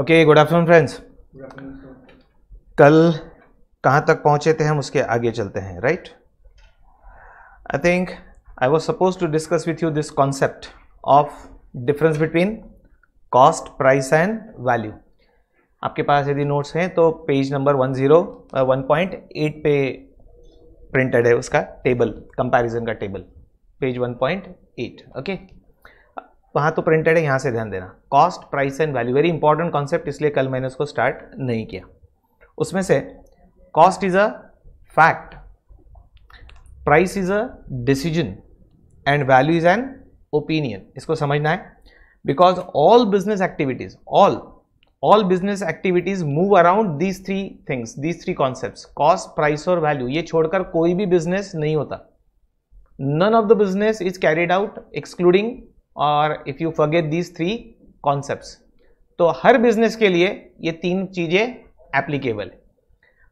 Okay good afternoon friends कल कहाँ तक पहुँचे थे हम उसके आगे चलते हैं right I think I was suppose to discuss with you this concept of difference between cost price and value आपके पास यदि नोट्स हैं तो page number one zero one point eight पे प्रिंटेड है उसका टेबल कंपैरिजन का table page one point eight okay वहाँ तो प्रिंटेड है, यहाँ से ध्यान देना। Cost price and value very important concept इसलिए कल मैंने उसको स्टार्ट नहीं किया। उसमें से cost is a fact price is a decision and value is an opinion इसको समझना है। Because all business activities all all business activities move around these three things these three concept cost price और value ये छोड़कर कोई भी business नहीं होता। None of the business is carried out excluding और if you forget these three concept तो हर बिज़नेस के लिए ये तीन चीज़ें एप्लीकेबल है।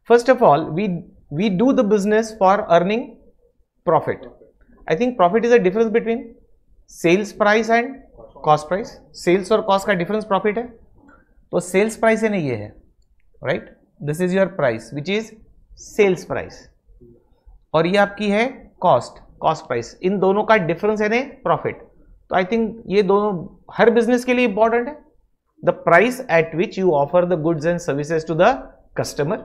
First of all we we do the business for earning profit I think profit is a difference between sales price and cost price sales और cost का डिफरेंस प्रॉफिट है। तो सेल्स प्राइस है नहीं ये है right this is your price which is sales price और ये आपकी है कॉस्ट कॉस्ट प्राइस इन दोनों का डिफरेंस है ना प्रॉफिट तो आई थिंक ये दोनों हर बिज़नेस के लिए इंपॉर्टेंट है। The price at which you offer the goods and services to the customer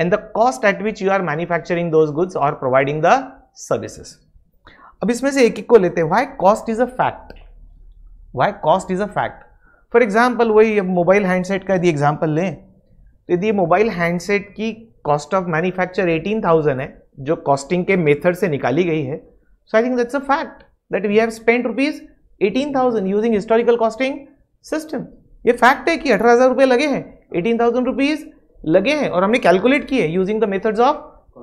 and the cost at which you are manufacturing those goods और प्रोवाइडिंग द सर्विसेज़ अब इसमें से एक एक को लेते हैं। Why cost is a fact why cost is a fact for example वही मोबाइल हैंडसेट का यदि एग्ज़ाम्पल लें तो यदि मोबाइल हैंडसेट की cost of manufacture eighteen thousand है, जो कॉस्टिंग के मेथड से निकाली गई है so I think that's a fact that we have spent rupees 18000 using historical costing system. ये फैक्ट है कि अठारह हज़ार रुपए लगे हैं। एटीन थाउज़ेंड रुपीज़ लगे हैं और हमने कैलकुलेट किए using the methods of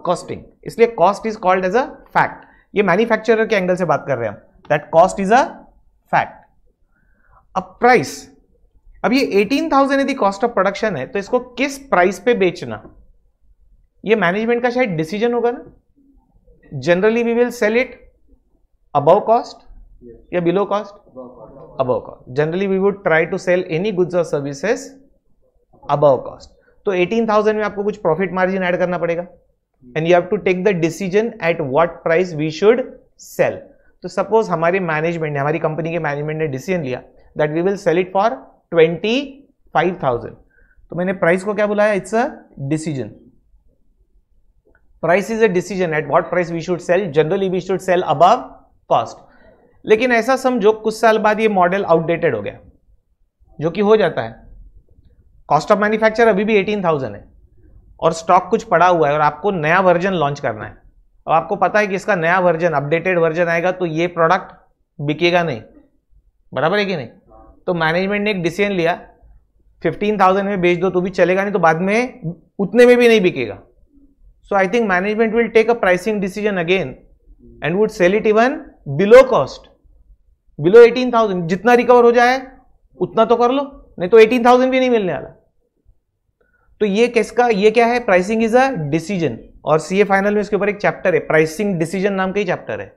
costing इसलिए cost is called as a fact ये मैन्युफैक्चरर के एंगल से बात कर रहे हैं हम। That cost is a fact अब प्राइस अब ये एटीन थाउज़ेंड यदि कॉस्ट ऑफ़ प्रोडक्शन है तो इसको किस प्राइस पे बेचना? ये मैनेजमेंट का शायद डिसीज़न होगा ना। Generally we will sell it above cost? या below cost? Above cost. Generally we would try to sell any goods or services above cost. तो 18000 में आपको कुछ प्रॉफिट मार्जिन ऐड करना पड़ेगा। And you have to take the decision at what price we should sell तो suppose हमारे management ने हमारी कंपनी के मैनेजमेंट ने डिसीज़न लिया that we will sell it for twenty तो मैंने प्राइस को क्या बुलाया? It's a decision price is a decision at what price we should sell generally we should sell above cost लेकिन ऐसा समझो, कुछ साल बाद ये मॉडल आउटडेटेड हो गया, जो कि हो जाता है। कॉस्ट ऑफ़ मैन्युफैक्चर अभी भी एटीन थाउज़ेंड है, और स्टॉक कुछ पड़ा हुआ है, और आपको नया वर्जन लॉन्च करना है। और आपको पता है कि इसका नया वर्जन अपडेटेड वर्जन आएगा तो ये प्रोडक्ट बिकेगा नहीं। बराबर है कि नहीं? तो मैनेजमेंट ने एक डिसीज़न लिया फिफ्टीन थाउज़ेंड में बेच दो तो भी चलेगा नहीं तो बाद में उतने में भी नहीं बिकेगा। So I think management will take a pricing decision again and would sell it even below cost below eighteen thousand जितना रिकवर हो जाए, उतना तो कर लो, नहीं तो एटीन थाउज़ेंड भी नहीं मिलने वाला। तो ये किसका, ये क्या है? प्राइसिंग इज़ अ डिसीज़न और सीए फाइनल में इसके ऊपर एक चैप्टर है। प्राइसिंग डिसीज़न नाम का ही चैप्टर है।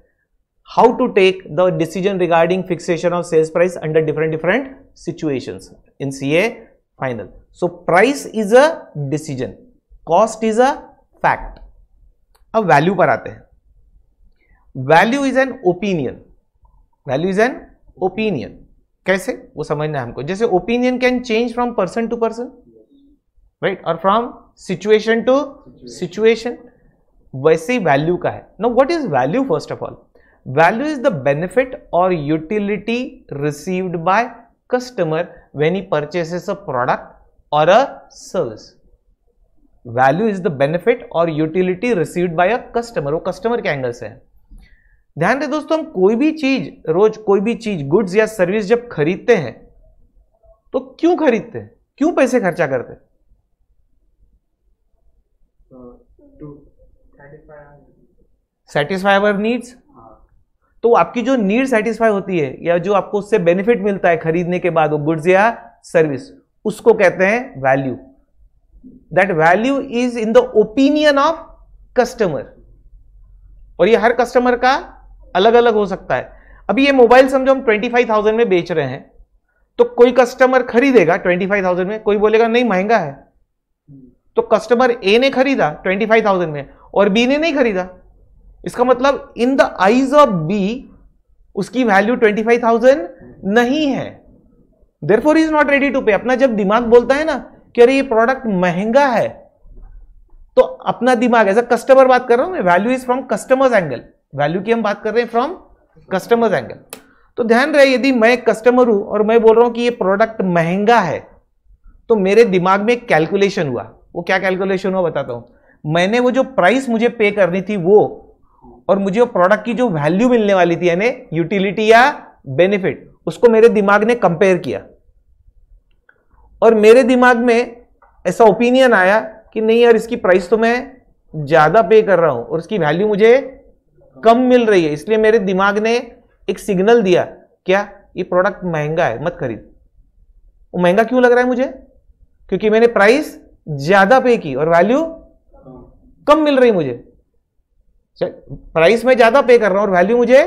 How to take the decision regarding fixation of sales price under different different situation in CA final so price is a decision cost is a fact अब वैल्यू पर आते हैं। Value is an opinion value is an opinion कैसे? वो समझना है हमको। जैसे opinion can change from person to person right और फ्रॉम सिचुएशन टू सिचुएशन वैसे ही वैल्यू का है। Know what is value first of all value is the benefit और utility received by customer when he purchases a product और a service value is the benefit और utility received by a customer वो customer के angle से है। ध्यान दे दोस्तों हम कोई भी चीज़ रोज कोई भी चीज़ गुड्स या सर्विस जब खरीदते हैं तो क्यों खरीदते हैं? क्यों पैसे खर्चा करते हैं? सेटिस्फाई अवर नीड्स तो आपकी जो नीड सेटिस्फाई होती है या जो आपको उससे बेनिफिट मिलता है खरीदने के बाद वो गुड्स या सर्विस उसको कहते हैं value that value is in the opinion of customer और ये हर कस्टमर का अलग अलग हो सकता है। अभी ये मोबाइल समझो हम ट्वेंटी फाइव थाउज़ेंड में बेच रहे हैं तो कोई कस्टमर खरीदेगा 25,000 में कोई बोलेगा नहीं महँगा है। तो कस्टमर ए ने खरीदा 25,000 में और बी ने नहीं खरीदा। इसका मतलब in the eyes of B उसकी वैल्यू 25,000 नहीं है। Therefore is not ready to pay अपना जब दिमाग बोलता है ना कि अरे ये प्रोडक्ट महँगा है तो अपना दिमाग एज अ कस्टमर बात कर रहा हूँ मैं value is from customers angle value की हम बात कर रहे हैं फ्रॉम कस्टमर्स एंगल। तो ध्यान रहे, यदि मैं कस्टमर हूँ और मैं बोल रहा हूँ कि ये प्रोडक्ट महँगा है तो मेरे दिमाग में एक कैलकुलेशन हुआ। वो क्या कैलकुलेशन हुआ बताता हूँ। मैंने वो जो प्राइस मुझे पे करनी थी वो, और मुझे वो प्रोडक्ट की जो वैल्यू मिलने वाली थी, यानी यूटिलिटी या बेनिफिट उसको मेरे दिमाग ने कंपेयर किया। और मेरे दिमाग में ऐसा ओपिनियन आया कि नहीं यार, इसकी प्राइस तो मैं ज़्यादा पे कर रहा हूँ, और उसकी वैल्यू मुझे कम मिल रही है, इसलिए मेरे दिमाग ने एक सिग्नल दिया, क्या ये प्रोडक्ट महँगा है? मत खरीद। वो महँगा क्यों लग रहा है मुझे? क्योंकि मैंने प्राइस ज़्यादा पे की और वैल्यू कम मिल रही मुझे। प्राइस में ज़्यादा पे कर रहा हूँ और वैल्यू मुझे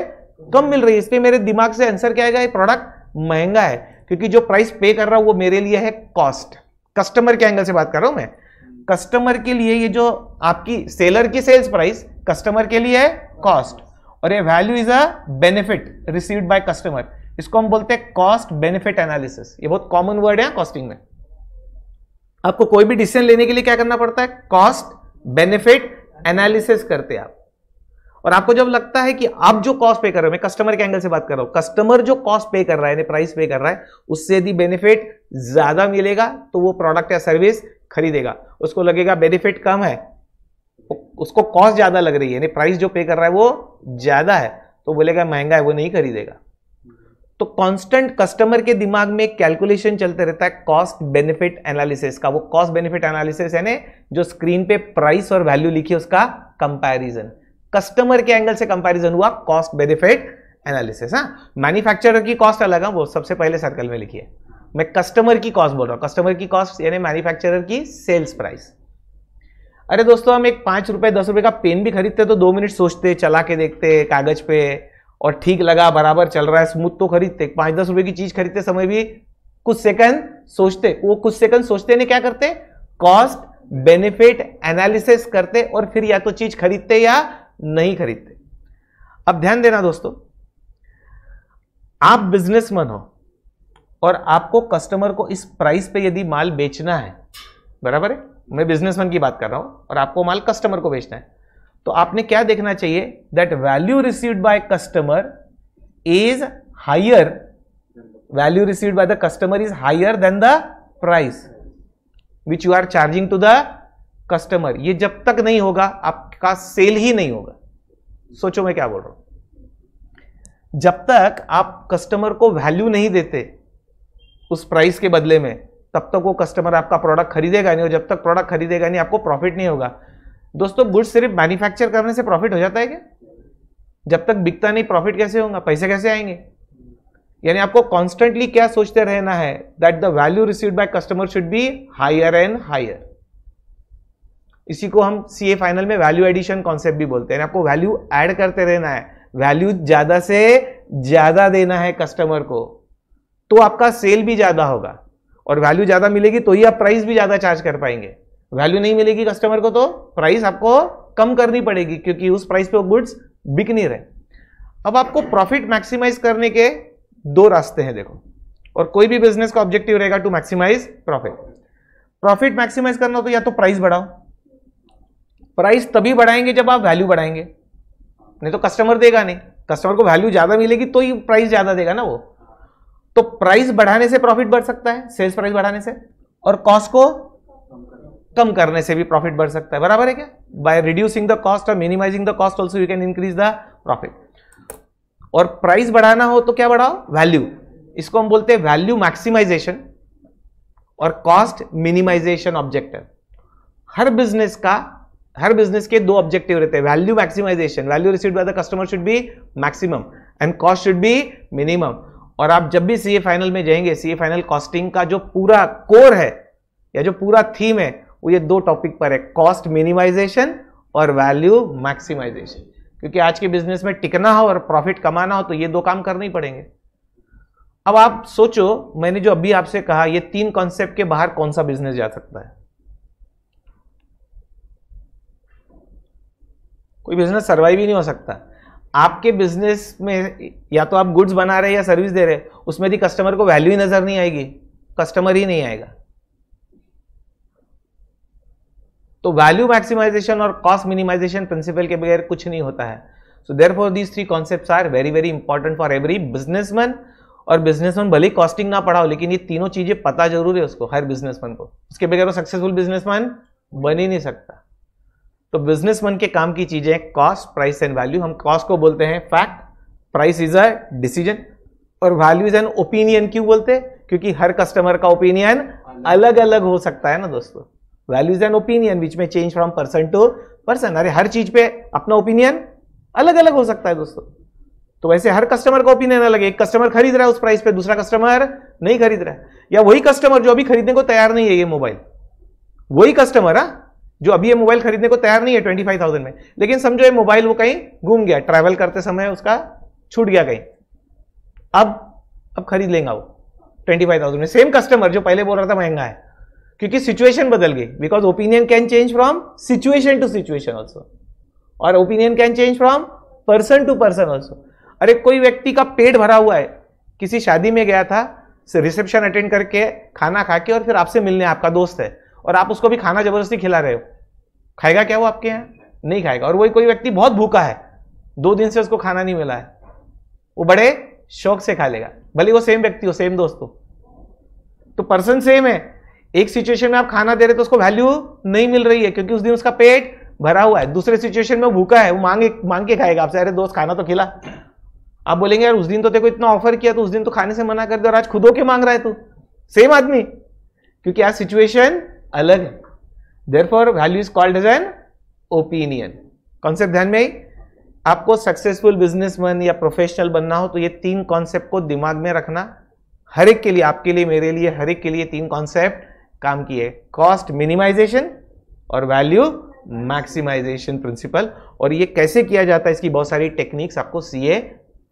कम मिल रही है, इसलिए मेरे दिमाग से आंसर क्या आएगा? ये प्रोडक्ट महँगा है, क्योंकि जो प्राइस पे कर रहा हूँ वो मेरे लिए है कॉस्ट कस्टमर के एंगल से बात कर रहा हूँ मैं। कस्टमर के लिए ये जो आपकी सेलर की सेल्स प्राइस कस्टमर के लिए है कॉस्ट और ये value is a benefit received by customer इसको हम बोलते हैं कॉस्ट बेनिफिट एनालिसिस ये बहुत कॉमन वर्ड है कॉस्टिंग में. आपको कोई भी डिसीज़न लेने के लिए क्या करना पड़ता है? कॉस्ट बेनिफिट एनालिसिस करते हैं आप. और आपको जब लगता है कि आप जो कॉस्ट पे कर रहे हो, मैं कस्टमर के एंगल से बात कर रहा हूँ कस्टमर जो कॉस्ट पे कर रहा है प्राइस पे कर रहा है, उससे यदि बेनिफिट ज़्यादा मिलेगा तो वो प्रोडक्ट या सर्विस खरीदेगा. उसको लगेगा बेनिफिट कम है. उसको कॉस्ट ज़्यादा लग रही है। यानी प्राइस जो पे कर रहा है वो ज़्यादा है। तो बोलेगा, महँगा है, वो नहीं खरीदेगा। तो कांस्टेंट कस्टमर के दिमाग में कैलकुलेशन चलते रहता है कॉस्ट बेनिफिट एनालिसिस का। वो कॉस्ट बेनिफिट एनालिसिस है जो स्क्रीन पे प्राइस और वैल्यू लिखी उसका कंपैरिजन कस्टमर के एंगल से कंपैरिजन हुआ कॉस्ट बेनिफिट एनालिसिस हाँ। मैन्युफैक्चरर की कॉस्ट अलग है, वो सबसे पहले सर्कल में लिखिए मैं कस्टमर की कॉस्ट बोल रहा हूँ। कस्टमर की कॉस्ट यानी मैन्युफैक्चरर की सेल्स प्राइस अरे दोस्तों, हम एक पाँच रुपये दस रुपये का पेन भी खरीदते तो दो मिनट सोचते, चला के देखते, कागज़ पे, और ठीक लगा, बराबर चल रहा है, स्मूथ तो खरीदते। पाँच, दस रुपये की चीज़ खरीदते समय भी कुछ सेकंड सोचते, वो कुछ सेकंड सोचते नहीं, क्या करते? कॉस्ट बेनिफिट एनालिसिस करते और फिर या तो चीज़ खरीदते या नहीं खरीदते। अब ध्यान देना दोस्तों, आप बिजनेसमैन हो और आपको कस्टमर को इस प्राइस पे यदि माल बेचना है, बराबर है? मैं बिजनेसमैन की बात कर रहा हूँ और आपको माल कस्टमर को बेचना है। तो आपने क्या देखना चाहिए? That value received by customer is higher value received by the customer is higher than the price which you are charging to the customer ये जब तक नहीं होगा, आपका सेल ही नहीं होगा। सोचो मैं क्या बोल रहा हूँ। जब तक आप कस्टमर को वैल्यू नहीं देते उस प्राइस के बदले में तब तक वो कस्टमर आपका प्रोडक्ट खरीदेगा नहीं और जब तक प्रोडक्ट खरीदेगा नहीं, आपको प्रॉफिट नहीं होगा। दोस्तों गुड्स सिर्फ़ मैन्युफैक्चर करने से प्रॉफिट हो जाता है क्या? जब तक बिकता नहीं प्रॉफिट कैसे होगा? पैसे कैसे आएँगे? यानी आपको कॉन्स्टेंटली क्या सोचते रहना है? That the value receive by customer should be higher and higher इसी को हम सी ए फाइनल में वैल्यू एडिशन कॉन्सेप्ट भी बोलते हैं। आपको वैल्यू ऐड करते रहना है। वैल्यू ज़्यादा से ज़्यादा देना है कस्टमर को। तो आपका सेल भी ज़्यादा होगा। और वैल्यू ज़्यादा मिलेगी तो ही आप प्राइस भी ज़्यादा चार्ज कर पाएँगे। वैल्यू नहीं मिलेगी कस्टमर को तो प्राइस आपको कम करनी पड़ेगी, क्योंकि उस प्राइस पे वो गुड्स बिक नहीं रहे। अब आपको प्रॉफिट मैक्सिमाइज करने के दो रास्ते हैं, देखो। और कोई भी बिज़नेस का ऑब्जेक्टिव रहेगा to maximise profit profit maximise करना तो या तो प्राइस बढ़ाओ। प्राइस तभी बढ़ाएँगे जब आप वैल्यू बढ़ाएँगे। नहीं तो कस्टमर देगा नहीं। कस्टमर को वैल्यू ज़्यादा मिलेगी तो ही प्राइस ज़्यादा देगा ना वो। तो प्राइस बढ़ाने से प्रॉफिट बढ़ सकता है सेल्स प्राइस बढ़ाने से और कॉस्ट को कम करने से भी प्रॉफिट बढ़ सकता है। बराबर है क्या? बाय रिड्यूसिंग द कॉस्ट और minimising the cost also you can increase the profit और प्राइस बढ़ाना हो तो क्या बढ़ाओ? वैल्यू इसको हम बोलते हैं वैल्यू मैक्सिमाइजेशन और कॉस्ट मिनिमाइजेशन ऑब्जेक्टिव हर बिज़नेस का, हर बिज़नेस के दो ऑब्जेक्टिव रहते हैं value maximisation value receive by the customer should be maximum and cost should be minimum और आप जब भी सीए फाइनल में जाएँगे सीए फाइनल कॉस्टिंग का जो पूरा कोर है, या जो पूरा थीम है, वो ये दो टॉपिक पर है कॉस्ट मिनिमाइजेशन और वैल्यू मैक्सिमाइजेशन क्योंकि आज के बिज़नेस में टिकना हो और प्रॉफिट कमाना हो तो ये दो काम करने ही पड़ेंगे। अब आप सोचो, मैंने जो अभी आपसे कहा, ये तीन कॉन्सेप्ट के बाहर कौन सा बिज़नेस जा सकता है? कोई बिज़नेस सर्वाइव ही नहीं हो सकता। आपके बिज़नेस में या तो आप गुड्स बना रहे हैं या सर्विस दे रहे हैं, उसमें यदि कस्टमर को वैल्यू ही नज़र नहीं आएगी। कस्टमर ही नहीं आएगा। तो वैल्यू मैक्सिमाइजेशन और कॉस्ट मिनिमाइजेशन प्रिंसिपल के बगैर कुछ नहीं होता है। So therefore these three concept are very very important for every businessman और बिजनेसमैन भले कॉस्टिंग ना पढ़ाओ, लेकिन ये तीनों चीज़ें पता ज़रूर है उसको, हर बिजनेसमैन को। उसके बगैर वो सक्सेसफुल बिजनेसमैन बन ही नहीं सकता। तो बिजनेसमैन के काम की चीज़ें कॉस्ट प्राइस एंड वैल्यू हम कॉस्ट को बोलते हैं fact price is a decision और वैल्यू इज़ एन ओपिनियन क्यों बोलते हैं? क्योंकि हर कस्टमर का ओपिनियन अलग। अलग हो सकता है ना दोस्तों। Value is an opinion which may change from person to person अरे हर चीज़ पे अपना ओपिनियन अलग अलग हो सकता है दोस्तों। तो वैसे हर कस्टमर का ओपिनियन अलग है। एक कस्टमर खरीद रहा है उस प्राइस पे दूसरा कस्टमर नहीं खरीद रहा है। या वही कस्टमर जो अभी खरीदने को तैयार नहीं है ये मोबाइल वही कस्टमर हा? जो अभी ये मोबाइल खरीदने को तैयार नहीं है ट्वेंटी फाइव थाउज़ेंड में। लेकिन समझो ये मोबाइल वो कहीं घूम गया ट्रैवल करते समय उसका छूट गया कहीं। अब अब खरीद लेंगे वो ट्वेंटी फाइव थाउज़ेंड में। सेम कस्टमर जो पहले बोल रहा था महँगा है, क्योंकि सिचुएशन बदल गई। Because opinion can change from situation to situation also और opinion can change from person to person also अरे, कोई व्यक्ति का पेट भरा हुआ है, किसी शादी में गया था रिसेप्शन अटेंड करके खाना खा के और फिर आपसे मिलने, आपका दोस्त है। और आप उसको भी खाना ज़बरदस्ती खिला रहे हो। खाएगा क्या वो आपके यहाँ? नहीं खाएगा। और वही कोई व्यक्ति बहुत भूखा है, दो दिन से उसको खाना नहीं मिला है। वो बड़े शौक से खा लेगा। भले वो सेम व्यक्ति हो सेम दोस्त हो। तो पर्सन सेम है। एक सिचुएशन में आप खाना दे रहे तो उसको वैल्यू नहीं मिल रही है, क्योंकि उस दिन उसका पेट भरा हुआ है। दूसरे सिचुएशन में भूखा है, वो मांगे, मांग के खाएगा। आपसे, अरे दोस्त, खाना तो खिला। आप बोलेंगे, यार, उस दिन तो तेरे को इतना ऑफ़र किया तो उस दिन तो खाने से मना कर दे और आज खुद के मांग रहा है तू। सेम आदमी। क्योंकि आज सिचुएशन अलग है therefore value is called as an opinion concept ध्यान में आई? आपको सक्सेसफुल बिजनेसमैन या प्रोफेशनल बनना हो तो ये तीन कॉन्सेप्ट को दिमाग में रखना। हर एक के लिए, आपके लिए, मेरे लिए, हर एक के लिए तीन कॉन्सेप्ट काम किए। कॉस्ट मिनिमाइजेशन और वैल्यू मैक्सिमाइजेशन प्रिंसिपल और ये कैसे किया जाता है, इसकी बहुत सारी टेक्निक्स आपको सीए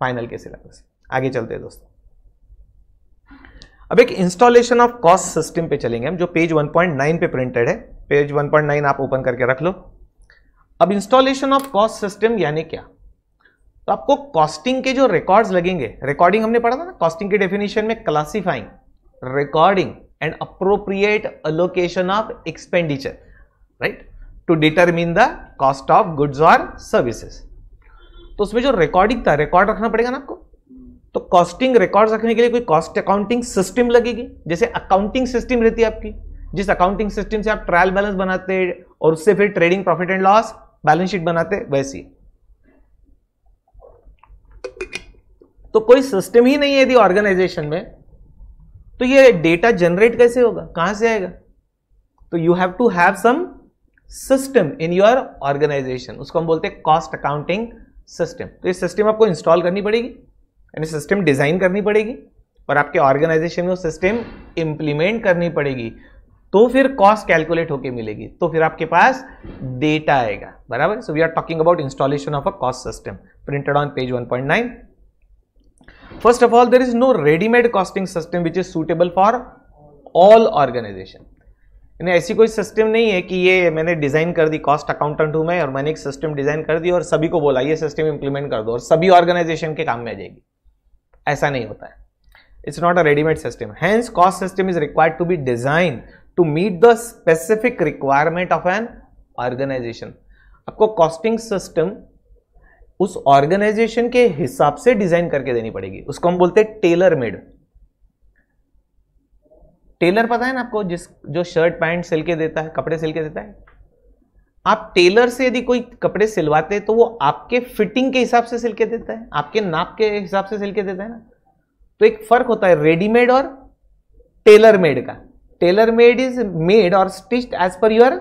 फाइनल के सिलेबस आगे चलते हैं दोस्तों। अब एक इंस्टॉलेशन ऑफ़ कॉस्ट सिस्टम पे चलेंगे हम, जो पेज 1.9 पे प्रिंटेड है। पेज 1.9 आप ओपन करके रख लो। अब इंस्टॉलेशन ऑफ़ कॉस्ट सिस्टम यानी क्या? तो आपको कॉस्टिंग के जो रिकॉर्ड्स लगेंगे रिकॉर्डिंग हमने पढ़ा था ना कॉस्टिंग के डेफिनेशन में classifying recording and appropriate allocation of expenditure right to determine the cost of goods और सर्विसेज़ तो उसमें जो रिकॉर्डिंग था रिकॉर्ड रखना पड़ेगा ना आपको? तो कॉस्टिंग रिकॉर्ड रखने के लिए कोई कॉस्ट अकाउंटिंग सिस्टम लगेगी? जैसे अकाउंटिंग सिस्टम रहती है आपकी, जिस अकाउंटिंग सिस्टम से आप ट्रायल बैलेंस बनाते और उससे फिर trading profit and loss balance sheet बनाते, वैसी। तो कोई सिस्टम ही नहीं है यदि ऑर्गेनाइजेशन में तो ये डेटा जनरेट कैसे होगा? कहाँ से आएगा? तो you have to have some system in your organisation उसको हम बोलते हैं कॉस्ट अकाउंटिंग सिस्टम तो ये सिस्टम आपको इंस्टॉल करनी पड़ेगी। यानी सिस्टम डिज़ाइन करनी पड़ेगी और आपके ऑर्गेनाइजेशन में वो सिस्टम इंप्लीमेंट करनी पड़ेगी। तो फिर कॉस्ट कैलकुलेट होके मिलेगी। तो फिर आपके पास डेटा आएगा। बराबर? So we are talking about installation of a cost system printed on page 1.9 first of all there is no readymade costing system which is suitable for all organisation यानी ऐसी कोई सिस्टम नहीं है कि ये मैंने डिज़ाइन कर दी कॉस्ट अकाउंटेंट हूँ मैं और मैंने एक सिस्टम डिज़ाइन कर दी और सभी को बोला, ये सिस्टम इंप्लीमेंट कर दो और सभी ऑर्गेनाइजेशन के काम में आ जाएगी। ऐसा नहीं होता है। It's not a readymade system hence cost system is required to be design to meet the specific requirement of an organisation आपको कॉस्टिंग सिस्टम उस ऑर्गेनाइजेशन के हिसाब से डिज़ाइन करके देनी पड़ेगी। उसको हम बोलते हैं टेलर मेड टेलर पता है ना आपको? जिस, जो शर्ट पैंट सिल के देता है, कपड़े सिल के देता है आप टेलर से यदि कोई कपड़े सिलवाते हैं तो वो आपके फिटिंग के हिसाब से सिल के देता है, आपके नाप के हिसाब से सिल के देता है ना? तो एक फ़र्क होता है रेडीमेड और टेलर मेड का। टेलर मेड इज़ मेड और stitched as per your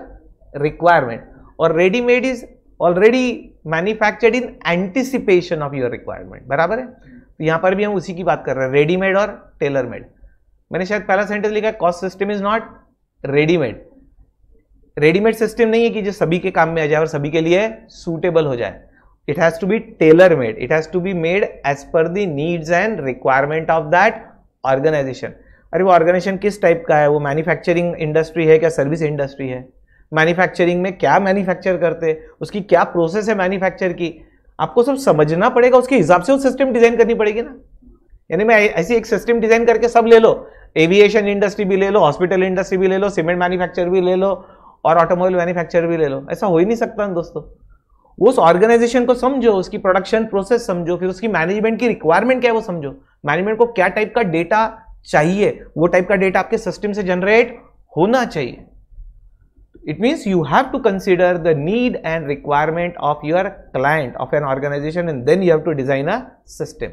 requirement और readymade is already manufactured in anticipation of your requirement बराबर है? तो यहाँ पर भी हम उसी की बात कर रहे हैं रेडीमेड और टेलर मेड मैंने शायद पहला सेंटेंस लिखा cost system is not readymade readymade system नहीं है कि जो सभी के काम में आ जाए और सभी के लिए सूटेबल हो जाए। It has to be tailor made it has to be made as per the needs and requirement of that organisation अरे वो ऑर्गेनाइजेशन किस टाइप का है? वो मैन्युफैक्चरिंग इंडस्ट्री है क्या? सर्विस इंडस्ट्री है। मैन्युफैक्चरिंग में क्या मैन्युफैक्चर करते? हैं उसकी क्या प्रोसेस है मैन्युफैक्चर की? आपको सब समझना पड़ेगा, उसके हिसाब से वो सिस्टम डिज़ाइन करनी पड़ेगी ना। यानी मैं ऐसी एक सिस्टम डिज़ाइन करके सब ले लो। एविएशन इंडस्ट्री भी ले लो हॉस्पिटल इंडस्ट्री भी ले लो सीमेंट मैन्युफैक्चर भी ले लो और ऑटोमोबाइल मैन्युफैक्चर भी ले लो। ऐसा हो ही नहीं सकता दोस्तों। उस ऑर्गेनाइजेशन को समझो उसकी प्रोडक्शन प्रोसेस समझो फिर उसकी मैनेजमेंट की रिक्वायरमेंट क्या है वो समझो। मैनेजमेंट को क्या टाइप का डेटा चाहिए? वो टाइप का डेटा आपके सिस्टम से जनरेट होना चाहिए। It means you have to consider the need and requirement of your client of an organization and then you have to design a system.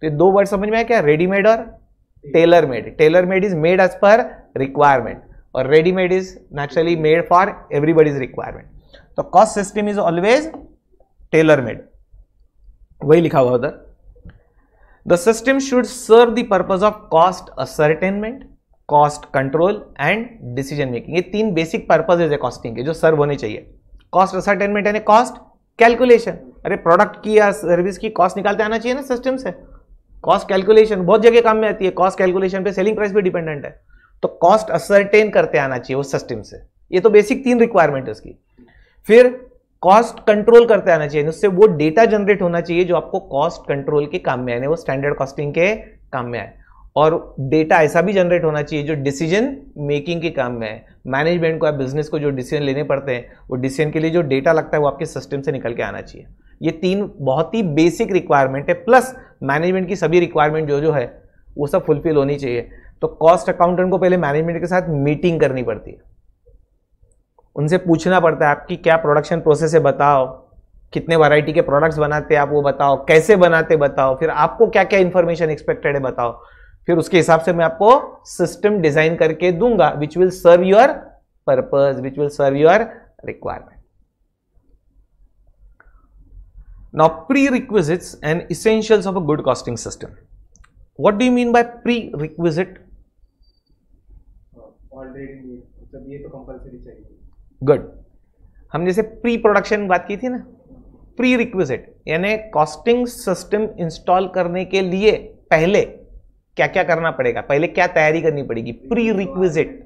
तो ये दो वर्ड समझ में आया क्या? रेडीमेड और tailor made tailor made is made as per requirement और readymade is naturally made for everybody's requirement तो cost system is always tailor made वही लिखा हुआ उधर। The system should serve the purpose of cost ascertainment cost control and decision making ये तीन basic purpose है costing के, जो सर्व होने चाहिए। कॉस्ट असरटेनमेंट यानी कॉस्ट कैलकुलेशन अरे प्रोडक्ट की या सर्विस की कॉस्ट निकालते आना चाहिए ना सिस्टम से। कॉस्ट कैलकुलेशन बहुत जगह काम में आती है। कॉस्ट कैलकुलेशन पे सेलिंग प्राइस भी डिपेंडेंट है। तो कॉस्ट असर्टेन करते आना चाहिए उस सिस्टम से। ये तो बेसिक तीन रिक्वायरमेंट है उसकी। फिर कॉस्ट कंट्रोल करते आना चाहिए उससे वो डेटा जनरेट होना चाहिए जो आपको कॉस्ट कंट्रोल के काम में आए वो स्टैंडर्ड कॉस्टिंग के काम में आए। और डेटा ऐसा भी जनरेट होना चाहिए जो डिसीज़न मेकिंग के काम में है मैनेजमेंट को या बिज़नेस को जो डिसीज़न लेने पड़ते हैं, वो डिसीज़न के लिए जो डेटा लगता है वो आपके सिस्टम से निकल के आना चाहिए। ये तीन बहुत ही बेसिक रिक्वायरमेंट है प्लस मैनेजमेंट की सभी रिक्वायरमेंट जो जो है, वो सब फुलफिल होनी चाहिए। तो कॉस्ट अकाउंटेंट को पहले मैनेजमेंट के साथ मीटिंग करनी पड़ती है। उनसे पूछना पड़ता है आपकी क्या प्रोडक्शन प्रोसेस है बताओ। कितने वैरायटी के प्रोडक्ट्स बनाते हैं आप वो बताओ। कैसे बनाते बताओ। फिर आपको क्या क्या इन्फॉर्मेशन एक्सपेक्टेड है बताओ। फिर उसके हिसाब से मैं आपको सिस्टम डिज़ाइन करके दूँगा which will serve your purpose which will serve your requirement Now, prerequisites and essentials of a good costing system. What do you mean by prerequisite? Good हम जैसे प्री प्रोडक्शन बात की थी ना? प्री रिक्विजिट यानी costing system install करने के लिए पहले क्या क्या करना पड़ेगा? पहले क्या तैयारी करनी पड़ेगी? Prerequisite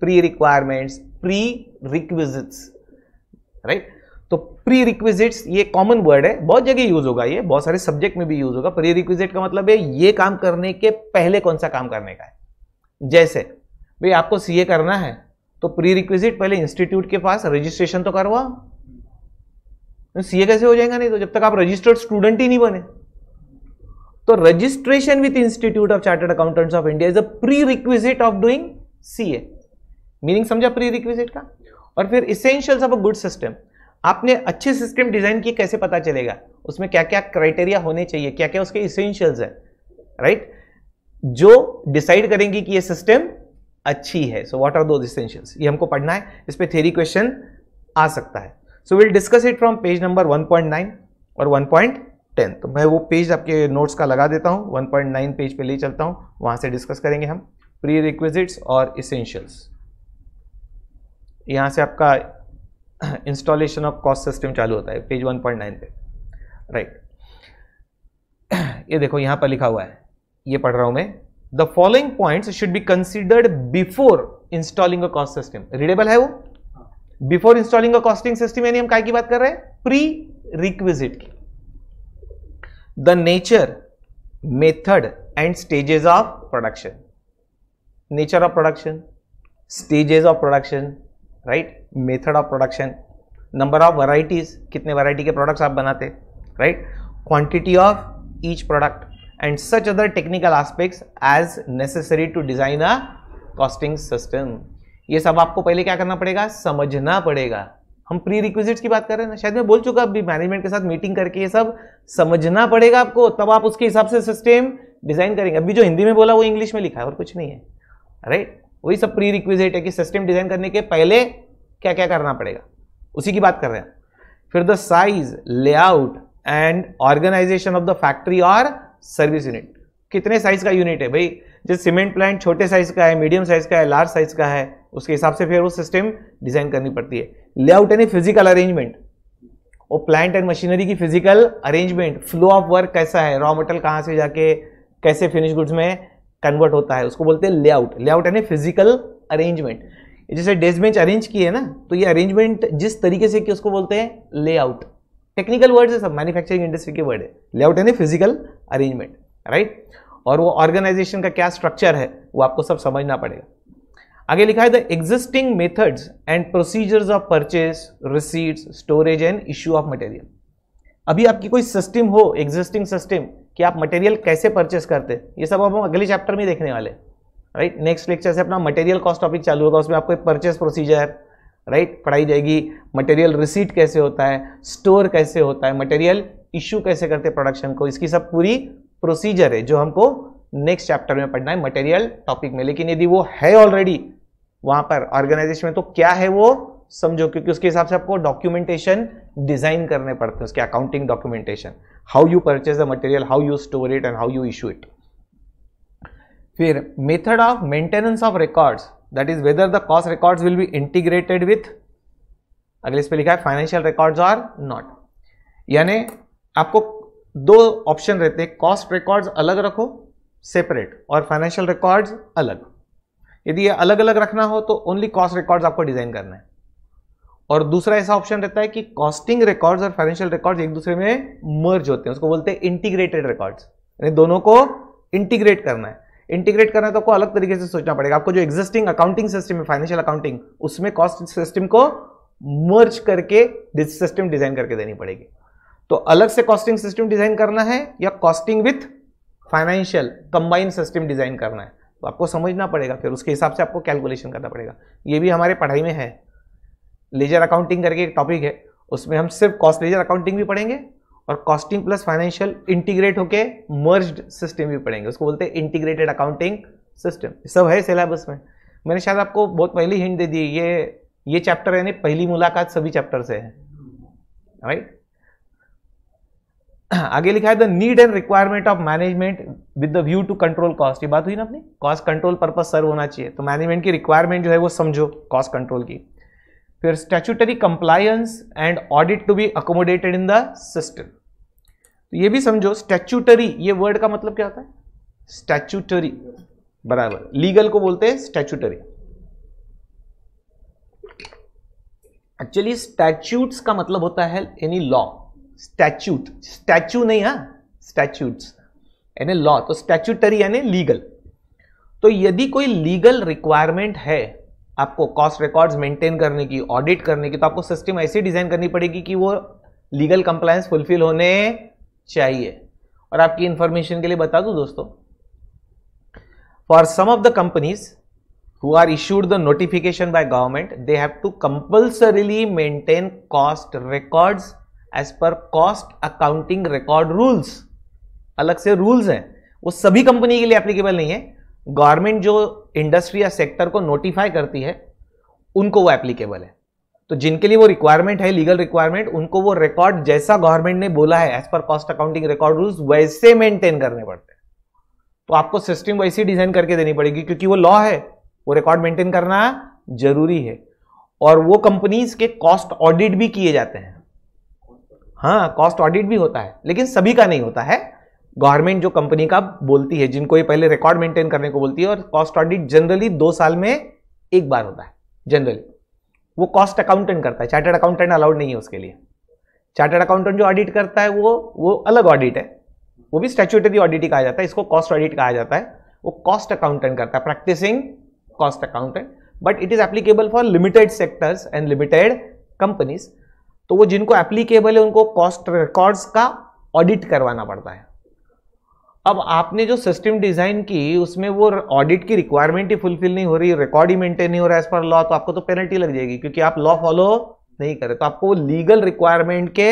pre requirements prerequisites right तो प्री रिक्विजिट्स ये कॉमन वर्ड है, बहुत जगह यूज़ होगा ये, बहुत सारे सब्जेक्ट में भी यूज़ होगा। प्री रिक्विजिट का मतलब है, ये काम करने के पहले कौन सा काम करने का है? जैसे, भाई आपको सीए करना है तो प्री रिक्विजिट पहले इंस्टीट्यूट के पास रजिस्ट्रेशन तो करवा सीए कैसे हो जाएगा? नहीं तो जब तक आप रजिस्टर्ड स्टूडेंट ही नहीं बने। तो registration with institute of chartered accountants of India is a prerequisite of doing CA meaning समझा प्री रिक्विजिट का? और फिर essentials of a good system आपने अच्छे सिस्टम डिज़ाइन किए, कैसे पता चलेगा? उसमें क्या क्या क्राइटेरिया होने चाहिए? क्या क्या उसके इसेंशियल्स है? राइट जो डिसाइड करेंगे कि ये सिस्टम अच्छी है so what are two essentials ये हमको पढ़ना है, इस पर थेरी क्वेश्चन आ सकता है। So will discuss it from page number 1.9 और 1.10 तो मैं वो पेज आपके नोट्स का लगा देता हूँ 1.9 पेज पे ले चलता हूँ, वहाँ से डिस्कस करेंगे हम। प्री रिक्विजिट्स और इसेंशियल्स यहाँ से आपका इंस्टॉलेशन ऑफ़ कॉस्ट सिस्टम चालू होता है पेज 1.9 पे राइट ये देखो, यहाँ पर लिखा हुआ है, ये पढ़ रहा हूँ मैं। The following points should be considered before installing a cost system readable है वो? Before installing a costing system यानी हम काय की बात कर रहे हैं? प्री रिक्विजिट की। The nature method and stages of production nature of production stages of production right method of production, number of varieties कितने वराइटी के प्रोडक्ट्स आप बनाते right quantity of each product and such other technical aspects as necessary to design a costing system ये सब आपको पहले क्या करना पड़ेगा? समझना पड़ेगा। हम प्री रिक्विजिट्स की बात कर रहे हैं ना? शायद मैं बोल चुका अभी मैनेजमेंट के साथ मीटिंग करके ये सब समझना पड़ेगा आपको। तब आप उसके हिसाब से सिस्टम डिज़ाइन करेंगे। अभी जो हिंदी में बोला, वो इंग्लिश में लिखा है और कुछ नहीं है। राइट वही सब प्री रिक्विजिट है कि सिस्टम डिज़ाइन करने के पहले क्या क्या करना पड़ेगा? उसी की बात कर रहे हैं। फिर the size layout and organisation of the factory और सर्विस यूनिट कितने साइज़ का यूनिट है भाई? जैसे सीमेंट प्लांट छोटे साइज़ का है मीडियम साइज़ का है लार्ज साइज़ का है, उसके हिसाब से फिर वो सिस्टम डिज़ाइन करनी पड़ती है। लेआउट यानी फ़िज़िकल अरेंजमेंट वो प्लांट एंड मशीनरी की physical arrangement flow of work कैसा है रॉ मटेरियल कहाँ से जाके, कैसे फिनिश गुड्स में कन्वर्ट होता है, उसको बोलते हैं लेआउट लेआउट यानी फ़िज़िकल अरेंजमेंट जैसे डेस्क बेंच अरेंज किए ना तो ये अरेंजमेंट जिस तरीके से कि उसको बोलते हैं लेआउट टेक्निकल वर्ड है सब मैन्युफैक्चरिंग इंडस्ट्री के वर्ड है। लेआउट यानी फ़िज़िकल अरेंजमेंट राइट और वो ऑर्गेनाइजेशन का क्या स्ट्रक्चर है, वो आपको सब समझना पड़ेगा। आगे लिखा है the existing methods and procedures of purchase receipts storage and issue of material अभी आपकी कोई सिस्टम हो एग्जिस्टिंग सिस्टम कि आप मटेरियल कैसे परचेस करते ये सब हम अगले चैप्टर में देखने वाले राइट नेक्स्ट लेक्चर से अपना मटेरियल कॉस्ट टॉपिक चालू होगा, उसमें आपको परचेस प्रोसीजर राइट पढ़ाई जाएगी। मटेरियल रिसीट कैसे होता है? स्टोर कैसे होता है? मटेरियल इश्यू कैसे करते हैं प्रोडक्शन को? इसकी सब पूरी प्रोसीजर है, जो हमको नेक्स्ट चैप्टर में पढ़ना है मटेरियल टॉपिक में। लेकिन यदि वो है ऑलरेडी वहाँ पर ऑर्गेनाइजेशन में तो क्या है वो? समझो, क्योंकि उसके हिसाब से आपको डॉक्यूमेंटेशन डिज़ाइन करने पड़ते हैं, उसके accounting documentation how you purchase the material how you store it and how you issue it फिर method of maintenance of records that is whether the cost records will be integrated with अगले इस पे लिखा है financial records are not यानी आपको दो option रहते हैं कॉस्ट रिकॉर्ड्स अलग रखो सेपरेट और फाइनेंशियल रिकॉर्ड्स अलग. यदि ये अलग अलग रखना हो तो ओनली कॉस्ट रिकॉर्ड्स आपको डिज़ाइन करना है. और दूसरा ऐसा ऑप्शन रहता है कि कॉस्टिंग रिकॉर्ड्स और फाइनेंशियल रिकॉर्ड्स एक दूसरे में मर्ज होते हैं, उसको बोलते हैं इंटीग्रेटेड रिकॉर्ड्स यानी दोनों को इंटीग्रेट करना है. इंटीग्रेट करना है तो आपको अलग तरीके से सोचना पड़ेगा। आपको जो एग्जिस्टिंग अकाउंटिंग सिस्टम है फाइनेंशियल अकाउंटिंग उसमें कॉस्ट सिस्टम को मर्ज करके सिस्टम डिज़ाइन करके देनी पड़ेगी। तो अलग से कॉस्टिंग सिस्टम डिज़ाइन करना है या costing with financial combine system design करना है। तो आपको समझना पड़ेगा, फिर उसके हिसाब से आपको कैलकुलेशन करना पड़ेगा। ये भी हमारे पढ़ाई में है। लेजर अकाउंटिंग करके एक टॉपिक है, उसमें हम सिर्फ़ कॉस्ट लेजर अकाउंटिंग भी पढ़ेंगे और कॉस्टिंग प्लस फाइनेंशियल इंटीग्रेट होके मर्ज्ड सिस्टम भी पढ़ेंगे उसको बोलते हैं इंटीग्रेटेड अकाउंटिंग सिस्टम सब है सिलेबस में। मैंने शायद आपको बहुत पहले हिंट दे दी, ये ये चैप्टर यानी पहली मुलाकात सभी चैप्टर से है। राइट आगे लिखा है the need and requirement of management with the view to control cost ये बात हुई ना अपनी? कॉस्ट कंट्रोल पर्पज सर्व होना चाहिए। तो मैनेजमेंट की रिक्वायरमेंट जो है वो समझो कॉस्ट कंट्रोल की। फिर statutory compliance and audit to be accommodated in the system तो ये भी समझो स्टैचूटरी ये वर्ड का मतलब क्या होता है? स्टैचूटरी बराबर। लीगल को बोलते हैं स्टैचूटरी एक्चुअली स्टैच्यूट्स का मतलब होता है एनी लॉ स्टैच्यूट स्टैच्यू नहीं, है? स्टैच्यूट्स यानी लॉ तो स्टैच्यूटरी यानी लीगल तो यदि कोई लीगल रिक्वायरमेंट है आपको कॉस्ट रिकॉर्ड्स मेंटेन करने की ऑडिट करने की तो आपको सिस्टम ऐसी डिज़ाइन करनी पड़ेगी कि वो लीगल कंप्लायंस फुलफिल होने चाहिए। और आपकी इंफॉर्मेशन के लिए बता दूँ दोस्तों for some of the companies who are issued the notification by government, they have to compulsorily maintain cost records as per cost accounting record rules अलग से रूल्स हैं। वो सभी कंपनी के लिए एप्लीकेबल नहीं है। गवर्नमेंट जो इंडस्ट्री या सेक्टर को नोटिफाई करती है, उनको वो एप्लीकेबल है। तो जिनके लिए वो रिक्वायरमेंट है लीगल रिक्वायरमेंट उनको वो रिकॉर्ड जैसा गवर्नमेंट ने बोला है as per cost accounting record rules वैसे मेंटेन करने पड़ते हैं। तो आपको सिस्टम वैसी डिज़ाइन करके देनी पड़ेगी, क्योंकि वो लॉ है, वो रिकॉर्ड मेंटेन करना ज़रूरी है। और वो कंपनीज़ के कॉस्ट ऑडिट भी किए जाते हैं। हाँ कॉस्ट ऑडिट भी होता है, लेकिन सभी का नहीं होता है। गवर्नमेंट जो कंपनी का बोलती है, जिनको ये पहले रिकॉर्ड मेंटेन करने को बोलती है, और कॉस्ट ऑडिट जनरली दो साल में एक बार होता है जनरली वो कॉस्ट अकाउंटेंट करता है चार्टर्ड अकाउंटेंट अलाउड नहीं है उसके लिए। चार्टर्ड अकाउंटेंट जो ऑडिट करता है, वो वो अलग ऑडिट है। वो भी स्टैच्यूटरी ऑडिट ही कहा जाता है, इसको कॉस्ट ऑडिट कहा जाता है। वो कॉस्ट अकाउंटेंट करता है practicing cost accountant but it is applicable for limited sectors and limited companies तो वो जिनको एप्लीकेबल है, उनको कॉस्ट रिकॉर्ड्स का ऑडिट करवाना पड़ता है। अब आपने जो सिस्टम डिज़ाइन की, उसमें वो ऑडिट की रिक्वायरमेंट ही फुलफिल नहीं हो रही रिकॉर्ड ही मेंटेन नहीं हो रहा एज पर लॉ तो आपको तो पेनल्टी लग जाएगी, क्योंकि आप लॉ फॉलो नहीं करे तो आपको लीगल रिक्वायरमेंट के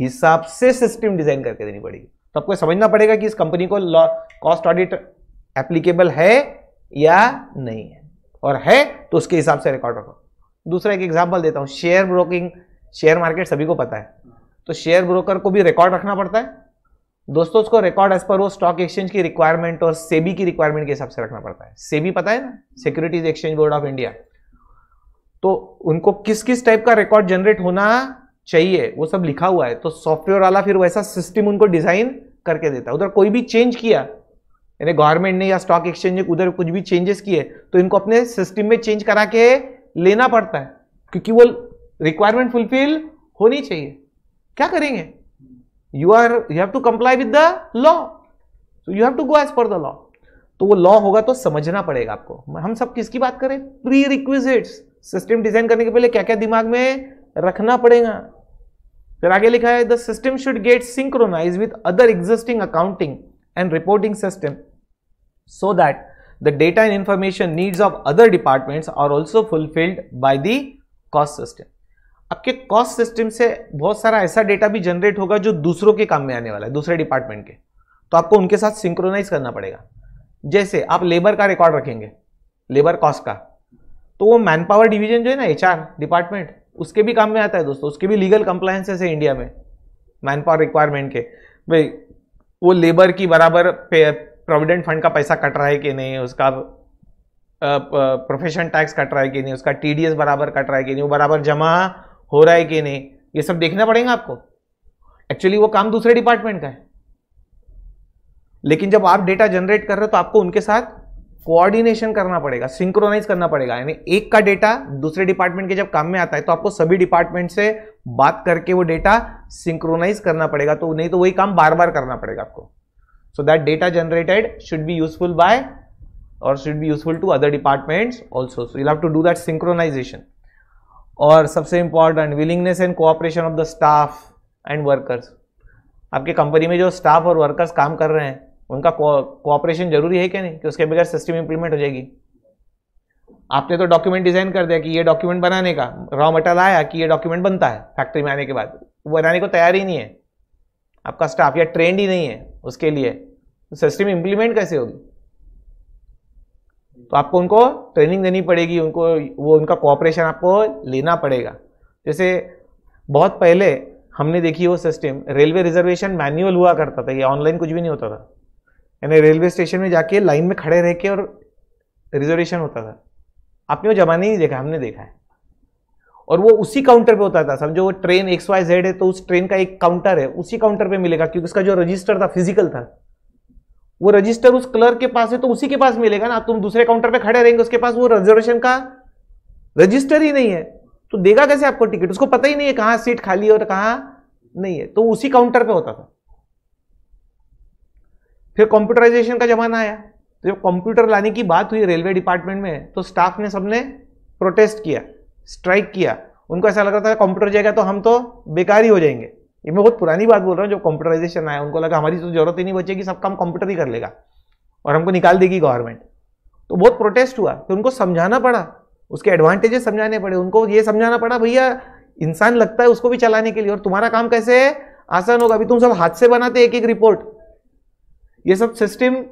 हिसाब से सिस्टम डिज़ाइन करके देनी पड़ेगी। तो आपको समझना पड़ेगा कि इस कंपनी को कॉस्ट ऑडिट एप्लीकेबल है या नहीं है, और है तो उसके हिसाब से रिकॉर्ड रखो दूसरा एक एग्ज़ाम्पल देता हूँ शेयर ब्रोकिंग शेयर मार्केट सभी को पता है तो शेयर ब्रोकर को भी रिकॉर्ड रखना पड़ता है। दोस्तों, उसको रिकॉर्ड एज पर वो स्टॉक एक्सचेंज की रिक्वायरमेंट और सेबी की रिक्वायरमेंट के हिसाब से रखना पड़ता है। सेबी पता है ना? Securities exchange board of India तो उनको किस किस टाइप का रिकॉर्ड जनरेट होना चाहिए, वो सब लिखा हुआ है। तो सॉफ्टवेयर वाला फिर वैसा सिस्टम उनको डिज़ाइन करके देता है। उधर कोई भी चेंज किया, यानी गवर्नमेंट ने या स्टॉक एक्सचेंज ने उधर कुछ भी चेंजेस किए तो इनको अपने सिस्टम में चेंज करा के लेना पड़ता है। क्योंकि वो रिक्वायरमेंट फुलफिल होनी चाहिए। क्या करेंगे? You are you have to comply with the law so you have to go as per the law तो वो लॉ होगा तो समझना पड़ेगा आपको। हम सब किसकी बात करें? प्री रिक्विजिट्स सिस्टम डिज़ाइन करने के पहले क्या क्या दिमाग में रखना पड़ेगा? फिर आगे लिखा है the system should get synchronise with other existing accounting and reporting system so that the data and information needs of other departments are also fulfilled by the cost system आपके कॉस्ट सिस्टम से बहुत सारा ऐसा data भी generate होगा जो दूसरों के काम में आने वाला है, दूसरे डिपार्टमेंट के। तो आपको उनके साथ सिंक्रोनाइज करना पड़ेगा। जैसे आप लेबर का रिकॉर्ड रखेंगे लेबर कॉस्ट का। तो वो मैन पावर डिवीज़न जो है ना एचआर डिपार्टमेंट उसके भी काम में आता है दोस्तों। उसके भी लीगल कंप्लायंसेस है इंडिया में मैन पावर रिक्वायरमेंट के। भाई, वो लेबर की बराबर प्रोविडेंट फंड का पैसा कट रहा है कि नहीं, उसका प्रोफेशन टैक्स कट रहा है कि नहीं, उसका टीडीएस बराबर कट रहा है कि नहीं, वो बराबर जमा हो रहा है कि नहीं? ये सब देखना पड़ेगा आपको। एक्चुअली वो काम दूसरे डिपार्टमेंट का है। लेकिन जब आप डेटा जनरेट कर रहे हो तो आपको उनके साथ कोऑर्डिनेशन करना पड़ेगा सिंक्रोनाइज करना पड़ेगा। यानी एक का डेटा दूसरे डिपार्टमेंट के जब काम में आता है तो आपको सभी डिपार्टमेंट से बात करके वो डेटा सिंक्रोनाइज करना पड़ेगा। तो नहीं तो वही काम बार बार करना पड़ेगा आपको। So that data generated should be useful by और should be useful to other departments also so you have to do that synchronisation और सबसे important willingness and cooperation of the staff and workers आपके company में जो staff और workers काम कर रहे हैं, उनका कोऑपरेशन ज़रूरी है क्या नहीं? कि उसके बगैर सिस्टम इंप्लीमेंट हो जाएगी। आपने तो डॉक्यूमेंट डिज़ाइन कर दिया कि ये डॉक्यूमेंट बनाने का रॉ मटेरियल आया कि ये डॉक्यूमेंट बनता है फैक्ट्री में आने के बाद। बनाने को तैयार ही नहीं है। आपका स्टाफ या ट्रेंड ही नहीं है उसके लिए। सिस्टम इंप्लीमेंट कैसे होगी? तो आपको उनको ट्रेनिंग देनी पड़ेगी, उनको, वो उनका कोऑपरेशन आपको लेना पड़ेगा। जैसे बहुत पहले हमने देखी वो सिस्टम रेलवे रिजर्वेशन मैनुअल हुआ करता था, ये ऑनलाइन कुछ भी नहीं होता था। यानी रेलवे स्टेशन में जाके लाइन में खड़े रह के और रिजर्वेशन होता था। आपने वो जमाने नहीं देखा, हमने देखा है। और वो उसी काउंटर पे होता था, समझो वो ट्रेन एक्स वाई जेड है तो उस ट्रेन का एक काउंटर है, उसी काउंटर पे मिलेगा, क्योंकि उसका जो रजिस्टर था फ़िज़िकल था। वो रजिस्टर उस क्लर्क के पास है तो उसी के पास मिलेगा ना। तुम दूसरे काउंटर पे खड़े रहेंगे, उसके पास वो रिजर्वेशन का रजिस्टर ही नहीं है। तो देगा कैसे आपको टिकट उसको पता ही नहीं है कहाँ सीट खाली है और कहाँ नहीं है। तो उसी काउंटर पे होता था। फिर कंप्यूटराइजेशन का जमाना आया। तो जब कंप्यूटर लाने की बात हुई रेलवे डिपार्टमेंट में तो स्टाफ ने सबने प्रोटेस्ट किया स्ट्राइक किया। उनको ऐसा लग रहा था कंप्यूटर जाएगा तो हम तो बेकार ही हो जाएँगे। ये मैं बहुत पुरानी बात बोल रहा हूँ, जब कंप्यूटराइजेशन आया, उनको लगा हमारी तो ज़रूरत ही नहीं बचेगी, सब काम कंप्यूटर ही कर लेगा। और हमको निकाल देगी गवर्नमेंट तो बहुत प्रोटेस्ट हुआ तो उनको समझाना पड़ा, उसके एडवांटेजेस समझाने पड़े, उनको ये समझाना पड़ा, भैया, इंसान लगता है उसको भी चलाने के लिए, और तुम्हारा काम कैसे है? आसान होगा, अभी तुम सब हाथ से बनाते एक एक रिपोर्ट ये सब सिस्टम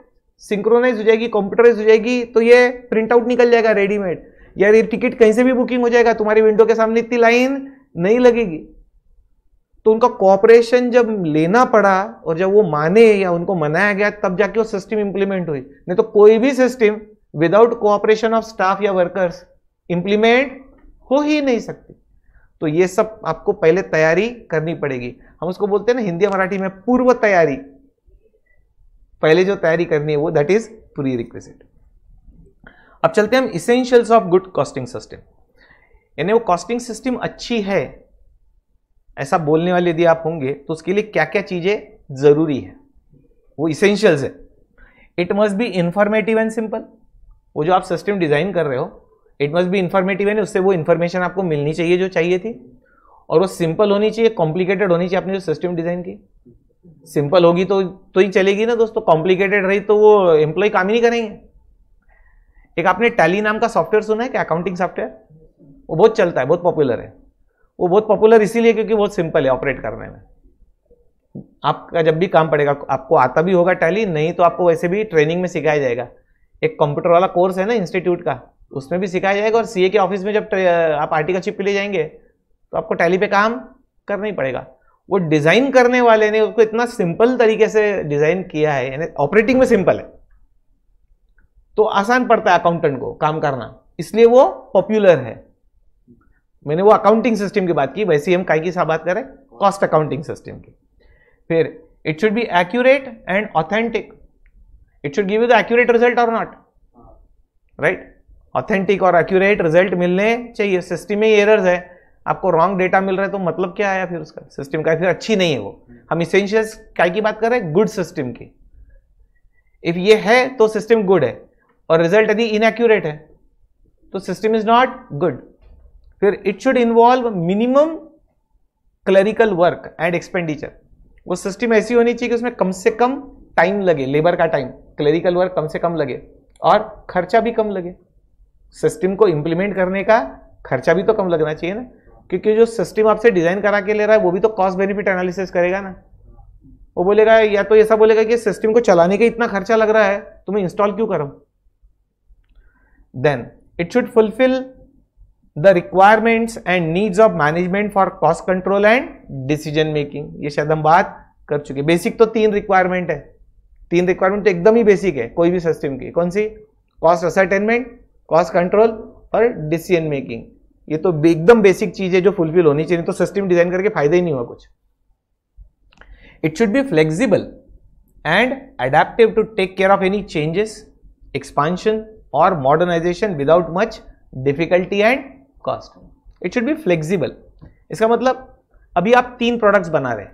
सिंक्रोनाइज हो जाएगी कंप्यूटराइज हो जाएगी तो ये प्रिंट आउट निकल जाएगा रेडीमेड यार, ये टिकट कहीं से भी बुकिंग हो जाएगा, तुम्हारी विंडो के सामने इतनी लाइन नहीं लगेगी। तो उनका कॉपरेशन जब लेना पड़ा और जब वो माने या उनको मनाया गया, तब जाके वो सिस्टम इंप्लीमेंट हुई। नहीं तो कोई भी system without cooperation of staff या वर्कर्स इंप्लीमेंट हो ही नहीं सकती। तो ये सब आपको पहले तैयारी करनी पड़ेगी। हम उसको बोलते हैं ना, हिंदी मराठी में पूर्व तैयारी। पहले जो तैयारी करनी है वो दैट इज़ प्री रिक्वेजिट अब चलते हैं हम essentials of good costing system यानी वो कॉस्टिंग सिस्टम अच्छी है ऐसा बोलने वाले यदि आप होंगे तो उसके लिए क्या क्या चीज़ें ज़रूरी है? वो इसेंशियल्स है। It must be informative and simple वो जो आप सिस्टम डिज़ाइन कर रहे हो it must be informative and उससे वो इन्फॉर्मेशन आपको मिलनी चाहिए जो चाहिए थी। और वो सिंपल होनी चाहिए कॉम्प्लिकेटेड होनी चाहिए आपने जो सिस्टम डिज़ाइन की। सिंपल होगी तो तो ही चलेगी ना दोस्तों कॉम्प्लिकेटेड रही तो वो एम्प्लॉय काम ही नहीं करेंगे। एक आपने टैली नाम का सॉफ्टवेयर सुना है क्या? अकाउंटिंग सॉफ्टवेयर वो बहुत चलता है, बहुत पॉपुलर है। वो बहुत पॉपुलर इसीलिए क्योंकि बहुत सिंपल है ऑपरेट करने में। आपका जब भी काम पड़ेगा, आपको आता भी होगा टैली नहीं तो आपको वैसे भी ट्रेनिंग में सिखाया जाएगा। एक कंप्यूटर वाला कोर्स है ना इंस्टीट्यूट का, उसमें भी सिखाया जाएगा और सीए के ऑफ़िस में जब आप आरटी का चिप ले जाएँगे तो आपको टैली पे काम करना ही पड़ेगा। वो डिज़ाइन करने वाले ने उसको इतना सिंपल तरीके से डिज़ाइन किया है, यानी ऑपरेटिंग में सिंपल है। तो आसान पड़ता है अकाउंटेंट को काम करना, इसलिए वो पॉपुलर है। मैंने वो अकाउंटिंग सिस्टम की बात की वैसे ही हम काय की सा बात करें? कॉस्ट अकाउंटिंग सिस्टम की। फिर it should be accurate and authentic it should give you the accurate result और नॉट राइट ऑथेंटिक और एक्यूरेट रिज़ल्ट मिलने चाहिए। सिस्टम में एरर्स है। आपको रॉन्ग डेटा मिल रहा है तो मतलब क्या आया फिर उसका? सिस्टम का फिर अच्छी नहीं है वो। हम इसेंशियल्स क्या की बात कर रहे हैं? गुड सिस्टम की। इफ़ ये है तो सिस्टम गुड है। और रिज़ल्ट यदि इनएक्यूरेट है तो सिस्टम इज़ नॉट गुड फिर it should involve minimum clerical work and expenditure वो सिस्टम ऐसी होनी चाहिए कि उसमें कम से कम टाइम लगे लेबर का टाइम क्लरिकल वर्क कम से कम लगे और खर्चा भी कम लगे। सिस्टम को इंप्लीमेंट करने का खर्चा भी तो कम लगना चाहिए ना, क्योंकि जो सिस्टम आपसे डिज़ाइन करा के ले रहा है, वो भी तो कॉस्ट बेनिफिट एनालिसिस करेगा ना। वो बोलेगा, या तो ऐसा बोलेगा कि सिस्टम को चलाने का इतना खर्चा लग रहा है तुम्हें इंस्टॉल क्यों करो? Then it should fulfil the requirements and needs of management for cost control and decision making ये शायद हम बात कर चुके बेसिक तो तीन रिक्वायरमेंट है। तीन रिक्वायरमेंट तो एकदम ही बेसिक है, कोई भी सिस्टम की। कौन सी? कॉस्ट असरटेनमेंट कॉस्ट कंट्रोल और डिसीज़न मेकिंग ये तो एकदम बेसिक चीज़ है जो फुलफिल होनी चाहिए तो सिस्टम डिज़ाइन करके फ़ायदा ही नहीं हुआ कुछ। It should be flexible and adaptive to take care of any changes expansion और modernisation without much difficulty and cost it should be flexible इसका मतलब अभी आप तीन प्रोडक्ट्स बना रहे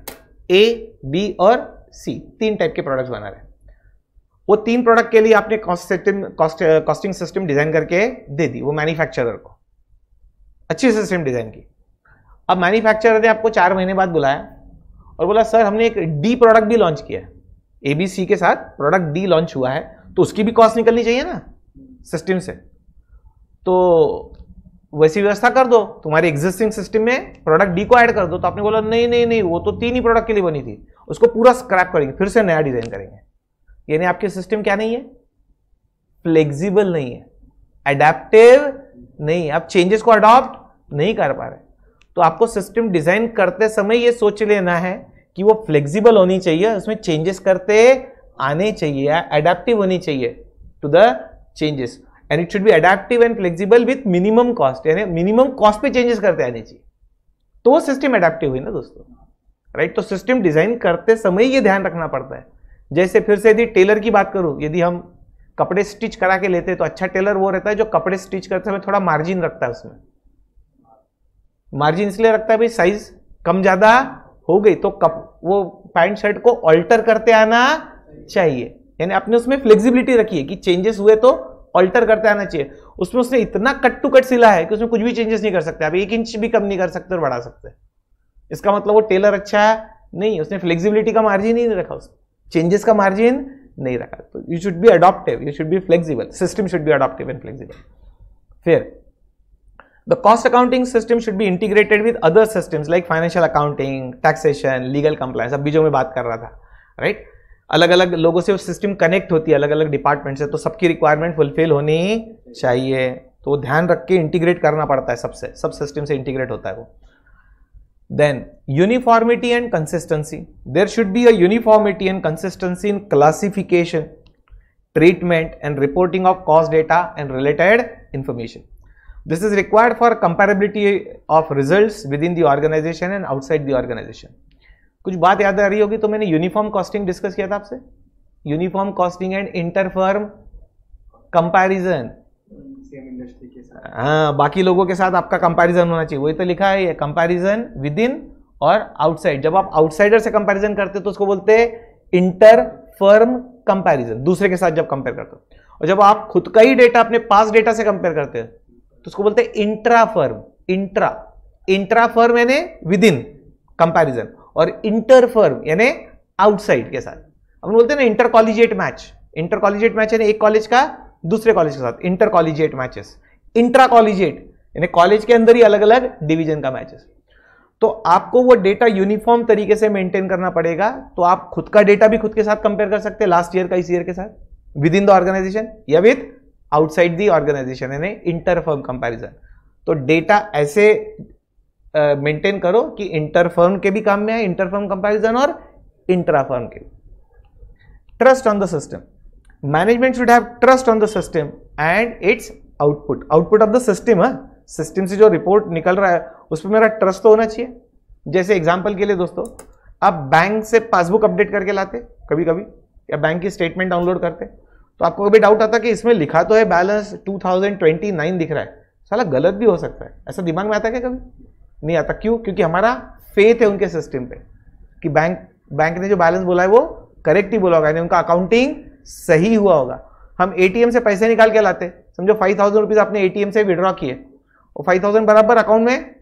ए बी और सी तीन टाइप के प्रोडक्ट्स बना रहे हैं। वो तीन प्रोडक्ट के लिए आपने cost system cost costing system design करके दे दी, वो मैन्युफैक्चरर को। अच्छी सिस्टम डिज़ाइन की। अब मैन्युफैक्चरर ने आपको चार महीने बाद बुलाया और बोला, सर, हमने एक डी प्रोडक्ट भी लॉन्च किया है। सी के साथ प्रोडक्ट डी लॉन्च हुआ है तो उसकी भी कॉस्ट निकलनी चाहिए ना सिस्टम से? तो वैसी व्यवस्था कर दो, तुम्हारे एग्जिस्टिंग सिस्टम में प्रोडक्ट डी को ऐड कर दो तो आपने बोला, नहीं नहीं नहीं, वो तो तीन ही प्रोडक्ट के लिए बनी थी, उसको पूरा स्क्रैप करेंगे, फिर से नया डिज़ाइन करेंगे। यानी आपके सिस्टम क्या नहीं है? फ्लेक्सिबल नहीं है अडेप्टिव नहीं आप चेंजेस को अडॉप्ट नहीं कर पा रहे। तो आपको सिस्टम डिज़ाइन करते समय ये सोच लेना है कि वो फ्लेक्सिबल होनी चाहिए, उसमें चेंजेस करते आने चाहिए अडेप्टिव होनी चाहिए to the changes and it should be adaptive and flexible with minimum cost यानी मिनिमम कॉस्ट पे चेंजेस करते आने चाहिए। तो वो सिस्टम अडेप्टिव हुई ना दोस्तों। राइट तो सिस्टम डिज़ाइन करते समय ये ध्यान रखना पड़ता है। जैसे फिर से यदि टेलर की बात करूँ, यदि हम कपड़े स्टिच करा के लेते हैं तो अच्छा टेलर वो रहता है जो कपड़े स्टिच करते समय थोड़ा मार्जिन रखता है उसमें। मार्जिन इसलिए रखता है भाई साइज़ कम ज़्यादा हो गई तो कप, वो पैंट शर्ट को ऑल्टर करते आना चाहिए। यानी आपने उसमें फ्लेक्सिबिलिटी रखी है कि चेंजेस हुए तो ऑल्टर करते आना चाहिए। उसमें उसने इतना कट टू कट सिला है कि उसमें कुछ भी चेंजेस नहीं कर सकते। आप एक इंच भी कम नहीं कर सकते और बढ़ा सकते। इसका मतलब वो टेलर अच्छा है? नहीं, उसने फ्लेक्सिबिलिटी का मार्जिन ही नहीं रखा उसने चेंजेस का मार्जिन नहीं रखा। तो you should be adaptive you should be flexible system should be adaptive and flexible फिर the cost accounting system should be integrated with other systems like financial accounting taxation legal compliance अभी जो मैं बात कर रहा था राइट right? अलग अलग लोगों से वो सिस्टम कनेक्ट होती है अलग अलग डिपार्टमेंट से तो सबकी रिक्वायरमेंट फुलफिल होनी चाहिए। तो ध्यान रख के इंटीग्रेट करना पड़ता है सबसे, सब सिस्टम से इंटीग्रेट होता है वो। Then uniformity and consistency there should be a uniformity and consistency in classification treatment and reporting of cost data and related information this is required for comparability of result within the organization and outside the organization कुछ बात याद आ रही होगी तो मैंने uniform costing discuss किया था आपसे। Uniform costing and interfirm comparison हाँ बाकी लोगों के साथ आपका कंपैरिजन होना चाहिए। वही तो लिखा है ये कंपैरिजन विद इन और आउटसाइड जब आप आउटसाइडर से कंपैरिजन करते हो तो उसको बोलते हैं इंटर फर्म कंपैरिजन दूसरे के साथ जब कंपेयर करते हो। और जब आप खुद का ही डेटा अपने पास डेटा से कंपेयर करते हो तो उसको बोलते हैं intra firm intra intra firm यानी विद इन कंपैरिजन और इंटर फर्म यानी आउटसाइड के साथ। अपन बोलते हैं ना inter collegiate match inter collegiate match यानी एक कॉलेज का, दूसरे कॉलेज के साथ। Inter collegiate matches intra collegiate यानी कॉलेज के अंदर ही अलग अलग डिवीज़न का मैचेस तो आपको वो डेटा यूनिफॉर्म तरीके से मेंटेन करना पड़ेगा। तो आप खुद का डेटा भी खुद के साथ कंपेयर कर सकते हैं लास्ट ईयर का, इस ईयर के साथ। विद इन द ऑर्गेनाइजेशन या विद आउटसाइड द ऑर्गेनाइजेशन यानी इंटर फर्म कंपेरिजन तो डेटा ऐसे मेंटेन uh, करो कि इंटरफर्म के भी काम में आए इंटर फर्म कंपेरिजन और इंट्रा फर्म के trust on the system management should have trust on the system and its output output of the system है? सिस्टम से जो रिपोर्ट निकल रहा है उस पर मेरा ट्रस्ट तो होना चाहिए। जैसे एग्ज़ाम्पल के लिए दोस्तों आप बैंक से पासबुक अपडेट करके लाते कभी कभी या बैंक की स्टेटमेंट डाउनलोड करते तो आपको कभी डाउट आता कि इसमें लिखा तो है बैलेंस 2029 दिख रहा है। साला गलत भी हो सकता है। ऐसा दिमाग में आता है क्या कभी? नहीं आता। क्यों? क्योंकि हमारा फेथ है उनके सिस्टम पे कि बैंक बैंक ने जो बैलेंस बोला है वो करेक्ट ही बोला होगा। यानी उनका अकाउंटिंग सही हुआ होगा। हम एटीएम से पैसे निकाल के लाते। समझो फाइव थाउज़ेंड रुपीज़ आपने एटीएम से विड्रॉ किए और फाइव थाउज़ेंड बराबर अकाउंट में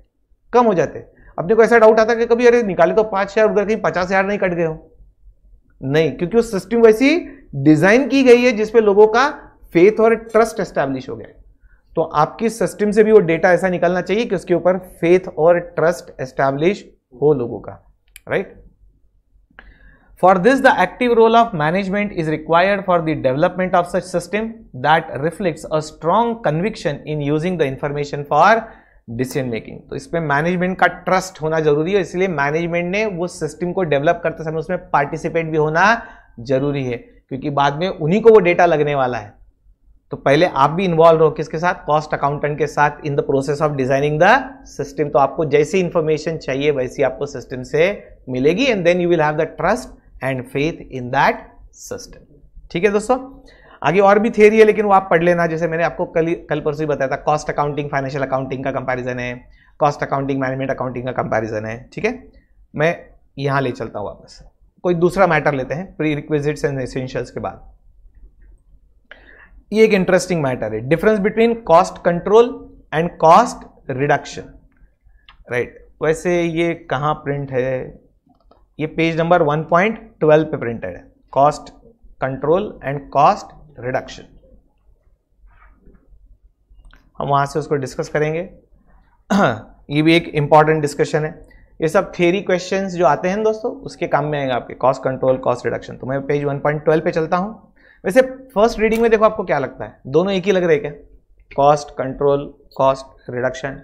कम हो जाते। अपने को ऐसा डाउट आता कि कभी अरे निकाले तो पाँच हज़ार उधर कहीं पचास हज़ार नहीं कट गए हो। नहीं, क्योंकि वो सिस्टम वैसी डिज़ाइन की गई है जिसपे लोगों का फेथ और ट्रस्ट एस्टैब्लिश हो गया तो आपकी सिस्टम से भी वो डेटा ऐसा निकलना चाहिए कि उसके ऊपर फेथ और ट्रस्ट एस्टैब्लिश हो लोगों का right for this the active role of management is required for the development of such system that reflects a strong conviction in using the information for decision making तो इसमें management का trust होना ज़रूरी है, इसलिए मैनेजमेंट ने वो system को डेवलप करते समय उसमें पार्टिसिपेट भी होना ज़रूरी है, क्योंकि बाद में उन्हीं को वो डेटा लगने वाला है। तो पहले आप भी इन्वॉल्व हो किसके साथ? कॉस्ट अकाउंटेंट के साथ in the process of designing the system तो आपको जैसी इंफॉर्मेशन चाहिए, वैसी आपको सिस्टम से मिलेगी and then you will have the trust and faith in that system ठीक है दोस्तों? आगे और भी थेरी है, लेकिन वो आप पढ़ लेना। जैसे मैंने आपको कल कल परसों ही बताया था कॉस्ट अकाउंटिंग फाइनेंशियल अकाउंटिंग का कंपैरिजन है। कॉस्ट अकाउंटिंग मैनेजमेंट अकाउंटिंग का कंपैरिजन है। ठीक है? मैं यहाँ ले चलता हूँ वापस। कोई दूसरा मैटर लेते हैं प्री रिक्विजिट्स एंड एसेंशियल्स के बाद। ये एक इंटरेस्टिंग मैटर है। Difference between cost control and cost reduction right वैसे ये कहाँ प्रिंट है? ये पेज नंबर 1.12 पे प्रिंटेड है। Cost control and cost reduction हम वहाँ से उसको डिस्कस करेंगे। ये भी एक इंपॉर्टेंट डिस्कशन है। ये सब थेरी क्वेश्चंस जो आते हैं दोस्तों, उसके काम में आएगा आपके। कॉस्ट कंट्रोल कॉस्ट रिडक्शन तो मैं पेज 1.12 पे चलता हूँ। वैसे फ़र्स्ट रीडिंग में देखो आपको क्या लगता है? दोनों एक ही लग रहे क्या? Cost control cost reduction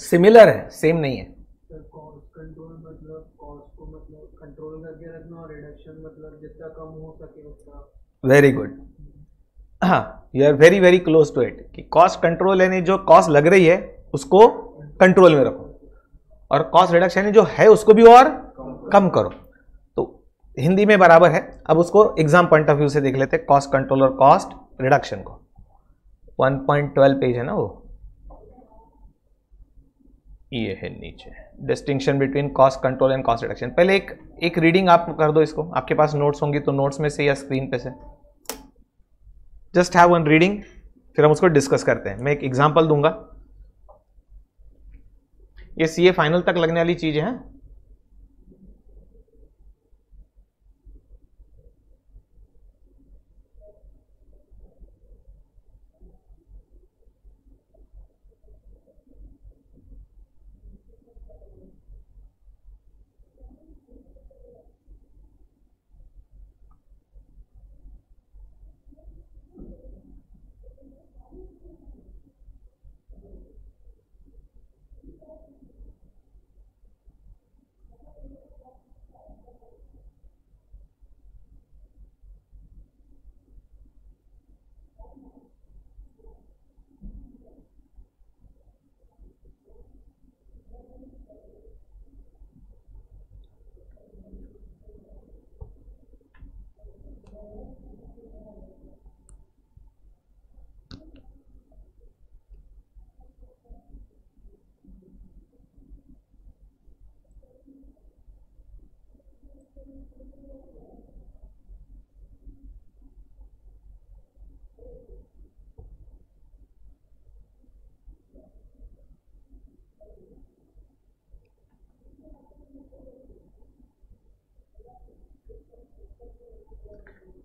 similar है सेम नहीं है. कंट्रोल मतलब कॉस्ट को मतलब कंट्रोल करके रखना और रिडक्शन मतलब जितना कम हो सके उतना. वेरी गुड हाँ you are very very close to it कि कॉस्ट कंट्रोल यानी जो कॉस्ट लग रही है उसको कंट्रोल में रखो. और कॉस्ट रिडक्शन जो है उसको भी और कम करो। तो हिंदी में बराबर है। अब उसको एग्ज़ाम पॉइंट ऑफ़ व्यू से देख लेते कॉस्ट कंट्रोल और कॉस्ट रिडक्शन को। 1.12 पेज है ना वो? ये है नीचे। Distinction between cost control and cost reduction पहले एक एक रीडिंग आप कर दो इसको। आपके पास नोट्स होंगी तो नोट्स में से या स्क्रीन पे से। जस्ट हैव वन रीडिंग फिर हम उसको डिस्कस करते हैं। मैं एक एग्ज़ाम्पल दूँगा। ये सी ए फाइनल तक लगने वाली चीज़ है।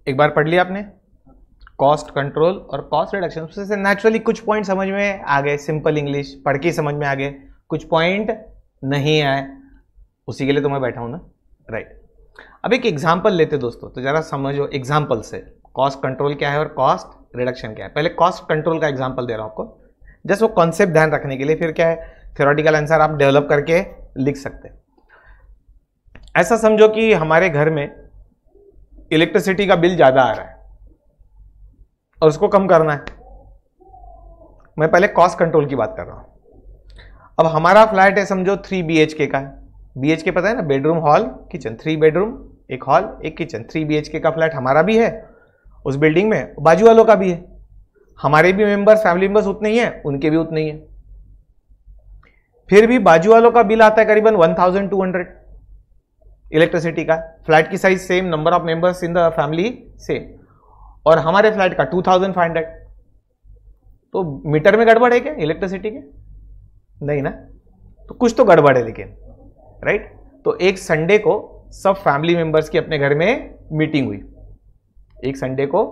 एक बार पढ़ लिया आपने? कॉस्ट कंट्रोल और कॉस्ट रिडक्शन उससे नेचुरली कुछ पॉइंट समझ में आ गए सिंपल इंग्लिश पढ़ के समझ में आ गए कुछ पॉइंट नहीं आए, उसी के लिए तो मैं बैठा हूँ ना? राइट अब एक एग्ज़ाम्पल लेते दोस्तों तो जरा समझो एग्ज़ाम्पल से। कॉस्ट कंट्रोल क्या है और कॉस्ट रिडक्शन क्या है? पहले कॉस्ट कंट्रोल का एग्ज़ाम्पल दे रहा हूँ आपको। जस्ट वो कॉन्सेप्ट ध्यान रखने के लिए फिर क्या है? थ्योरेटिकल आंसर आप डेवलप करके लिख सकते हैं। ऐसा समझो कि हमारे घर में इलेक्ट्रिसिटी का बिल ज़्यादा आ रहा है और उसको कम करना है। मैं पहले कॉस्ट कंट्रोल की बात कर रहा हूँ। अब हमारा फ्लैट है समझो थ्री बी के। का बी के पता है ना? Bedroom hall kitchen three bedroom एक हॉल एक किचन थ्री बी का फ्लैट हमारा भी है, उस बिल्डिंग में। बाजू वालों का भी है। हमारे भी मेंबर्स फैमिली मेंबर्स उतने ही हैं, उनके भी उतने ही हैं। फिर भी बाजू वालों का बिल आता है करीबन 1200 इलेक्ट्रिसिटी का। फ्लैट की size same number of members in the family same और हमारे फ्लैट का 2500 तो मीटर में गड़बड़ है क्या इलेक्ट्रिसिटी के? नहीं ना? तो कुछ तो गड़बड़ है लेकिन राइट तो एक संडे को सब फैमिली मेंबर्स की अपने घर में मीटिंग हुई। एक संडे को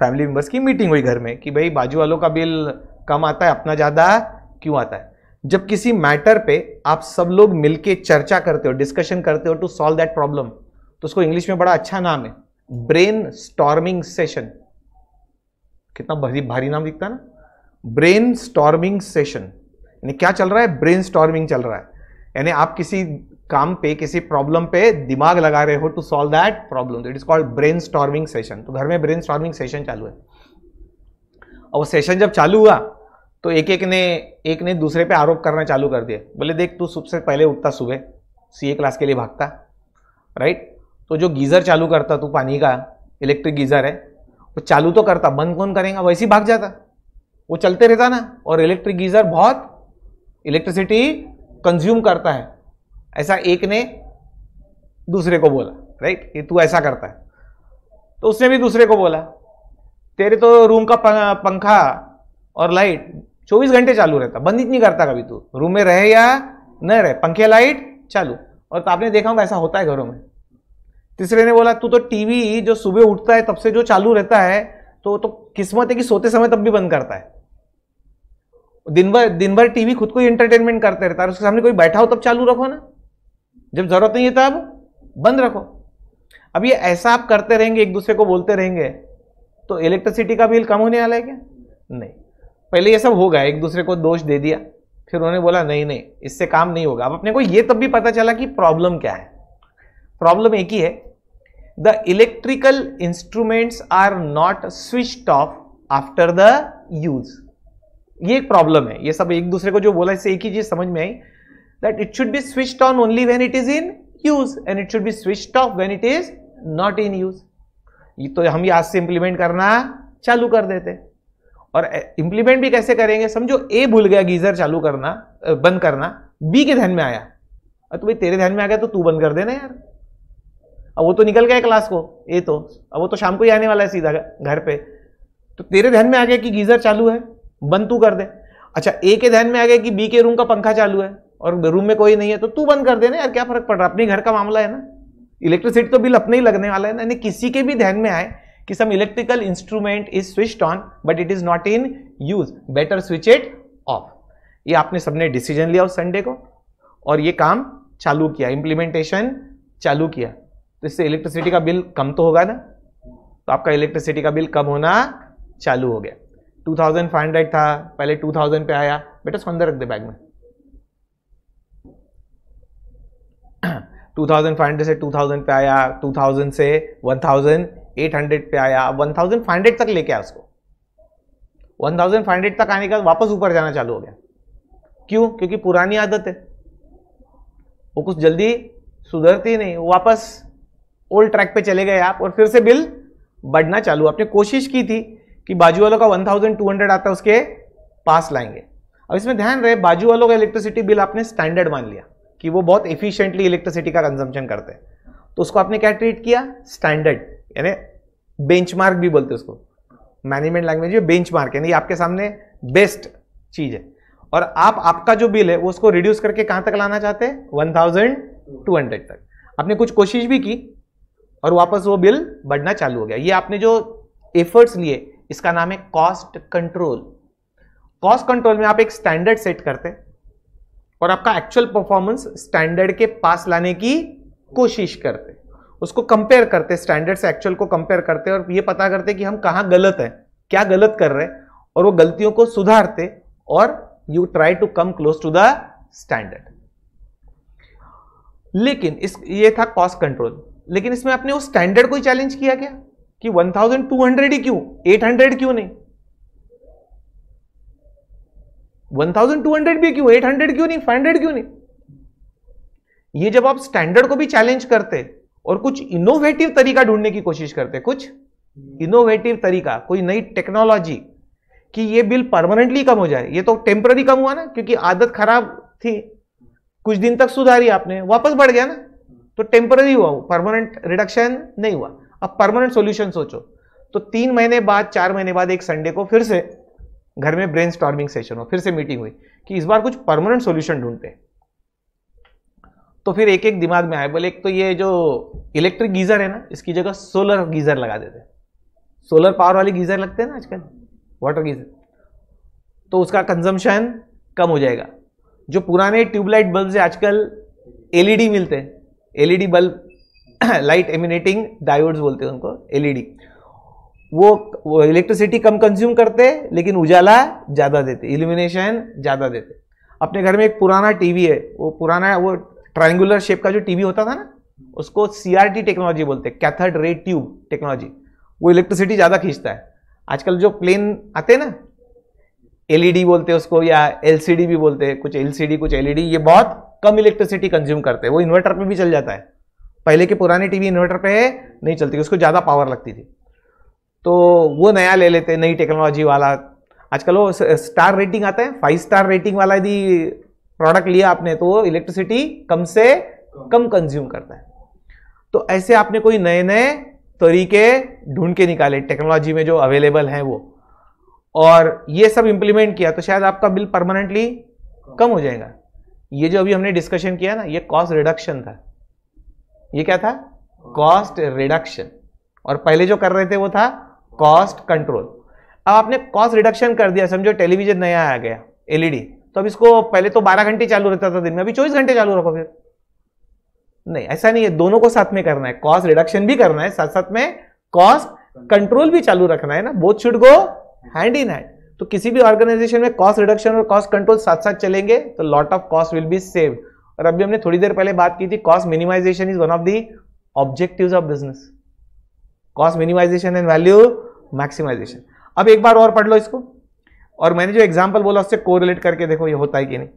फैमिली मेंबर्स की मीटिंग हुई घर में कि भाई बाजू वालों का बिल कम आता है, अपना ज़्यादा क्यों आता है? जब किसी मैटर पे आप सब लोग मिलके चर्चा करते हो डिस्कशन करते हो टू सॉल्व दैट प्रॉब्लम तो उसको इंग्लिश में बड़ा अच्छा नाम है ब्रेन स्टॉर्मिंग सेशन कितना भारी भारी नाम दिखता है ना? ब्रेन स्टॉर्मिंग सेशन यानी क्या चल रहा है? ब्रेन स्टॉर्मिंग चल रहा है। यानी आप किसी काम पे, किसी प्रॉब्लम पे दिमाग लगा रहे हो to solve that problem it is called brain storming session तो घर में ब्रेन स्टॉर्मिंग सेशन चालू है। और वो सेशन जब चालू हुआ तो एक एक ने एक ने दूसरे पे आरोप करना चालू कर दिया। बोले, देख, तू सबसे पहले उठता सुबह सी ए क्लास के लिए भागता राइट तो जो गीज़र चालू करता तू, पानी का इलेक्ट्रिक गीज़र है, वो चालू तो करता, बंद कौन करेगा? वैसे ही भाग जाता। वो चलते रहता ना, और इलेक्ट्रिक गीज़र बहुत इलेक्ट्रिसिटी कंज्यूम करता है। ऐसा एक ने दूसरे को बोला राइट कि तू ऐसा करता है। तो उसने भी दूसरे को बोला, तेरे तो रूम का पंखा और लाइट 24 घंटे चालू रहता, बंद नहीं करता कभी तू। रूम में रहे या न रहे, पंखे, लाइट, चालू। और तो आपने देखा होगा ऐसा होता है घरों में। तीसरे ने बोला, तू तो टीवी जो सुबह उठता है, तब से जो चालू रहता है तो तो किस्मत है कि सोते समय तब भी बंद करता है। दिन भर दिन भर टीवी खुद को ही एंटरटेनमेंट करते रहता है उसके सामने कोई बैठा हो तब चालू रखो ना। जब ज़रूरत नहीं है तब बंद रखो। अब ये ऐसा आप करते रहेंगे, एक दूसरे को बोलते रहेंगे तो इलेक्ट्रिसिटी का बिल कम होने वाला है क्या? नहीं। पहले ये सब होगा एक दूसरे को दोष दे दिया, फिर उन्होंने बोला, नहीं नहीं, इससे काम नहीं होगा। अब अपने को ये तब भी पता चला कि प्रॉब्लम क्या है। प्रॉब्लम एक ही है। The electrical instruments are not switch off after the use ये एक प्रॉब्लम है। ये सब एक दूसरे को जो बोला, इससे एक ही चीज़ समझ में आई that it should be switched on only when it is in use and it should be switched off when it is not in use ये तो हम ये आज से इंप्लीमेंट करना चालू कर देते। और इंप्लीमेंट भी कैसे करेंगे? समझो ए भूल गया, गीजर चालू करना बंद करना बी के ध्यान में आया। अरे तो भाई तेरे ध्यान में आ गया तो तू बंद कर देना यार। अब वो तो निकल गया क्लास को ए तो। अब वो तो शाम को ही आने वाला है सीधा घर पे। तो तेरे ध्यान में आ गया कि गीजर चालू है, बंद तू कर दे। अच्छा ए के ध्यान में आ गया कि बी के रूम का पंखा चालू है, और रूम में कोई नहीं है तो तू बंद कर देना यार, क्या फ़र्क पड़ रहा? अपने घर का मामला है ना। इलेक्ट्रिसिटी तो बिल अपने ही लगने वाला है ना किसी के भी ध्यान में आए कि some electrical instrument is switch on but it is not in use better switch it off ये आपने सबने डिसीज़न लिया उस संडे को, और ये काम चालू किया इंप्लीमेंटेशन चालू किया। तो इससे इलेक्ट्रिसिटी का बिल कम तो होगा ना? तो आपका इलेक्ट्रिसिटी का बिल कम होना चालू हो गया? 2500 था, पहले 2000 पे आया। बेटा अंदर रख दे बैग में। 2500 से 2000 पे आया 2000 से 1800 पे आया 1500 तक लेके आया उसको। 1500 तक आने के बाद वापस ऊपर जाना चालू हो गया। क्यों? क्योंकि पुरानी आदत है। वो कुछ जल्दी सुधरती नहीं। वापस ओल्ड ट्रैक पे चले गए आप और फिर से बिल बढ़ना चालू। आपने कोशिश की थी कि बाजू वालों का 1200 आता है, उसके पास लाएँगे। अब इसमें ध्यान रहे, बाजू वालों का इलेक्ट्रिसिटी बिल आपने स्टैंडर्ड मान लिया कि वो बहुत एफिशिएंटली इलेक्ट्रिसिटी का कंजम्पशन करते हैं। तो उसको आपने क्या ट्रीट किया? स्टैंडर्ड यानी बेंचमार्क भी बोलते हैं उसको। मैनेजमेंट लैंग्वेज में बेंचमार्क यानी आपके सामने बेस्ट चीज़ है। और आप, आपका जो बिल है, वो उसको रिड्यूस करके कहाँ तक लाना चाहते हैं? वन थाउज़ेंड टू हंड्रेड तक। आपने कुछ कोशिश भी की और वापस वो बिल बढ़ना चालू हो गया। ये आपने जो एफर्ट्स लिए, इसका नाम है कॉस्ट कंट्रोल कॉस्ट कंट्रोल में आप एक स्टैंडर्ड सेट करते और आपका एक्चुअल परफॉर्मेंस स्टैंडर्ड के पास लाने की कोशिश करते। उसको कंपेयर करते स्टैंडर्ड से एक्चुअल को कंपेयर करते और ये पता करते कि हम कहाँ गलत है, क्या गलत कर रहे हैं और वो गलतियों को सुधारते और you try to come close to the standard लेकिन इस, ये था कॉस्ट कंट्रोल लेकिन इसमें आपने वो स्टैंडर्ड को ही चैलेंज किया क्या? कि 1200 ही क्यों? 800 क्यों नहीं? 1200 भी क्यों? 800 क्यों नहीं? 500 क्यों नहीं? ये जब आप स्टैंडर्ड को भी चैलेंज करते और कुछ इनोवेटिव तरीका ढूँढने की कोशिश करते कुछ इनोवेटिव तरीका, कोई नई टेक्नोलॉजी कि ये बिल परमानेंटली कम हो जाए। ये तो टेम्पररी कम हुआ ना, क्योंकि आदत खराब थी। कुछ दिन तक सुधारी आपने, वापस बढ़ गया ना। तो टेम्पररी हुआ परमानेंट रिडक्शन नहीं हुआ। अब परमानेंट सोल्यूशन सोचो। तो तीन महीने बाद, चार महीने बाद एक संडे को फिर से घर में ब्रेन सेशन हो फिर से मीटिंग हुई कि इस बार कुछ परमानेंट सोल्यूशन ढूंढते तो फिर एक एक दिमाग में आए, बोले, एक तो ये जो इलेक्ट्रिक गीजर है ना, इसकी जगह सोलर गीजर लगा देते सोलर पावर वाली गीजर लगते हैं ना आजकल वाटर गीजर तो उसका कंजम्पशन कम हो जाएगा। जो पुराने ट्यूबलाइट बल्ब से आजकल एलईडी मिलते हैं। LED bulb light emanating diodes बोलते हैं उनको, एलईडी। वो वो इलेक्ट्रिसिटी कम कंज्यूम करते लेकिन उजाला ज़्यादा देते इल्यूमिनेशन ज़्यादा देते अपने घर में एक पुराना टीवी है, वो पुराना, वो ट्रायंगुलर शेप का जो टीवी होता था ना, उसको सीआरटी टेक्नोलॉजी बोलते हैं कैथर्ड रे ट्यूब टेक्नोलॉजी वो इलेक्ट्रिसिटी ज़्यादा खींचता है। आजकल जो प्लेन आते हैं ना एलईडी बोलते हैं उसको, या एलसीडी भी बोलते हैं, कुछ एलसीडी कुछ एलईडी ये बहुत कम इलेक्ट्रिसिटी कंज्यूम करते हैं। वो इन्वर्टर पे भी चल जाता है। पहले के पुराने टीवी इन्वर्टर पे नहीं चलती उसको ज़्यादा पावर लगती थी। तो वो नया ले लेते नई टेक्नोलॉजी वाला। आजकल वो स्टार रेटिंग आता है फाइव स्टार रेटिंग वाला यदि प्रोडक्ट लिया आपने तो इलेक्ट्रिसिटी कम से कम कंज्यूम करता है। तो ऐसे आपने कोई नए नए तरीके ढूंढ के निकाले टेक्नोलॉजी में जो अवेलेबल हैं वो। और ये सब इंप्लीमेंट किया तो शायद आपका बिल परमानेंटली कम हो जाएगा। ये जो अभी हमने डिस्कशन किया ना, ये कॉस्ट रिडक्शन था। ये क्या था? कॉस्ट रिडक्शन और पहले जो कर रहे थे वो था कॉस्ट कंट्रोल अब आपने कॉस्ट रिडक्शन कर दिया, समझो टेलीविज़न नया आ गया एलईडी तो अब इसको पहले तो 12 घंटे चालू रहता था दिन में, अभी 24 घंटे चालू रखो फिर। नहीं, ऐसा नहीं है, दोनों को साथ में करना है। कॉस्ट रिडक्शन भी करना है साथ साथ में कॉस्ट कंट्रोल भी चालू रखना है ना। Both should go hand in hand तो किसी भी ऑर्गेनाइजेशन में कॉस्ट रिडक्शन और कॉस्ट कंट्रोल साथ साथ चलेंगे तो lot of cost will be save और अभी हमने थोड़ी देर पहले बात की थी cost minimization is one of the objectives of business cost minimization and value maximization अब एक बार और पढ़ लो इसको। और मैंने जो एग्ज़ाम्पल बोला, उससे कोरिलेट करके देखो ये होता है कि नहीं।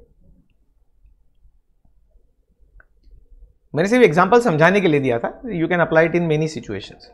मैंने सिर्फ़ एग्ज़ाम्पल समझाने के लिए दिया था। You can apply it in many situations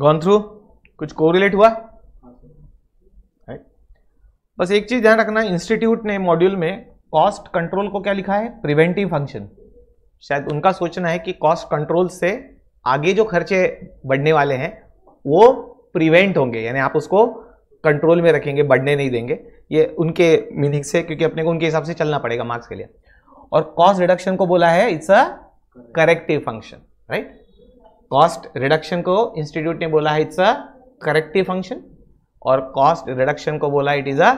gone through कुछ कोरिलेट हुआ? राइट बस एक चीज़ ध्यान रखना इंस्टीट्यूट ने मॉड्यूल में कॉस्ट कंट्रोल को क्या लिखा है? प्रिवेंटिव फ़ंक्शन शायद उनका सोचना है कि कॉस्ट कंट्रोल से आगे जो खर्चे बढ़ने वाले हैं, वो प्रिवेंट होंगे, यानी आप उसको कंट्रोल में रखेंगे, बढ़ने नहीं देंगे। ये उनके मीनिंग से, क्योंकि अपने को उनके हिसाब से चलना पड़ेगा मार्क्स के लिए। और कॉस्ट रिडक्शन को बोला है it's a corrective function right cost reduction को इंस्टीट्यूट ने बोला है इट्स अ करेक्टिव फ़ंक्शन और कॉस्ट रिडक्शन को बोला it is a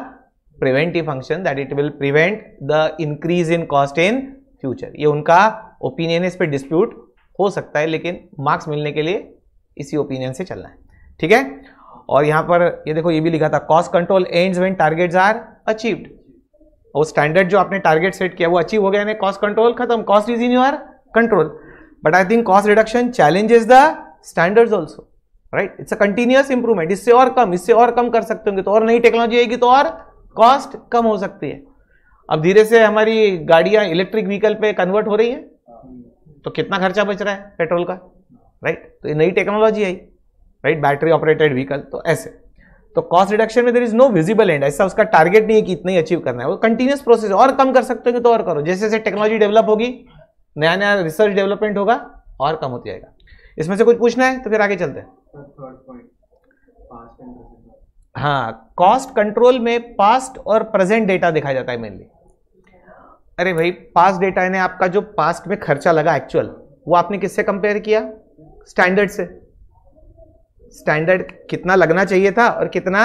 preventive function that it will prevent the increase in cost in future ये उनका ओपिनियन है, इस पर डिस्प्यूट हो सकता है, लेकिन मार्क्स मिलने के लिए इसी ओपिनियन से चलना है। ठीक है? और यहाँ पर ये देखो, ये भी लिखा था cost control ends when targets are achieved वो स्टैंडर्ड जो आपने टारगेट सेट किया, वो अचीव हो गया कॉस्ट कंट्रोल खत्म cost is in your control but I think cost reduction challenges the standards also right it's a continuous improvement इससे और कम, इससे और कम कर सकते होंगे तो और नई टेक्नोलॉजी आएगी तो और कॉस्ट कम हो सकती है। अब धीरे से हमारी गाड़ियाँ इलेक्ट्रिक व्हीकल पे कन्वर्ट हो रही हैं तो कितना खर्चा बच रहा है पेट्रोल का राइट तो ये नई टेक्नोलॉजी आई राइट बैटरी ऑपरेटेड व्हीकल तो ऐसे। तो कॉस्ट रिडक्शन में there is no visible end ऐसा उसका टारगेट नहीं है कि इतना ही अचीव करना है। वो कंटिन्यूस प्रोसेस और कम कर सकते हो तो और करो। जैसे जैसे टेक्नोलॉजी डेवलप होगी नया नया रिसर्च डेवलपमेंट होगा और कम होती जाएगा। इसमें से कुछ पूछना है तो फिर आगे चलते हैं। हाँ कॉस्ट कंट्रोल में पास्ट और प्रेजेंट डेटा देखा जाता है मेनली अरे भाई पास्ट डेटा ने आपका जो पास्ट में खर्चा लगा एक्चुअल वो आपने किससे कंपेयर किया? स्टैंडर्ड से। स्टैंडर्ड कितना लगना चाहिए था और कितना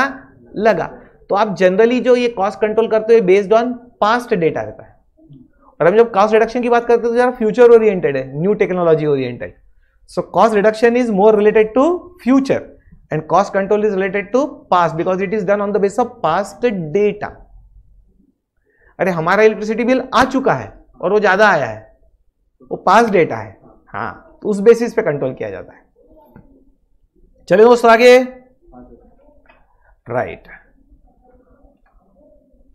लगा। तो आप जनरली जो ये कॉस्ट कंट्रोल करते हो बेस्ड ऑन पास्ट डेटा रहता है। और हम जब कॉस्ट रिडक्शन की बात करते हैं तो जरा फ्यूचर ओरिएंटेड है new technology oriented so cost reduction is more related to future and cost control is related to past because it is done on the base of past data अरे हमारा electricity bill आ चुका है और वो ज़्यादा आया है। वो पास डेटा है। हाँ तो उस बेसिस पे कंट्रोल किया जाता है। चलिए दोस्तों आगे। राइट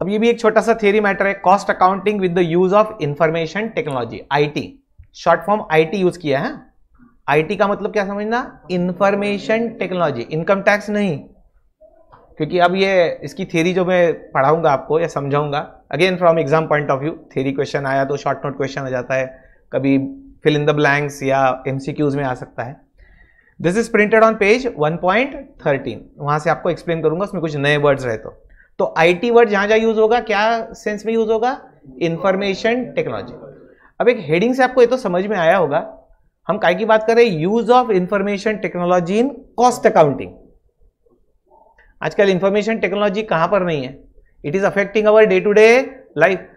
अब ये भी एक छोटा सा थियरी मैटर है cost accounting with the use of information technology IT short form IT use किया है आईटी का मतलब क्या समझना? इंफॉर्मेशन टेक्नोलॉजी इनकम टैक्स नहीं। क्योंकि अब ये, इसकी थ्योरी जो मैं पढ़ाऊँगा आपको, या समझाऊँगा again from exam point of view theory question आया तो शॉर्ट नोट क्वेश्चन आ जाता है, कभी फिल इन द ब्लैंक्स या एमसीक्यूज में आ सकता है। This is printed on page 1.13 वहाँ से आपको एक्सप्लेन करूँगा, उसमें कुछ नए वर्ड्स रहे तो। तो आईटी वर्ड जहाँ जहाँ यूज़ होगा, क्या सेंस में यूज़ होगा? इंफॉर्मेशन टेक्नोलॉजी अब एक हेडिंग से आपको ये तो समझ में आया होगा। हम काय की बात कर रहे हैं? Use of information technology in cost accounting आजकल इंफॉर्मेशन टेक्नोलॉजी कहाँ पर नहीं है? It is affecting our day to day life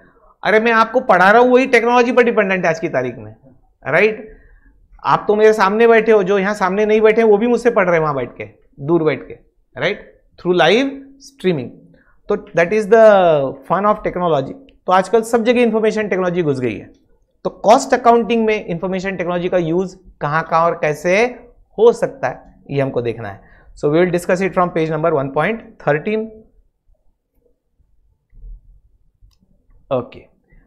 अरे मैं आपको पढ़ा रहा हूँ, वही टेक्नोलॉजी पर डिपेंडेंट है आज की तारीख में राइट right? आप तो मेरे सामने बैठे हो, जो यहाँ सामने नहीं बैठे वो भी मुझसे पढ़ रहे हैं वहाँ बैठ के, दूर बैठ के राइट थ्रू लाइव स्ट्रीमिंग तो that is the fun of technology तो आजकल सब जगह इंफॉर्मेशन टेक्नोलॉजी घुस गई है। तो कॉस्ट अकाउंटिंग में इंफॉर्मेशन टेक्नोलॉजी का यूज़ कहाँ कहाँ और कैसे हो सकता है, ये हमको देखना है। So we will discuss it from page number 1.13 okay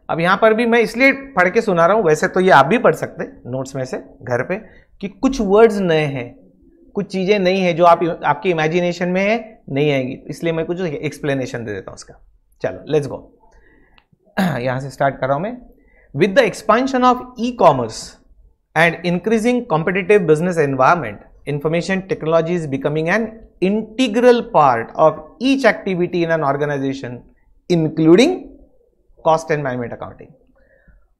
अब यहाँ पर भी मैं इसलिए पढ़ के सुना रहा हूँ, वैसे तो ये आप भी पढ़ सकते नोट्स में से, घर पे, कि कुछ वर्ड्स नए हैं। कुछ चीज़ें नहीं है जो आप, आपकी इमेजिनेशन में है, नहीं आएँगी। इसलिए मैं कुछ एक्सप्लेनेशन दे देता हूँ उसका चलो लेट्स गो यहाँ से स्टार्ट कर रहा हूँ मैं। With the expansion of e commerce and increasing competitive business environment information technology is becoming an integral part of each activity in an organization, including cost and management accounting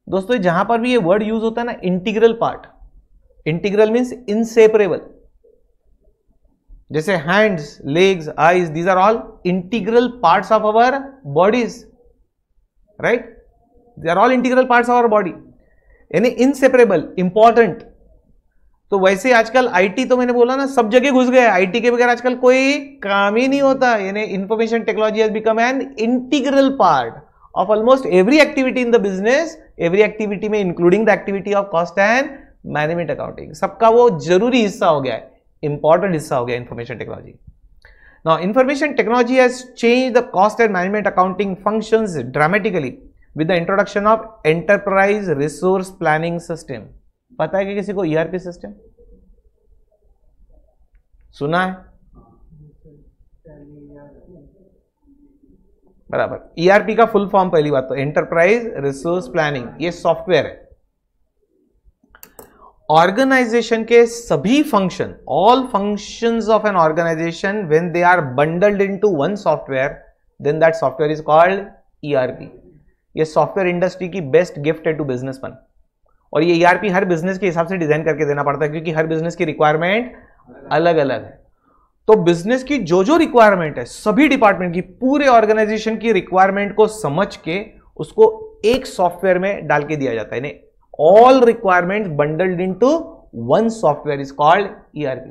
दोस्तों, जहाँ पर भी ये वर्ड यूज़ होता है ना integral part integral means inseparable जैसे hands legs eyes these are all integral parts of our bodies right they are all integral parts of our body यानी इनसेपरेबल इंपॉर्टेंट तो वैसे आजकल आईटी तो मैंने बोला ना, सब जगह घुस गए आईटी के बगैर आजकल कोई काम ही नहीं होता। यानी information technology has become an integral part of almost every activity in the business every activity में including the activity of cost and management accounting सबका वो ज़रूरी हिस्सा हो गया है। इंपॉर्टेंट हिस्सा हो गया information technology now information technology has change the cost and management accounting function dramatically with the introduction of enterprise resource planning system पता है कि किसी को ईआरपी सिस्टम सुना है? बराबर। ई ईआरपी का फुल फॉर्म पहली बात तो एंटरप्राइज रिसोर्स प्लानिंग ये सॉफ्टवेयर है। ऑर्गेनाइजेशन के सभी function all functions of an organization when they are bundled into one software then that software is called ERP ये सॉफ्टवेयर इंडस्ट्री की बेस्ट गिफ्ट है टू बिजनेसमैन और ये ईआरपी e हर business के हिसाब से डिज़ाइन करके देना पड़ता है, क्योंकि हर बिज़नेस की रिक्वायरमेंट अलग अलग है. तो बिज़नेस की जो जो रिक्वायरमेंट है, सभी डिपार्टमेंट की, पूरे ऑर्गेनाइजेशन की रिक्वायरमेंट को समझ के उसको एक सॉफ्टवेयर में डाल के दिया जाता है. Bundled into one software is called ERP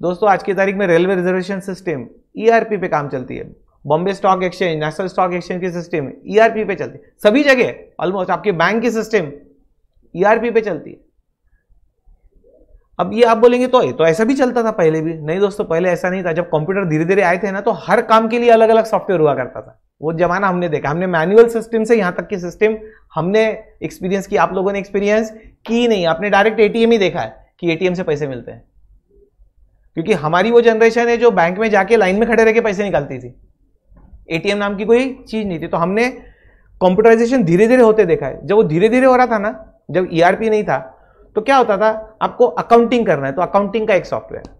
दोस्तों, आज की तारीख में रेलवे रिजर्वेशन सिस्टम ईआरपी पे काम चलती है। Bombay stock exchange national stock exchange की सिस्टम ईआरपी पे चलती है। सभी जगह ऑलमोस्ट आपके बैंक की सिस्टम ईआरपी पे चलती है। अब ये आप बोलेंगे तो ये तो ऐसा भी चलता था पहले भी। नहीं दोस्तों, पहले ऐसा नहीं था। जब कंप्यूटर धीरे धीरे आए थे ना तो हर काम के लिए अलग अलग सॉफ्टवेयर हुआ करता था। वो जमाना हमने देखा। हमने मैनुअल सिस्टम से यहाँ तक की सिस्टम हमने एक्सपीरियंस की, आप लोगों ने एक्सपीरियंस की नहीं। आपने डायरेक्ट एटीएम ही देखा है कि एटीएम से पैसे मिलते हैं। क्योंकि हमारी वो जनरेशन है जो बैंक में जाके लाइन में खड़े रह के पैसे निकालती थी। एटीएम नाम की कोई चीज़ नहीं थी। तो हमने कंप्यूटराइजेशन धीरे धीरे होते देखा है। जब वो धीरे धीरे हो रहा था ना, जब ईआरपी e नहीं था तो क्या होता था? आपको अकाउंटिंग करना है। तो अकाउंटिंग का एक सॉफ्टवेयर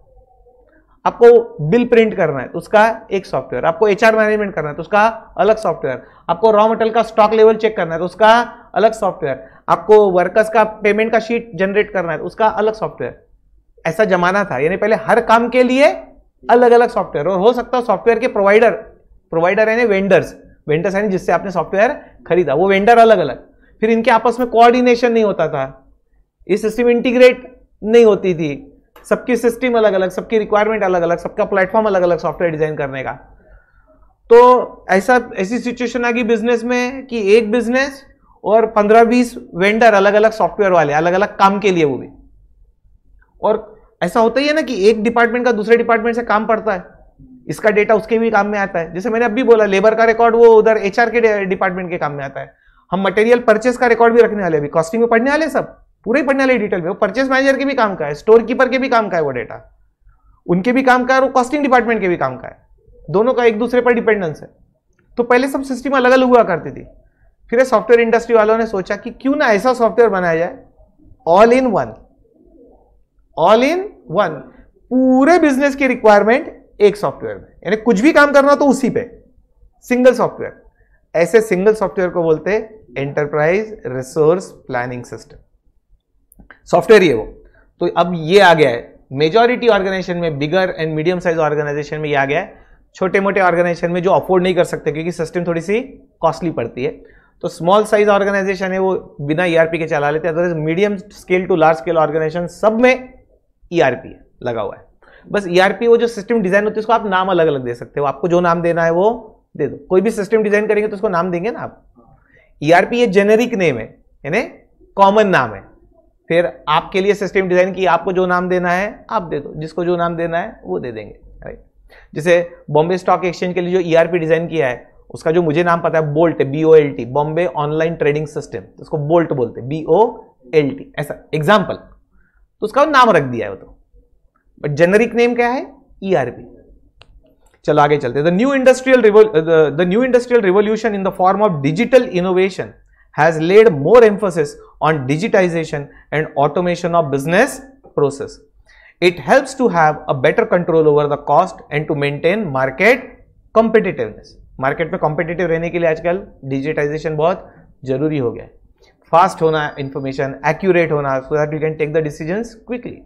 आपको बिल प्रिंट करना है तो उसका एक सॉफ्टवेयर। आपको एचआर मैनेजमेंट करना है तो उसका अलग सॉफ्टवेयर। आपको रॉ मटेरियल का स्टॉक लेवल चेक करना है तो उसका अलग सॉफ्टवेयर। आपको वर्कर्स का पेमेंट का शीट जनरेट करना है तो उसका अलग सॉफ्टवेयर। ऐसा जमाना था, यानी पहले हर काम के लिए अलग अलग सॉफ्टवेयर। और हो सकता है सॉफ्टवेयर के प्रोवाइडर प्रोवाइडर यानी वेंडर्स वेंडर्स यानी जिससे आपने सॉफ्टवेयर खरीदा, वो वेंडर अलग अलग फिर इनके आपस में कोऑर्डिनेशन नहीं होता था। ये सिस्टम इंटीग्रेट नहीं होती थी। सबकी सिस्टम अलग अलग सबकी रिक्वायरमेंट अलग अलग सबका प्लेटफॉर्म अलग अलग सॉफ्टवेयर डिज़ाइन करने का। तो ऐसा, ऐसी सिचुएशन आ गई बिज़नेस में कि एक बिज़नेस और पंद्रह बीस वेंडर अलग अलग सॉफ्टवेयर वाले अलग अलग काम के लिए वो भी। और ऐसा होता ही है ना कि एक डिपार्टमेंट का दूसरे डिपार्टमेंट से काम पड़ता है। इसका डेटा उसके भी काम में आता है। जैसे मैंने अभी बोला लेबर का रिकॉर्ड वो उधर एचआर के डिपार्टमेंट के काम में आता है। हम मटेरियल परचेस का रिकॉर्ड भी रखने वाले अभी। कॉस्टिंग में पढ़ने वाले सब। पूरे पढ़ने वाले डिटेल में। वो परचेस मैनेजर के भी काम का है स्टोर कीपर के भी काम का है वो डेटा उनके भी काम का है और कॉस्टिंग डिपार्टमेंट के भी काम का है। दोनों का एक दूसरे पर डिपेंडेंस है। तो पहले सब सिस्टम अलग अलग हुआ करती थी। फिर सॉफ्टवेयर इंडस्ट्री वालों ने सोचा कि क्यों ना ऐसा सॉफ्टवेयर बनाया जाए। All in one all in one पूरे बिज़नेस की रिक्वायरमेंट एक सॉफ्टवेयर में। यानी कुछ भी काम करना तो उसी पे। सिंगल सॉफ्टवेयर ऐसे सिंगल सॉफ्टवेयर को बोलते हैं enterprise resource planning system software ये वो। तो अब ये आ गया है। मेजॉरिटी ऑर्गेनाइजेशन में bigger and medium size organisation में ये आ गया है। छोटे मोटे ऑर्गेनाइजेशन में जो अफोर्ड नहीं कर सकते, क्योंकि सिस्टम थोड़ी सी कॉस्टली पड़ती है। तो स्मॉल साइज़ ऑर्गेनाइजेशन है वो बिना ईआरपी e के चला लेते हैं। Otherwise medium scale to large scale organisation सब में ईआरपी e लगा हुआ है। बस ईआरपी e वो जो सिस्टम डिज़ाइन होती है, उसको आप नाम अलग अलग दे सकते हो। आपको जो नाम देना है वो दे दो। कोई भी सिस्टम डिज़ाइन करेंगे तो उसको नाम देंगे ना आप। ईआरपी ये जेनेरिक नेम है, यानी कॉमन नाम है। फिर आपके लिए सिस्टम डिज़ाइन की आपको जो नाम देना है, आप दे दो। जिसको जो नाम देना है, वो दे देंगे राइट जैसे बॉम्बे स्टॉक एक्सचेंज के लिए जो ईआरपी डिज़ाइन किया है, उसका जो मुझे नाम पता है bolt B O L T Bombay online trading system उसको बोल्ट बोलते बी ओ एल टी ऐसा। एग्ज़ाम्पल तो उसका नाम रख दिया है वो तो। बट जेनरिक नेम क्या है? ईआरपी e चलो आगे चलते the new industrial the new industrial revolution in the form of digital innovation has laid more emphasis on digitization and automation of business process. It helps to have a better control over the cost and to maintain market competitiveness. Market में competitive रहने के लिए आजकल digitisation बहुत जरूरी हो गया है फास्ट होना इंफॉर्मेशन एक्यूरेट होना so that you can take the decision quickly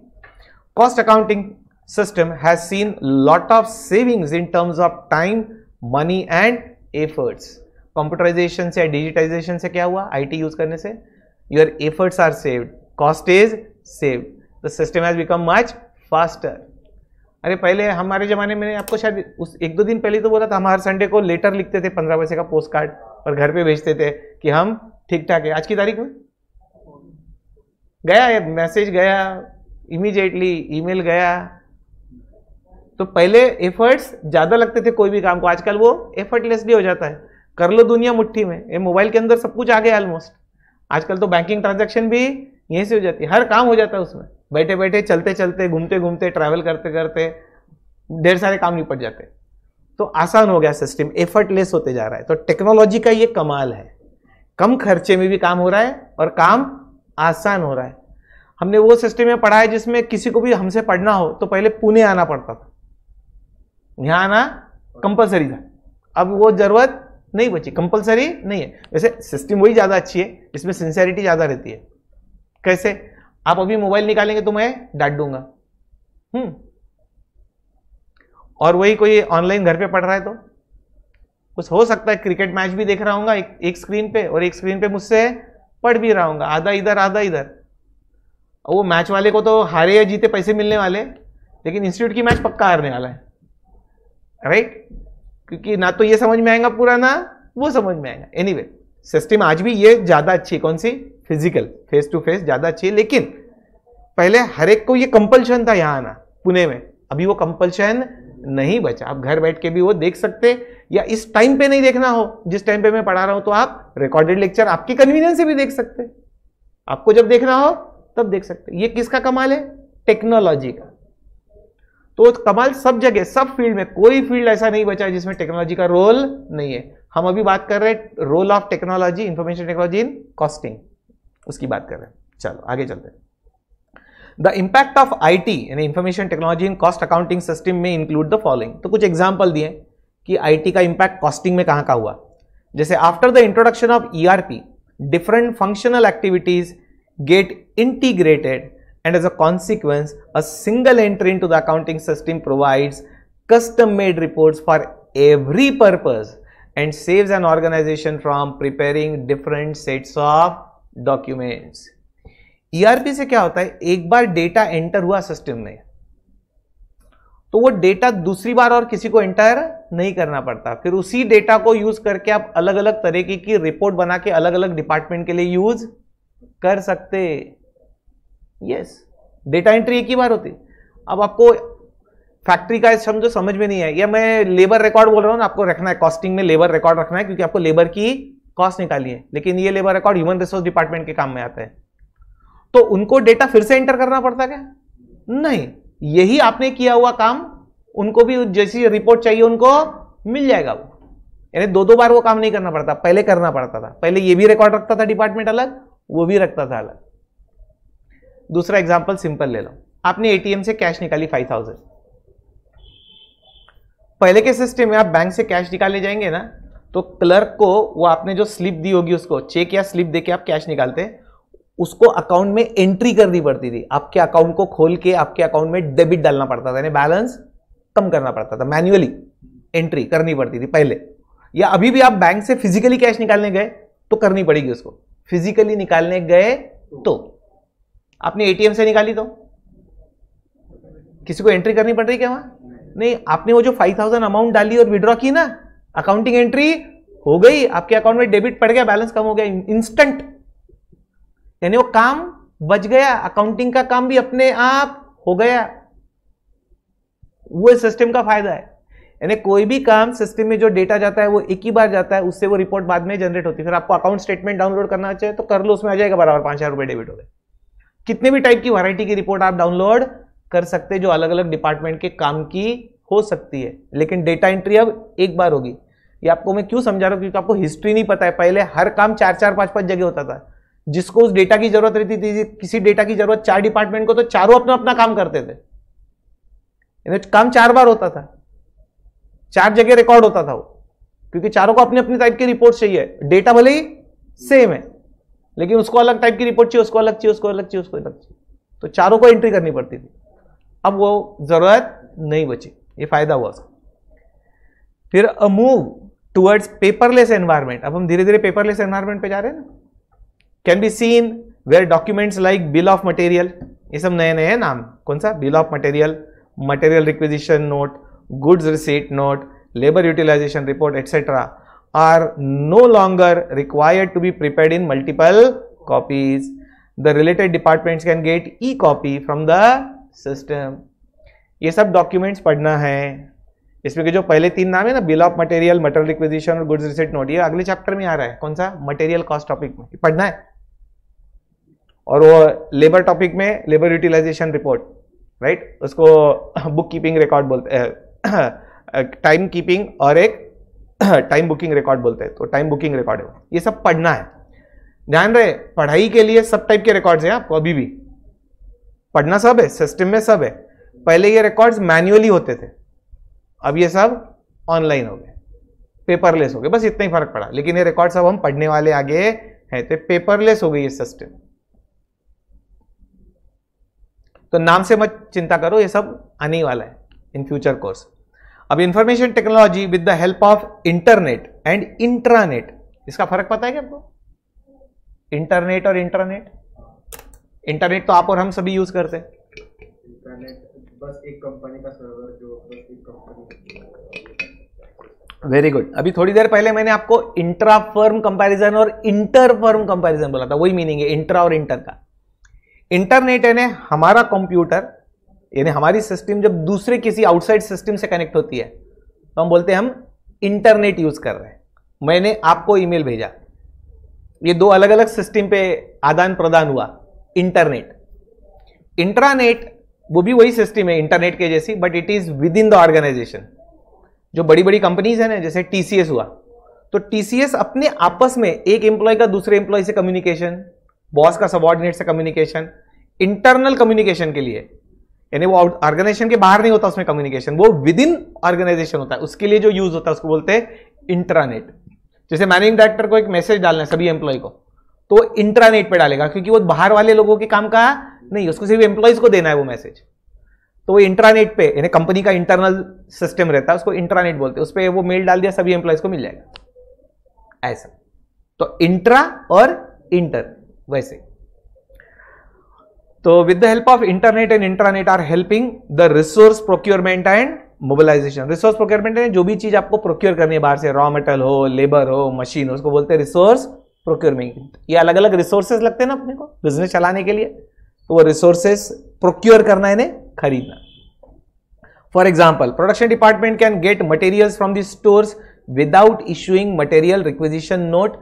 cost accounting system has seen lot of savings in terms of time money and efforts Computerisation से या डिजिटाइजेशन से क्या हुआ? आईटी यूज़ करने से। Your efforts are saved cost is saved the system has become much faster अरे, पहले हमारे ज़माने में आपको शायद उस एक दो दिन पहले तो बोला था, हम हर संडे को लेटर लिखते थे, पंद्रह पैसे का पोस्ट कार्ड और घर पे भेजते थे कि हम ठीक ठाक है। आज की तारीख में? गया मैसेज गया इमीडिएटली ईमेल गया। तो पहले एफर्ट्स ज़्यादा लगते थे कोई भी काम को। आजकल वो एफर्टलेसली हो जाता है। कर लो दुनिया मुट्ठी में। ये मोबाइल के अंदर सब कुछ आ गया ऑलमोस्ट आजकल तो बैंकिंग ट्रांजेक्शन भी यहीं से हो जाती है। हर काम हो जाता है उसमें। बैठे बैठे चलते चलते घूमते घूमते ट्रैवल करते करते ढेर सारे काम निपट जाते तो आसान हो गया सिस्टम एफर्टलेस होते जा रहा है। तो टेक्नोलॉजी का ये कमाल है। कम खर्चे में भी काम हो रहा है और काम आसान हो रहा है। हमने वो सिस्टम में पढ़ा है जिसमें किसी को भी हमसे पढ़ना हो तो पहले पुणे आना पड़ता था। यहाँ आना कंपलसरी था। अब वो ज़रूरत नहीं बची कंपलसरी नहीं है। वैसे सिस्टम वही ज़्यादा अच्छी है इसमें सिंसेरिटी ज़्यादा रहती है। कैसे? आप अभी मोबाइल निकालेंगे तो मैं डांट दूँगा। हम्म। और वही कोई ऑनलाइन घर पे पढ़ रहा है तो? कुछ हो सकता है क्रिकेट मैच भी देख रहा हूँ एक, एक स्क्रीन पे और एक स्क्रीन पे मुझसे पढ़ भी रहा हूँ आधा इधर आधा इधर। वो मैच वाले को तो हारे या जीते पैसे मिलने वाले लेकिन इंस्टीट्यूट की मैच पक्का हारने वाला है। राइट क्योंकि ना तो ये समझ में आएगा पूरा ना वो समझ में आएगा। एनी anyway, सिस्टम आज भी ये ज़्यादा अच्छी है। कौन सी? फ़िज़िकल फेस टू फेस ज़्यादा अच्छी है। लेकिन पहले हर एक को ये कंपल्शन था यहाँ आना पुणे में। अभी वो कंपल्शन नहीं बचा। आप घर बैठ के भी वो देख सकते या इस टाइम पे नहीं देखना हो। जिस टाइम पे मैं पढ़ा रहा हूँ तो आप रिकॉर्डेड लेक्चर आपकी कन्वीनियंस से भी देख सकते। आपको जब देखना हो तब देख सकते। ये किसका कमाल है? टेक्नोलॉजी का। तो कमाल सब जगह, सब फ़ील्ड में कोई फ़ील्ड ऐसा नहीं बचा जिसमें टेक्नोलॉजी का रोल नहीं है। हम अभी बात कर रहे हैं role of technology information technology in costing उसकी बात कर रहे हैं। चलो, आगे चलते हैं। The impact of I T यानी information technology in cost accounting system में इंक्लूड द फॉलोइंग तो कुछ एग्ज़ाम्पल दिए कि आईटी का इंपैक्ट कॉस्टिंग में कहाँ का हुआ। जैसे after the introduction of ERP different functional activities get integrated and as a consequence, a single entry into the accounting system provides custom made reports for every purpose and saves an organization from preparing different sets of documents. ERP से क्या होता है एक बार data enter हुआ system में तो वो डेटा दूसरी बार और किसी को एंटर नहीं करना पड़ता फिर उसी डेटा को यूज़ करके आप अलग अलग तरीके की रिपोर्ट बना के अलग अलग डिपार्टमेंट के लिए यूज़ कर सकते यस डेटा एंट्री एक ही बार होती। अब आपको फैक्ट्री का समझो समझ में नहीं है या मैं लेबर रिकॉर्ड बोल रहा हूँ ना, आपको रखना है कॉस्टिंग में लेबर रिकॉर्ड रखना है, क्योंकि आपको लेबर की कॉस्ट निकाली है। लेकिन ये labour record human resource department के काम में आता है। तो उनको डेटा फिर से एंटर करना पड़ता क्या? नहीं। यही आपने किया हुआ काम, उनको भी जैसी रिपोर्ट चाहिए उनको मिल जाएगा वो। यानी दो दो बार वो काम नहीं करना पड़ता, पहले करना पड़ता था। पहले ये भी रिकॉर्ड रखता था डिपार्टमेंट अलग, वो भी रखता था अलग। दूसरा एग्ज़ाम्पल सिंपल ले लो। आपने एटीएम से कैश निकाली फाइव थाउज़ेंड पहले के सिस्टम में आप बैंक से कैश निकालने जाएँगे ना तो क्लर्क को वो आपने जो स्लिप दी होगी उसको चेक या स्लिप देके आप कैश निकालते उसको अकाउंट में एंट्री करनी पड़ती थी। आपके अकाउंट को खोल के आपके अकाउंट में डेबिट डालना पड़ता था, यानी बैलेंस कम करना पड़ता था मैन्युअली एंट्री करनी पड़ती थी पहले। या अभी भी आप बैंक से फिजिकली कैश निकालने गए तो करनी पड़ेगी उसको। फिजिकली निकालने गए तो। आपने एटीएम से निकाली तो? किसी को एंट्री करनी पड़ रही क्या वहाँ? नहीं, आपने वो जो फाइव थाउज़ेंड अमाउंट डाली और विड्रॉ की ना अकाउंटिंग एंट्री हो गई, आपके अकाउंट में डेबिट पड़ गया बैलेंस कम हो गया इंस्टेंट यानी वो काम बच गया अकाउंटिंग का काम भी अपने आप हो गया। वो सिस्टम का फ़ायदा है। यानी कोई भी काम सिस्टम में जो डेटा जाता है, वो एक ही बार जाता है, उससे वो रिपोर्ट बाद में जनरेट होती है। फिर आपको अकाउंट स्टेटमेंट डाउनलोड करना चाहिए तो कर लो, उसमें आ जाएगा बराबर पाँच हज़ार रुपए डेबिट हो गए। कितने भी टाइप की वैरायटी की रिपोर्ट आप डाउनलोड कर सकते हैं जो अलग अलग डिपार्टमेंट के काम की हो सकती है। लेकिन डेटा एंट्री अब एक बार होगी। ये आपको मैं क्यों समझा रहा हूँ? क्योंकि आपको हिस्ट्री नहीं पता है। पहले हर काम चार चार पाँच पाँच जगह होता था। जिसको उस डेटा की ज़रूरत रहती थी, किसी डेटा की ज़रूरत चार डिपार्टमेंट को तो चारों अपना अपना काम करते थे। काम चार बार होता था। चार जगह रिकॉर्ड होता था वो। क्योंकि चारों को अपनी अपनी टाइप की रिपोर्ट चाहिए। डेटा भले ही सेम है। लेकिन उसको अलग टाइप की रिपोर्ट चाहिए, उसको अलग चाहिए, उसको अलग चाहिए, उसको अलग चाहिए। तो चारों को एंट्री करनी पड़ती थी। अब वो ज़रूरत नहीं बची। ये फ़ायदा हुआ उसका। फिर a move towards paperless environment अब हम धीरे धीरे पेपरलेस एनवायरमेंट पे जा रहे हैं ना। Can be seen where documents like bill of material ये सब नए नए नाम। कौन सा? Bill of material material requisition note goods receipt note labour utilisation report etcetera are no longer required to be prepared in multiple copies. The related departments can get e-copy from the system. ये सब documents पढ़ना है। इसमें के जो पहले तीन नाम है ना bill of material material requisition और गुड्स रिसिट नोट ये अगले चैप्टर में आ रहा है। कौन सा? मटेरियल कॉस्ट टॉपिक में। पढ़ना है। और वो लेबर टॉपिक में लेबर यूटिलाइजेशन रिपोर्ट राइट उसको बुक कीपिंग रिकॉर्ड बोलते हैं। टाइम कीपिंग और एक टाइम बुकिंग रिकॉर्ड बोलते हैं तो टाइम बुकिंग रिकॉर्ड है ये सब पढ़ना है। ध्यान रहे, पढ़ाई के लिए सब टाइप के रिकॉर्ड्स हैं आपको, अभी भी। पढ़ना सब है सिस्टम में सब है। पहले ये रिकॉर्ड्स मैन्युअली होते थे। अब ये सब ऑनलाइन हो गए। पेपरलेस हो गए। बस इतना ही फ़र्क पड़ा। लेकिन ये रिकॉर्ड सब हम पढ़ने वाले आगे हैं तो पेपरलेस हो गई ये सिस्टम तो नाम से मत चिंता करो, ये सब आने वाला है इन फ्यूचर कोर्स अब information technology with the help of internet and intranet इसका फ़र्क पता है क्या आपको? इंटरनेट और इंटरनेट इंटरनेट तो आप और हम सभी यूज़ करते हैं। बस एक कंपनी का सर्वर जो बस एक कंपनी वेरी गुड अभी थोड़ी देर पहले मैंने आपको इंट्रा फर्म कंपैरिजन और इंटर फर्म कंपैरिजन बोला था। वही मीनिंग है इंट्रा और इंटर का। इंटरनेट है हमारा कंप्यूटर यानी हमारी सिस्टम जब दूसरे किसी आउटसाइड सिस्टम से कनेक्ट होती है तो हम बोलते हैं, हम इंटरनेट यूज़ कर रहे हैं। मैंने आपको ईमेल भेजा। ये दो अलग अलग सिस्टम पे आदान प्रदान हुआ इंटरनेट इंट्रानेट वो भी वही सिस्टम है इंटरनेट के जैसी but it is within the organisation जो बड़ी बड़ी कंपनीज़ है ना, जैसे टीसीएस हुआ। तो टीसीएस अपने आपस में एक एम्प्लॉय का दूसरे एम्प्लॉय से कम्युनिकेशन बॉस का सबॉर्डिनेट से कम्युनिकेशन इंटरनल कम्युनिकेशन के लिए यानी वो ऑर्गेनाइजेशन के बाहर नहीं होता, उसमें कम्युनिकेशन वो विद इन ऑर्गेनाइजेशन होता है। उसके लिए जो यूज़ होता है, उसको बोलते हैं इंट्रानेट जैसे मैनेजिंग डायरेक्टर को एक मैसेज डालना है सभी एम्प्लॉय को तो इंट्रानेट पे डालेगा, क्योंकि वो बाहर वाले लोगों के काम का नहीं, उसको सिर्फ़ एम्प्लॉयज़ को देना है वो मैसेज तो वो इंट्रानेट पे, यानी कंपनी का इंटरनल सिस्टम रहता है, उसको इंट्रानेट बोलते हैं। उस पर वो मेल डाल दिया, सभी एम्प्लॉयज़ को मिल जाएगा। ऐसा। तो इंट्रा और इंटर वैसे। तो with the help of internet and internet are helping the resource procurement and mobilisation resource procurement जो भी चीज़ आपको प्रोक्योर करनी है, बाहर से रॉ मेटल हो लेबर हो मशीन हो, उसको बोलते हैं रिसोर्स प्रोक्योरमेंट ये अलग अलग रिसोर्सेज लगते हैं ना अपने को बिज़नेस चलाने के लिए। तो वो रिसोर्सेज प्रोक्योर करना है खरीदना। For example production department can get material from the stores without issuing material requisition note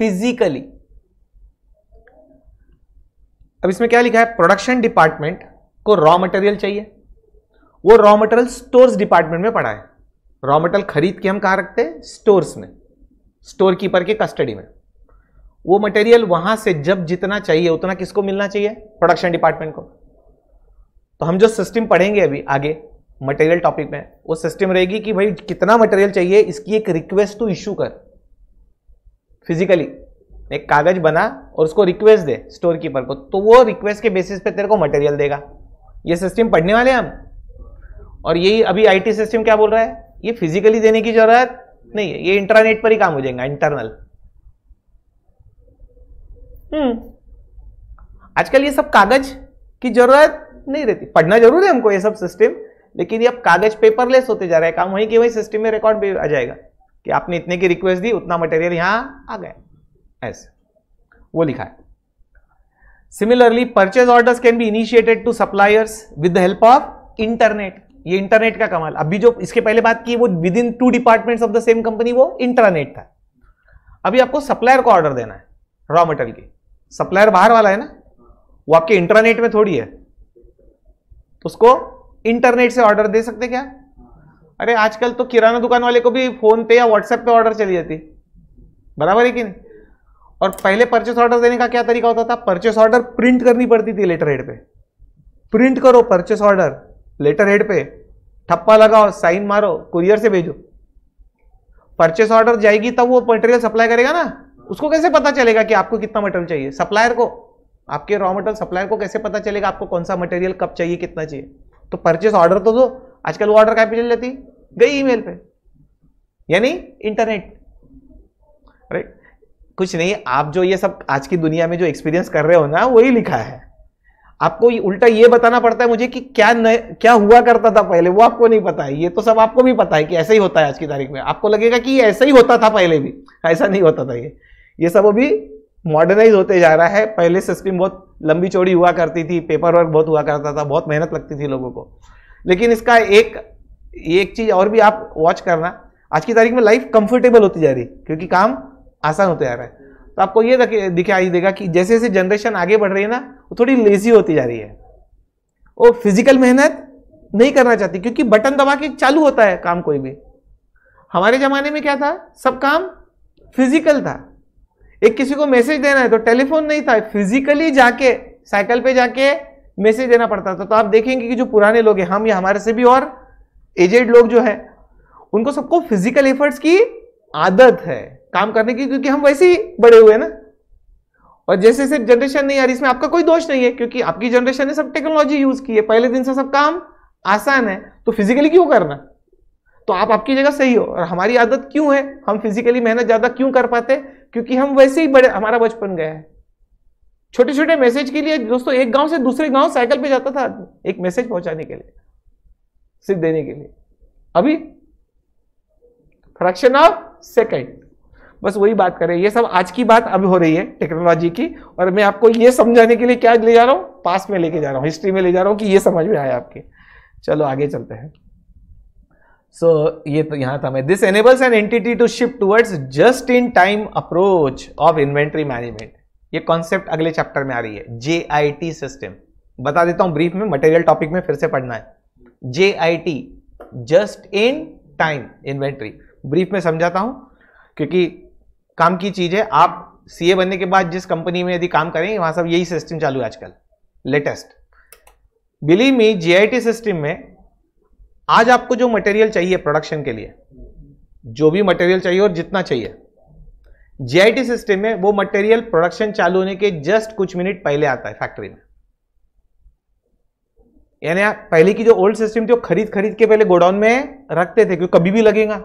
physically अब इसमें क्या लिखा है? प्रोडक्शन डिपार्टमेंट को रॉ मटेरियल चाहिए। वो रॉ मटेरियल स्टोर्स डिपार्टमेंट में पड़ा है। रॉ मटेरियल खरीद के हम कहा रखते हैं? स्टोर्स में। स्टोर कीपर के कस्टडी में। वो मटेरियल वहाँ से जब जितना चाहिए, उतना किसको मिलना चाहिए? प्रोडक्शन डिपार्टमेंट को। तो हम जो सिस्टम पढ़ेंगे अभी आगे मटेरियल टॉपिक में, वो सिस्टम रहेगी कि भाई कितना मटेरियल चाहिए, इसकी एक रिक्वेस्ट तो इशू कर। फिजिकली एक कागज़ बना और उसको रिक्वेस्ट दे स्टोर कीपर को। तो वो रिक्वेस्ट के बेसिस पे तेरे को मटेरियल देगा। ये सिस्टम पढ़ने वाले हम? और यही अभी आईटी सिस्टम क्या बोल रहा है? ये फिजिकली देने की ज़रूरत नहीं है। ये इंटरनेट पर ही काम हो जाएगा इंटरनल हम्म। आजकल ये सब कागज़ की ज़रूरत नहीं रहती। पढ़ना ज़रूर है हमको ये सब सिस्टम लेकिन ये अब कागज़ पेपरलेस होते जा रहा है। काम वहीं के वहीं सिस्टम में रिकॉर्ड भी आ जाएगा कि आपने इतने की रिक्वेस्ट दी, उतना मटेरियल यहाँ आ गया। ऐसे वो लिखा है। Similarly purchase orders can be initiated to suppliers with the help of internet ये इंटरनेट का कमाल। अभी जो इसके पहले बात की, वो within two departments of the same company वो इंटरनेट था। अभी आपको सप्लायर को ऑर्डर देना है रॉ मटेरियल की। सप्लायर बाहर वाला है ना? वो आपके इंटरनेट में थोड़ी है। तो उसको इंटरनेट से ऑर्डर दे सकते क्या? अरे, आजकल तो किराना दुकान वाले को भी फ़ोन पे या व्हाट्सएप पे ऑर्डर चली जाती। बराबर है कि नहीं? और पहले परचेस ऑर्डर देने का क्या तरीका होता था? परचेस ऑर्डर प्रिंट करनी पड़ती थी लेटर हेड पे। प्रिंट करो परचेस ऑर्डर लेटर हेड पे। ठप्पा लगाओ साइन मारो कुरियर से भेजो। परचेस ऑर्डर जाएगी तब वो मटेरियल सप्लाई करेगा ना? उसको कैसे पता चलेगा कि आपको कितना मटेरियल चाहिए? सप्लायर को। आपके रॉ मटेरियल सप्लायर को कैसे पता चलेगा आपको कौन सा मटेरियल कब चाहिए, कितना चाहिए? तो परचेस ऑर्डर तो दो। आजकल वो ऑर्डर क्या पे चल जाती गई ईमेल पे। यानी इंटरनेट राइट कुछ नहीं आप जो ये सब आज की दुनिया में जो एक्सपीरियंस कर रहे हो ना वही लिखा है। आपको उल्टा ये बताना पड़ता है मुझे कि क्या न, क्या हुआ करता था पहले वो आपको नहीं पता है। ये तो सब आपको भी पता है कि ऐसा ही होता है आज की तारीख में। आपको लगेगा कि ऐसा ही होता था पहले भी ऐसा नहीं होता था ये। ये सब अभी मॉडर्नाइज होते जा रहा है। पहले सिस्टम बहुत लंबी चौड़ी हुआ करती थी पेपर वर्क बहुत हुआ करता था बहुत मेहनत लगती थी लोगों को। लेकिन इसका एक एक चीज़ और भी आप वॉच करना। आज की तारीख में लाइफ कंफर्टेबल होती जा रही क्योंकि काम आसान होते जा रहा है। तो आपको ये दिखाई देगा कि जैसे जैसे जनरेशन आगे बढ़ रही है ना, वो थोड़ी लेजी होती जा रही है। वो फ़िज़िकल मेहनत नहीं करना चाहती, क्योंकि बटन दबा के चालू होता है काम कोई भी। हमारे जमाने में क्या था? सब काम फ़िज़िकल था। एक किसी को मैसेज देना है तो टेलीफोन नहीं था फिजिकली जाके साइकिल पे जाके मैसेज देना पड़ता था। तो आप देखेंगे कि जो पुराने लोग हैं, हम या हमारे से भी और एजेड लोग जो है, उनको सबको फ़िज़िकल एफर्ट्स की आदत है। काम करने की, क्योंकि हम वैसे ही बड़े हुए ना। और जैसे जैसे जनरेशन नहीं आ रही, इसमें आपका कोई दोष नहीं है, क्योंकि आपकी जनरेशन ने सब टेक्नोलॉजी यूज़ की है। पहले दिन से सब काम आसान है तो फिजिकली क्यों करना? तो आप आपकी जगह सही हो। और हमारी आदत क्यों है? हम फिजिकली मेहनत ज़्यादा क्यों कर पाते? क्योंकि हम वैसे ही बड़े, हमारा बचपन गया है। छोटे छोटे मैसेज के लिए दोस्तों, एक गाँव से दूसरे गाँव साइकिल पे जाता था आदमी, एक मैसेज पहुँचाने के लिए सिर्फ़ देने के लिए। अभी फ्रैक्शन ऑफ़ सेकंड बस वही बात करें ये सब आज की बात अब हो रही है टेक्नोलॉजी की और मैं आपको ये समझाने के लिए क्या ले जा रहा हूँ? पास में लेके जा रहा हूँ हिस्ट्री में ले जा रहा हूँ कि ये समझ में आया आपके। चलो आगे चलते हैं। सो so, ये तो यहाँ था मैं। This enables an entity to shift towards just in time approach of inventory management ये कॉन्सेप्ट अगले चैप्टर में आ रही है। जे आई टी सिस्टम बता देता हूँ ब्रीफ में मटेरियल टॉपिक में फिर से पढ़ना है। J I T just in time inventory brief में समझाता हूँ क्योंकि काम की चीज़ है। आप सीए बनने के बाद जिस कंपनी में यदि काम करेंगे वहाँ सब यही सिस्टम चालू है आजकल। Latest believe me JIT system में आज आपको जो मटेरियल चाहिए प्रोडक्शन के लिए, जो भी मटेरियल चाहिए और जितना चाहिए जीआईटी सिस्टम में वो मटेरियल प्रोडक्शन चालू होने के जस्ट कुछ मिनट पहले आता है फैक्ट्री में। यानी पहले की जो ओल्ड सिस्टम थी वो खरीद खरीद के पहले गोडाउन में रखते थे, क्योंकि कभी भी लगेगा।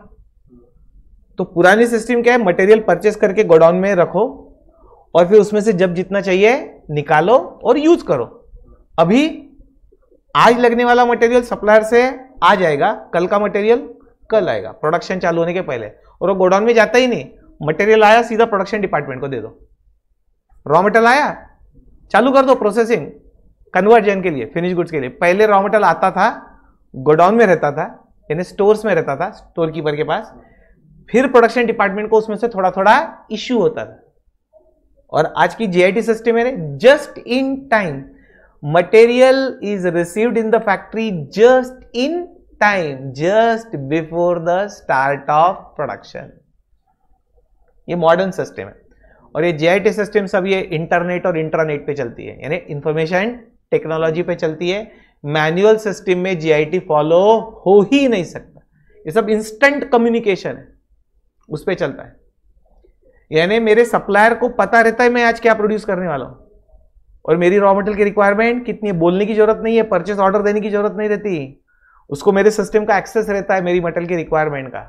तो पुरानी सिस्टम क्या है? मटेरियल परचेस करके गोडाउन में रखो और फिर उसमें से जब जितना चाहिए निकालो और यूज़ करो। अभी आज लगने वाला मटेरियल सप्लायर से आ जाएगा, कल का मटेरियल कल आएगा प्रोडक्शन चालू होने के पहले। और वो गोडाउन में जाता ही नहीं। मटेरियल आया, सीधा प्रोडक्शन डिपार्टमेंट को दे दो। रॉ मटेरियल आया, चालू कर दो प्रोसेसिंग कन्वर्जन के लिए फिनिश गुड्स के लिए। पहले रॉ मटेरियल आता था, गोडाउन में रहता था, यानी स्टोर्स में रहता था स्टोर कीपर के पास। फिर प्रोडक्शन डिपार्टमेंट को उसमें से थोड़ा थोड़ा इश्यू होता था। और आज की जीआईटी सिस्टम है just in time material is received in the factory just in time just before the start of production ये मॉडर्न सिस्टम है। और ये जीआईटी सिस्टम सब ये इंटरनेट और इंटरनेट पे चलती है। यानी इंफॉर्मेशन टेक्नोलॉजी पे चलती है। मैनुअल सिस्टम में जीआईटी फॉलो हो ही नहीं सकता। ये सब इंस्टेंट कम्युनिकेशन है। उस पर चलता है। यानी मेरे सप्लायर को पता रहता है मैं आज क्या प्रोड्यूस करने वाला हूँ। और मेरी रॉ मटेरियल की रिक्वायरमेंट कितनी बोलने की ज़रूरत नहीं है परचेस ऑर्डर देने की ज़रूरत नहीं रहती। उसको मेरे सिस्टम का एक्सेस रहता है मेरी मटेरियल की रिक्वायरमेंट का।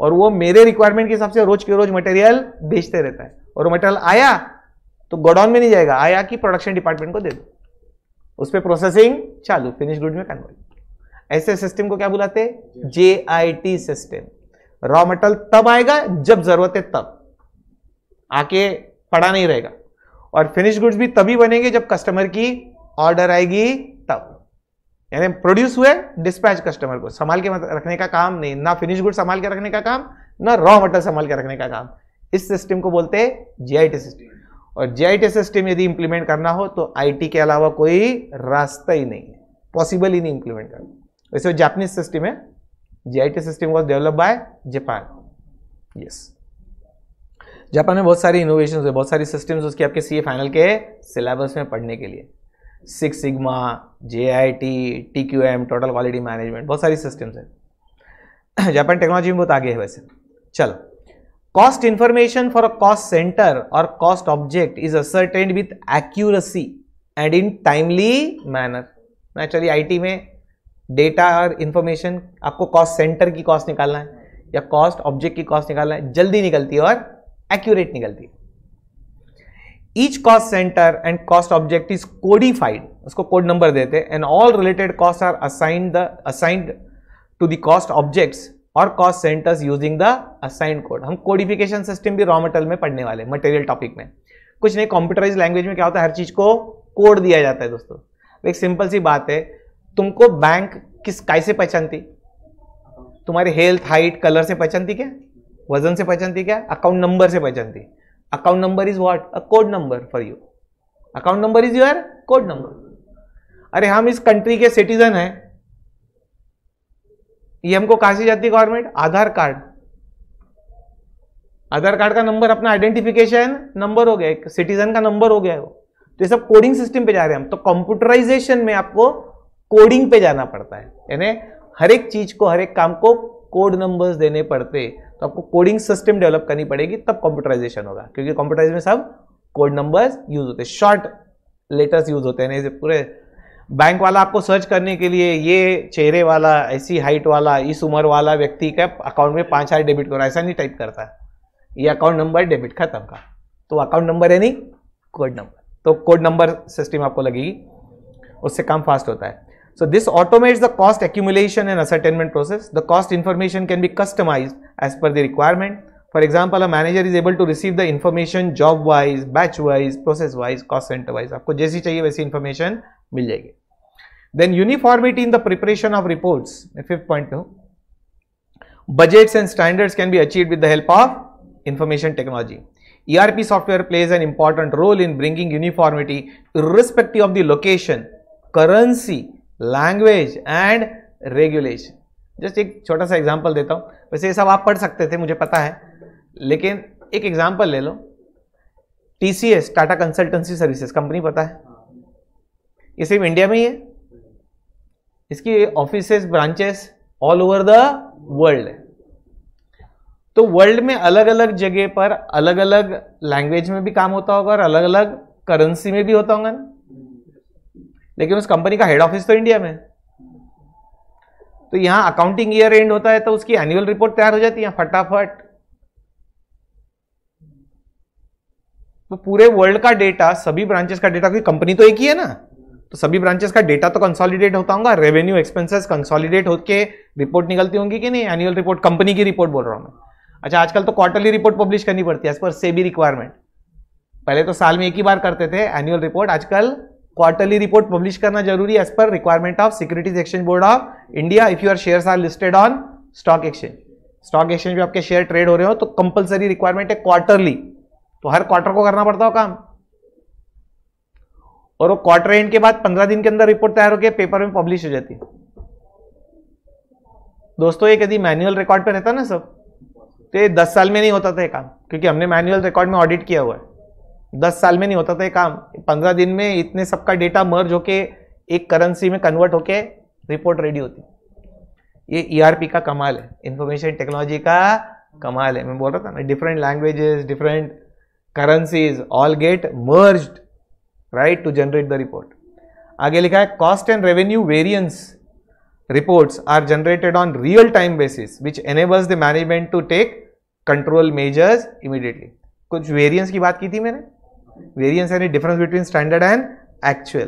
और वो मेरे रिक्वायरमेंट के हिसाब से रोज के रोज मटेरियल बेचते रहता है। और मटेरियल आया तो गोडाउन में नहीं जाएगा आया कि प्रोडक्शन डिपार्टमेंट को दे दो। उस पर प्रोसेसिंग चालू फिनिश गुड में कन्वर्ट ऐसे सिस्टम को क्या बुलाते हैं? J I T system raw material तब आएगा जब ज़रूरत है तब। आके पड़ा नहीं रहेगा। और फिनिश गुड्स भी तभी बनेंगे जब कस्टमर की ऑर्डर आएगी तब। यानी प्रोड्यूस हुए डिस्पैच कस्टमर को। संभाल के रखने का काम नहीं, ना फिनिश गुड संभाल के रखने का काम, ना रॉ मटेरियल संभाल के रखने का काम। इस सिस्टम को बोलते हैं जीआईटी सिस्टम और जीआईटी सिस्टम यदि इंप्लीमेंट करना हो तो आईटी के अलावा कोई रास्ता ही नहीं है। पॉसिबल ही नहीं इंप्लीमेंट करना। वैसे जापानीज सिस्टम है। JIT system was develop by Japan yes Japan में बहुत सारी इनोवेशन है बहुत सारी सिस्टम्स उसकी आपके सीए फाइनल के सिलेबस में पढ़ने के लिए. Six sigma J I T T Q M total quality management बहुत सारी सिस्टम्स है. जापान टेक्नोलॉजी में बहुत आगे है वैसे. चलो. Cost information for a cost centre और cost object is ascertained with accuracy and in timely manner naturally IT में डेटा और इंफॉर्मेशन, आपको कॉस्ट सेंटर की कॉस्ट निकालना है, या कॉस्ट ऑब्जेक्ट की कॉस्ट निकालना है, जल्दी निकलती है और एक्यूरेट निकलती है। Each cost centre and cost object is codified उसको कोड नंबर देते हैं and all related cost are assigned the assigned to the cost objects और cost centres using the assigned code हम कोडिफिकेशन सिस्टम भी raw material में पढ़ने वाले material topic में। कुछ नहीं कंप्यूटराइज लैंग्वेज में क्या होता है, हर चीज़ को कोड दिया जाता है दोस्तों। एक सिंपल सी बात है तुमको बैंक किस कैसे पहचानती? तुम्हारी हेल्थ हाइट कलर से पहचानती क्या? वज़न से पहचानती क्या? अकाउंट नंबर से पहचानती। Account number is what a code number for you account number is your code number अरे हम इस कंट्री के सिटीजन हैं। ये हमको कहाँ से जाती government Aadhaar card Aadhaar card का नंबर अपना आइडेंटिफिकेशन नंबर हो गया। एक सिटीजन का नंबर हो गया है वो। तो ये सब कोडिंग सिस्टम पे जा रहे हैं हम। तो कंप्यूटराइजेशन में आपको कोडिंग पे जाना पड़ता है। यानी हर एक चीज़ को, हर एक काम को कोड नंबर्स देने पड़ते तो आपको कोडिंग सिस्टम डेवलप करनी पड़ेगी, तब कंप्यूटराइजेशन होगा। क्योंकि कंप्यूटराइज में सब कोड नंबर्स यूज़ होते हैं। शॉर्ट लेटर्स यूज़ होते हैं। पूरे बैंक वाला आपको सर्च करने के लिए ये चेहरे वाला, ऐसी हाइट वाला, इस उम्र वाला व्यक्ति का अकाउंट में पाँच हज़ार डेबिट करो। ऐसा नहीं टाइप करता ये अकाउंट नंबर डेबिट खत्म का। तो अकाउंट नंबर है नहीं कोड नंबर तो कोड नंबर सिस्टम आपको लगेगी। उससे काम फास्ट होता है। So this automates the cost accumulation and ascertainment process. The cost information can be customized as per the requirement. For example, a manager is able to receive the information job wise, batch wise, process wise, cost center wise. आपको जैसी चाहिए वैसी information मिल जाएगी. Then uniformity in the preparation of reports. Fifth point two. Budgets and standards can be achieved with the help of information technology. ERP software plays an important role in bringing uniformity irrespective of the location currency language and regulation just एक छोटा सा example देता हूँ। वैसे ये सब आप पढ़ सकते थे, मुझे पता है। लेकिन एक एग्ज़ाम्पल ले लो। T C S Tata consultancy services company पता है? ये सिर्फ़ इंडिया में ही है? इसकी office branches all over the world है। तो वर्ल्ड में अलग अलग जगह पर अलग अलग लैंग्वेज में भी काम होता होगा और अलग अलग करेंसी में भी होता होगा ना? लेकिन उस कंपनी का हेड ऑफ़िस तो इंडिया में तो यहाँ अकाउंटिंग ईयर एंड होता है तो उसकी एनुअल रिपोर्ट तैयार हो जाती है फटाफट। तो पूरे वर्ल्ड का डेटा सभी ब्रांचेस का डेटा क्योंकि कंपनी तो एक ही है ना तो सभी ब्रांचेस का डेटा तो कंसोलिडेट होता होगा रेवेन्यू एक्सपेंसेस कंसोलिडेट होकर रिपोर्ट निकलती होंगी कि नहीं एनुअल रिपोर्ट कंपनी की रिपोर्ट बोल रहा हूँ मैं। अच्छा आजकल तो क्वार्टरली रिपोर्ट पब्लिश करनी पड़ती है एज पर सेबी रिक्वायरमेंट पहले तो साल में एक ही बार करते थे एनुअल रिपोर्ट आजकल क्वार्टरली रिपोर्ट पब्लिश करना ज़रूरी as per requirement of securities exchange board of India if your share are listed on stock exchange stock exchange में आपके शेयर ट्रेड हो रहे हो तो कंपलसरी रिक्वायरमेंट है क्वार्टरली तो हर क्वार्टर को करना पड़ता हो काम. और वो क्वार्टर एंड के बाद पंद्रह दिन के अंदर रिपोर्ट तैयार होकर पेपर में पब्लिश हो जाती है. दोस्तों, ये यदि मैनुअल रिकॉर्ड पे रहता ना सब? तो ये दस साल में नहीं होता था ये काम, क्योंकि हमने मैनुअल रिकॉर्ड में ऑडिट किया हुआ है. दस साल में नहीं होता था ये काम। पंद्रह दिन में इतने सबका डेटा मर्ज होके, एक करेंसी में कन्वर्ट होके रिपोर्ट रेडी होती। ये ईआरपी e का कमाल है। इंफॉर्मेशन टेक्नोलॉजी का कमाल है। मैं बोल रहा था ना different languages different currencies all get merged right to generate the report आगे लिखा है cost and revenue variance reports are generated on real time basis which enables the management to take control measures immediately कुछ variance की बात की थी मैंने? Variance यानी difference between standard and actual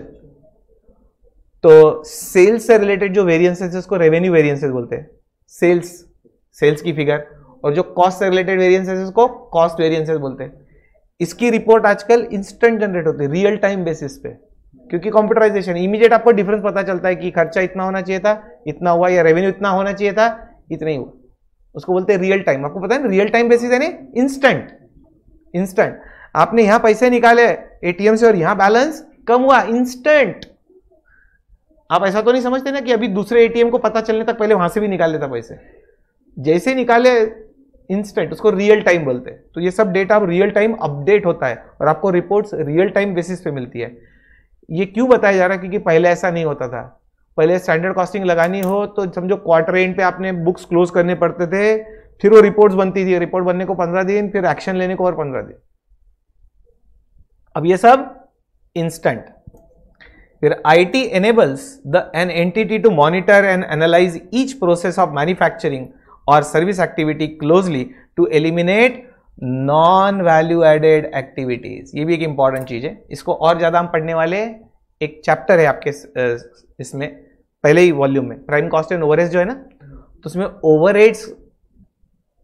तो सेल्स से रिलेटेड जो वेरियंसेस उसको रेवेन्यू वेरियंसेस बोलते हैं। सेल्स सेल्स की फिगर और जो कॉस्ट से रिलेटेड वेरियंसेस उसको कॉस्ट वेरियंसेस बोलते हैं। इसकी रिपोर्ट आजकल इंस्टेंट जनरेट होती है रियल टाइम बेसिस पे। क्योंकि कंप्यूटराइजेशन इमीडिएट आपको डिफरेंस पता चलता है कि खर्चा इतना होना चाहिए था, इतना हुआ, या रेवेन्यू इतना होना चाहिए था, इतना ही हुआ। उसको बोलते हैं रियल टाइम आपको पता है रियल टाइम बेसिस यानी इंस्टेंट इंस्टेंट आपने यहाँ पैसे निकाले एटीएम से और यहाँ बैलेंस, कम हुआ इंस्टेंट आप ऐसा तो नहीं समझते ना कि अभी दूसरे एटीएम को पता चलने तक पहले वहाँ से भी निकाल लेता पैसे। जैसे निकाले इंस्टेंट उसको रियल टाइम बोलते हैं। तो ये सब डेटा अब रियल टाइम अपडेट होता है और आपको रिपोर्ट्स रियल टाइम बेसिस पे मिलती है। ये क्यों बताया जा रहा है? क्योंकि पहले ऐसा नहीं होता था। पहले स्टैंडर्ड कॉस्टिंग लगानी हो तो समझो क्वार्टर एंड पे आपने बुक्स क्लोज करने पड़ते थे, फिर वो रिपोर्ट्स बनती थी। रिपोर्ट बनने को पंद्रह दिन, फिर एक्शन लेने को और पंद्रह दिन। अब ये सब इंस्टेंट फिर it enables the an entity to monitor and analyse each process of manufacturing और service activity closely to eliminate non value added activities ये भी एक इंपॉर्टेंट चीज़ है। इसको और ज़्यादा हम पढ़ने वाले एक चैप्टर है आपके इसमें, पहले ही वॉल्यूम में। प्राइम कॉस्ट एंड ओवरहेड जो है ना तो उसमें ओवर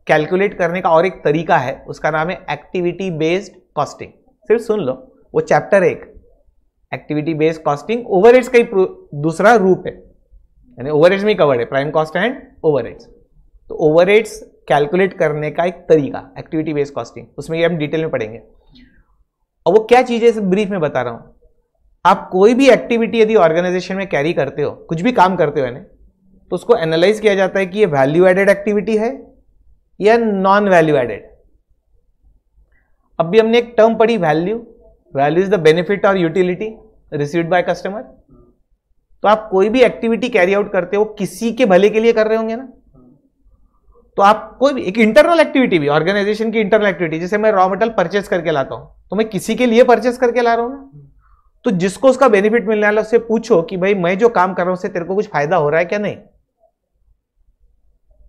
कैलकुलेट करने का और एक तरीका है। उसका नाम है एक्टिविटी बेस्ड कॉस्टिंग सिर्फ़ सुन लो, वो चैप्टर एक एक्टिविटी बेस्ड कॉस्टिंग ओवर का ही दूसरा रूप है। यानी ओवर में कवर्ड है प्राइम कॉस्ट एंड ओवर तो ओवर कैलकुलेट करने का एक तरीका एक्टिविटी बेस्ड कॉस्टिंग उसमें ये हम डिटेल में पढ़ेंगे। और वो क्या चीज़ है ब्रीफ में बता रहा हूँ? आप कोई भी एक्टिविटी यदि ऑर्गेनाइजेशन में कैरी करते हो, कुछ भी काम करते हो यानी तो उसको एनालाइज किया जाता है कि ये वैल्यू एडेड एक्टिविटी है या नॉन वैल्यू एडेड अब भी हमने एक टर्म पढ़ी value value is the benefit और यूटिलिटी रिसीव्ड बाय कस्टमर तो आप कोई भी एक्टिविटी कैरी आउट करते हो, किसी के भले के लिए कर रहे होंगे ना? तो आप कोई भी, एक इंटरनल एक्टिविटी भी ऑर्गेनाइजेशन की इंटरनल एक्टिविटी जैसे मैं रॉ मेटल परचेस करके लाता हूँ तो मैं किसी के लिए परचेस करके ला रहा हूँ ना? तो जिसको उसका बेनिफिट मिलने वाला, उससे पूछो कि भाई, मैं जो काम कर रहा हूँ, उससे तेरे को कुछ फ़ायदा हो रहा है क्या? नहीं.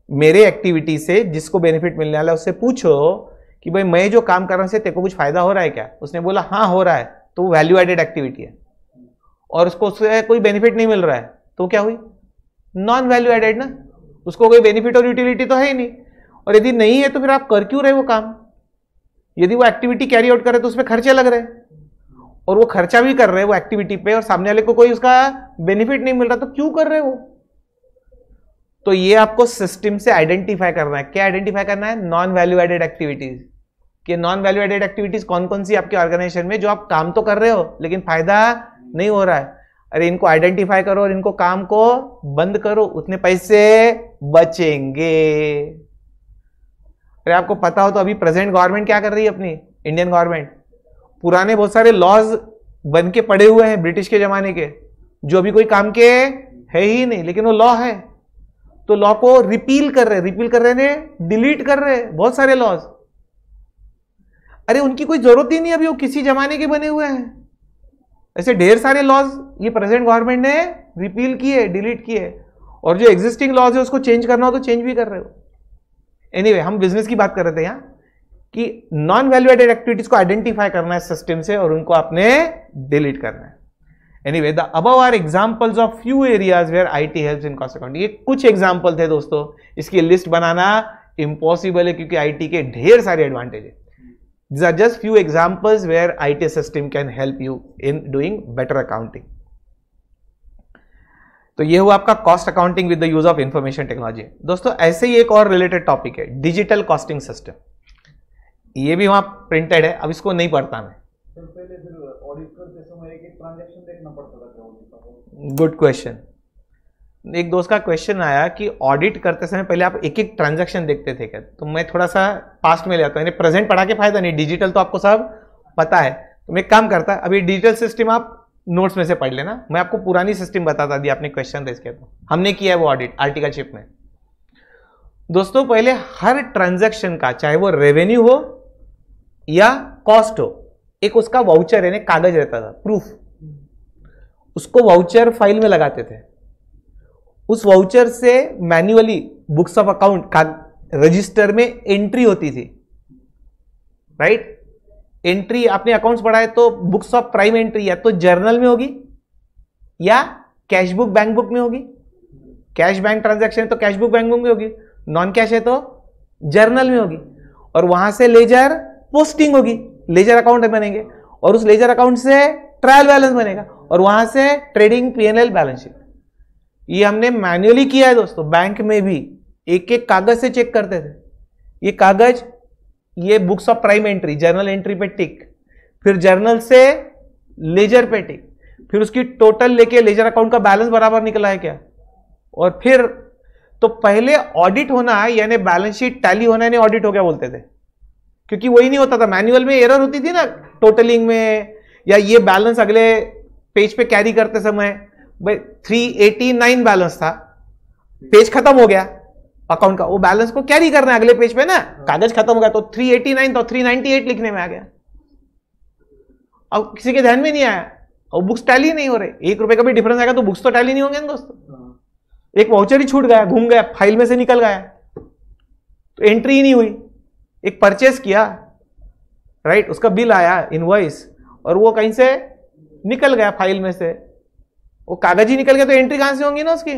मेरे एक्टिविटी से जिसको बेनिफिट मिलने वाला, उससे पूछो कि भाई मैं जो काम कर रहा हूँ उससे तेरे को कुछ फ़ायदा हो रहा है क्या? उसने बोला हाँ हो रहा है। तो वो वैल्यू एडेड एक्टिविटी है। और उसको उससे कोई बेनिफिट नहीं मिल रहा है। तो क्या हुई? नॉन वैल्यू एडेड ना? उसको कोई बेनिफिट और यूटिलिटी तो है ही नहीं। और यदि नहीं है तो फिर आप कर क्यों रहे वो काम? यदि वो एक्टिविटी कैरी आउट करे तो उसमें खर्चे लग रहे। और वो खर्चा भी कर रहे हैं वो एक्टिविटी पे, और सामने वाले को कोई उसका बेनिफिट नहीं मिल रहा तो क्यों कर रहे हो? तो ये आपको सिस्टम से आइडेंटिफाई करना है। क्या आइडेंटिफाई करना है? नॉन वैल्यू एडेड एक्टिविटीज़ कि नॉन वैल्यू एडेड एक्टिविटीज़ कौन कौन सी आपके ऑर्गेनाइजेशन में जो आप काम तो कर रहे हो, लेकिन फ़ायदा नहीं हो रहा है। अरे, इनको आइडेंटिफाई करो और इनको काम को बंद करो, उतने पैसे बचेंगे। अरे, आपको पता हो तो अभी प्रेजेंट गवर्नमेंट क्या कर रही है अपनी? इंडियन गवर्नमेंट पुराने बहुत सारे लॉज बन के पड़े हुए हैं ब्रिटिश के जमाने के, जो अभी कोई काम के है ही नहीं, लेकिन वो लॉ है। तो लॉ को रिपील कर रहे रिपील कर रहे ने डिलीट कर रहे बहुत सारे लॉज अरे उनकी कोई ज़रूरत ही नहीं अभी वो किसी जमाने के बने हुए हैं। ऐसे ढेर सारे लॉज ये प्रेजेंट गवर्नमेंट ने रिपील किए डिलीट किए। और जो एग्जिस्टिंग लॉज है उसको चेंज करना हो तो चेंज भी कर रहे हो। एनीवे anyway, हम बिज़नेस की बात कर रहे थे यहाँ कि नॉन वैल्यू एडेड एक्टिविटीज़ को आइडेंटिफाई करना है सिस्टम से और उनको आपने डिलीट करना है। Anyway the above are examples of few areas where IT helps in cost account ये कुछ एग्जांपल थे दोस्तों। इसकी लिस्ट बनाना इंपॉसिबल है क्योंकि आईटी के ढेर सारे एडवांटेज है। These are just few examples where IT system can help you in doing better accounting. तो ये हुआ आपका cost accounting with the use of information technology दोस्तों, ऐसे ही एक और रिलेटेड टॉपिक है डिजिटल कॉस्टिंग सिस्टम ये भी वहाँ प्रिंटेड है, अब इसको नहीं पढ़ता मैं। गुड क्वेश्चन एक दोस्त का क्वेश्चन आया कि ऑडिट करते समय पहले आप एक एक ट्रांजैक्शन देखते थे क्या? तो मैं थोड़ा सा पास्ट में ले आता हूँ। प्रेजेंट पढ़ा के फ़ायदा नहीं डिजिटल तो आपको सब पता है। तो मैं काम करता है अभी डिजिटल सिस्टम आप नोट्स में से पढ़ लेना। मैं आपको पुरानी सिस्टम बताता दी आपने क्वेश्चन रेज किया तो। हमने किया है वो ऑडिट आर्टिकलशिप में। दोस्तों, पहले हर ट्रांजेक्शन का, चाहे वो रेवेन्यू हो या कॉस्ट हो एक उसका वाउचर यानी कागज़ रहता था प्रूफ उसको वाउचर फ़ाइल में लगाते थे। उस वाउचर से मैन्युअली बुक्स ऑफ़ अकाउंट का रजिस्टर में एंट्री होती थी। राइट एंट्री आपने अकाउंट्स पढ़ा है तो बुक्स ऑफ़ प्राइम एंट्री या तो जर्नल में होगी या कैश बुक बैंक बुक में होगी। कैश बैंक ट्रांजैक्शन है तो कैश बुक बैंक बुक में होगी। नॉन कैश है तो जर्नल में होगी। और वहाँ से लेजर पोस्टिंग होगी। लेजर अकाउंट बनेंगे और उस लेजर अकाउंट से ट्रायल बैलेंस बनेगा और वहाँ से ट्रेडिंग पीएनएल बैलेंस शीट। ये हमने मैन्युअली किया है दोस्तों, बैंक में भी एक एक कागज़ से चेक करते थे। ये कागज़, ये books of prime entry journal entry पे टिक फिर जर्नल से लेजर पे टिक फिर उसकी टोटल लेके लेजर अकाउंट का बैलेंस बराबर निकला है क्या? और फिर तो पहले ऑडिट होना, यानी बैलेंस शीट टैली होना, यानी ऑडिट हो गया बोलते थे। क्योंकि वही नहीं होता था। मैनुअल में एरर होती थी ना टोटलिंग में या ये बैलेंस अगले पेज पे कैरी करते समय। भाई थ्री एटी नाइन बैलेंस था। पेज खत्म हो गया। अकाउंट का वो बैलेंस को कैरी करना है अगले पेज पे ना। कागज़ खत्म हो गया तो थ्री एटी नाइन तो थ्री नाइनटी एट लिखने में आ गया। अब किसी के ध्यान में नहीं आया। और बुक्स टैली नहीं हो रहे। एक रुपए का भी डिफरेंस आएगा तो बुक्स तो टैली नहीं होंगे ना दोस्तों। एक वाउचर ही छूट गया घूम गया फ़ाइल में से निकल गया। तो एंट्री ही नहीं हुई। एक परचेस किया राइट उसका बिल आया इनवॉइस और वो कहीं से निकल गया फ़ाइल में से। वो कागज़ ही निकल गया तो एंट्री कहाँ से होंगी ना उसकी?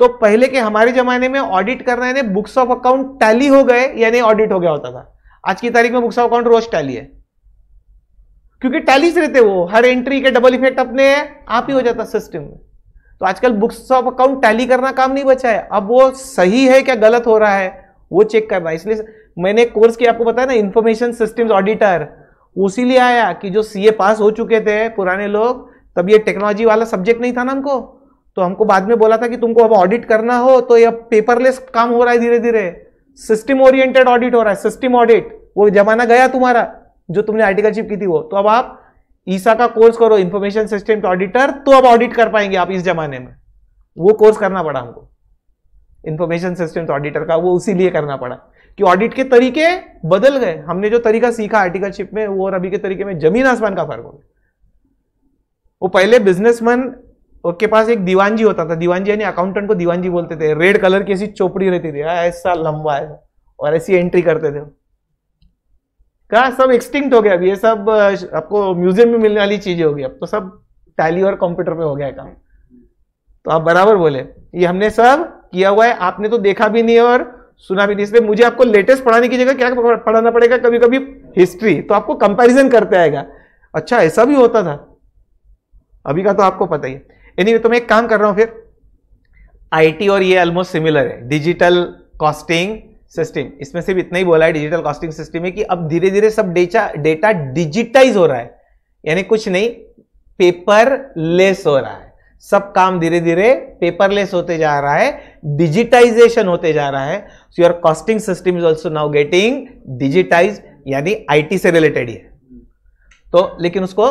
तो पहले के हमारे जमाने में ऑडिट करना है बुक्स ऑफ़ अकाउंट टैली हो गए, यानी ऑडिट हो गया होता था। आज की तारीख में बुक्स ऑफ़ अकाउंट रोज टैली है। क्योंकि टैली से रहते वो, हर एंट्री के डबल इफ़ेक्ट अपने आप ही हो जाता सिस्टम में। तो आजकल बुक्स ऑफ़ अकाउंट टैली करना काम नहीं बचा है। अब वो सही है क्या गलत हो रहा है? वो चेक करना इसलिए मैंने कोर्स किया आपको बताया ना इंफॉर्मेशन सिस्टम्स ऑडिटर उसी लिए आया कि जो सीए पास हो चुके थे पुराने लोग, तब ये टेक्नोलॉजी वाला सब्जेक्ट नहीं था ना हमको। तो हमको बाद में बोला था कि तुमको अब ऑडिट करना हो तो ये पेपरलेस काम हो रहा है धीरे धीरे सिस्टम ओरिएंटेड ऑडिट हो रहा है सिस्टम ऑडिट वो जमाना गया तुम्हारा, जो तुमने आर्टिकल आर्टिकलशिप की थी वो। तो अब आप ईसा का कोर्स करो इंफॉर्मेशन सिस्टम ऑडिटर तो अब ऑडिट कर पाएँगे आप इस जमाने में। वो कोर्स करना पड़ा हमको। इंफॉर्मेशन सिस्टम ऑडिटर का, वो उसी लिए करना पड़ा कि ऑडिट के तरीके बदल गए। हमने जो तरीका सीखा आर्टिकलशिप में, वो और अभी के तरीके में ज़मीन आसमान का फ़र्क हो गया। वो पहले बिजनेसमैन के पास एक दीवानजी होता था। दीवानजी यानी अकाउंटेंट को दीवानजी बोलते थे। रेड कलर की ऐसी चोपड़ी रहती थी। ऐसा लंबा है। और ऐसी एंट्री करते थे। कहा, सब एक्सटिंक्ट हो गया। अभी ये सब आपको म्यूज़ियम में मिलने वाली चीज़ें होगी। अब तो सब टैली और कंप्यूटर पे हो गया काम। तो आप बराबर बोले। ये हमने सब किया हुआ है, आपने तो देखा भी नहीं और सुना भी नहीं। इसलिए मुझे आपको लेटेस्ट पढ़ाने की जगह क्या पढ़ाना पड़ेगा? कभी कभी हिस्ट्री तो आपको कंपैरिजन करते आएगा। अच्छा ऐसा भी होता था। अभी का तो आपको पता ही है। एनीवे तो मैं एक काम कर रहा हूँ फिर। आईटी और ये ऑलमोस्ट सिमिलर है। डिजिटल कॉस्टिंग सिस्टम इसमें सिर्फ़ इतना ही बोला है डिजिटल कॉस्टिंग सिस्टम है कि अब धीरे धीरे सब डेटा डेटा डिजिटाइज हो रहा है। यानी कुछ नहीं पेपर लेस हो रहा है। सब काम धीरे धीरे पेपरलेस होते जा रहा है डिजिटाइजेशन होते जा रहा है। So your costing system is also now getting digitise यानी आईटी से रिलेटेड ही तो लेकिन उसको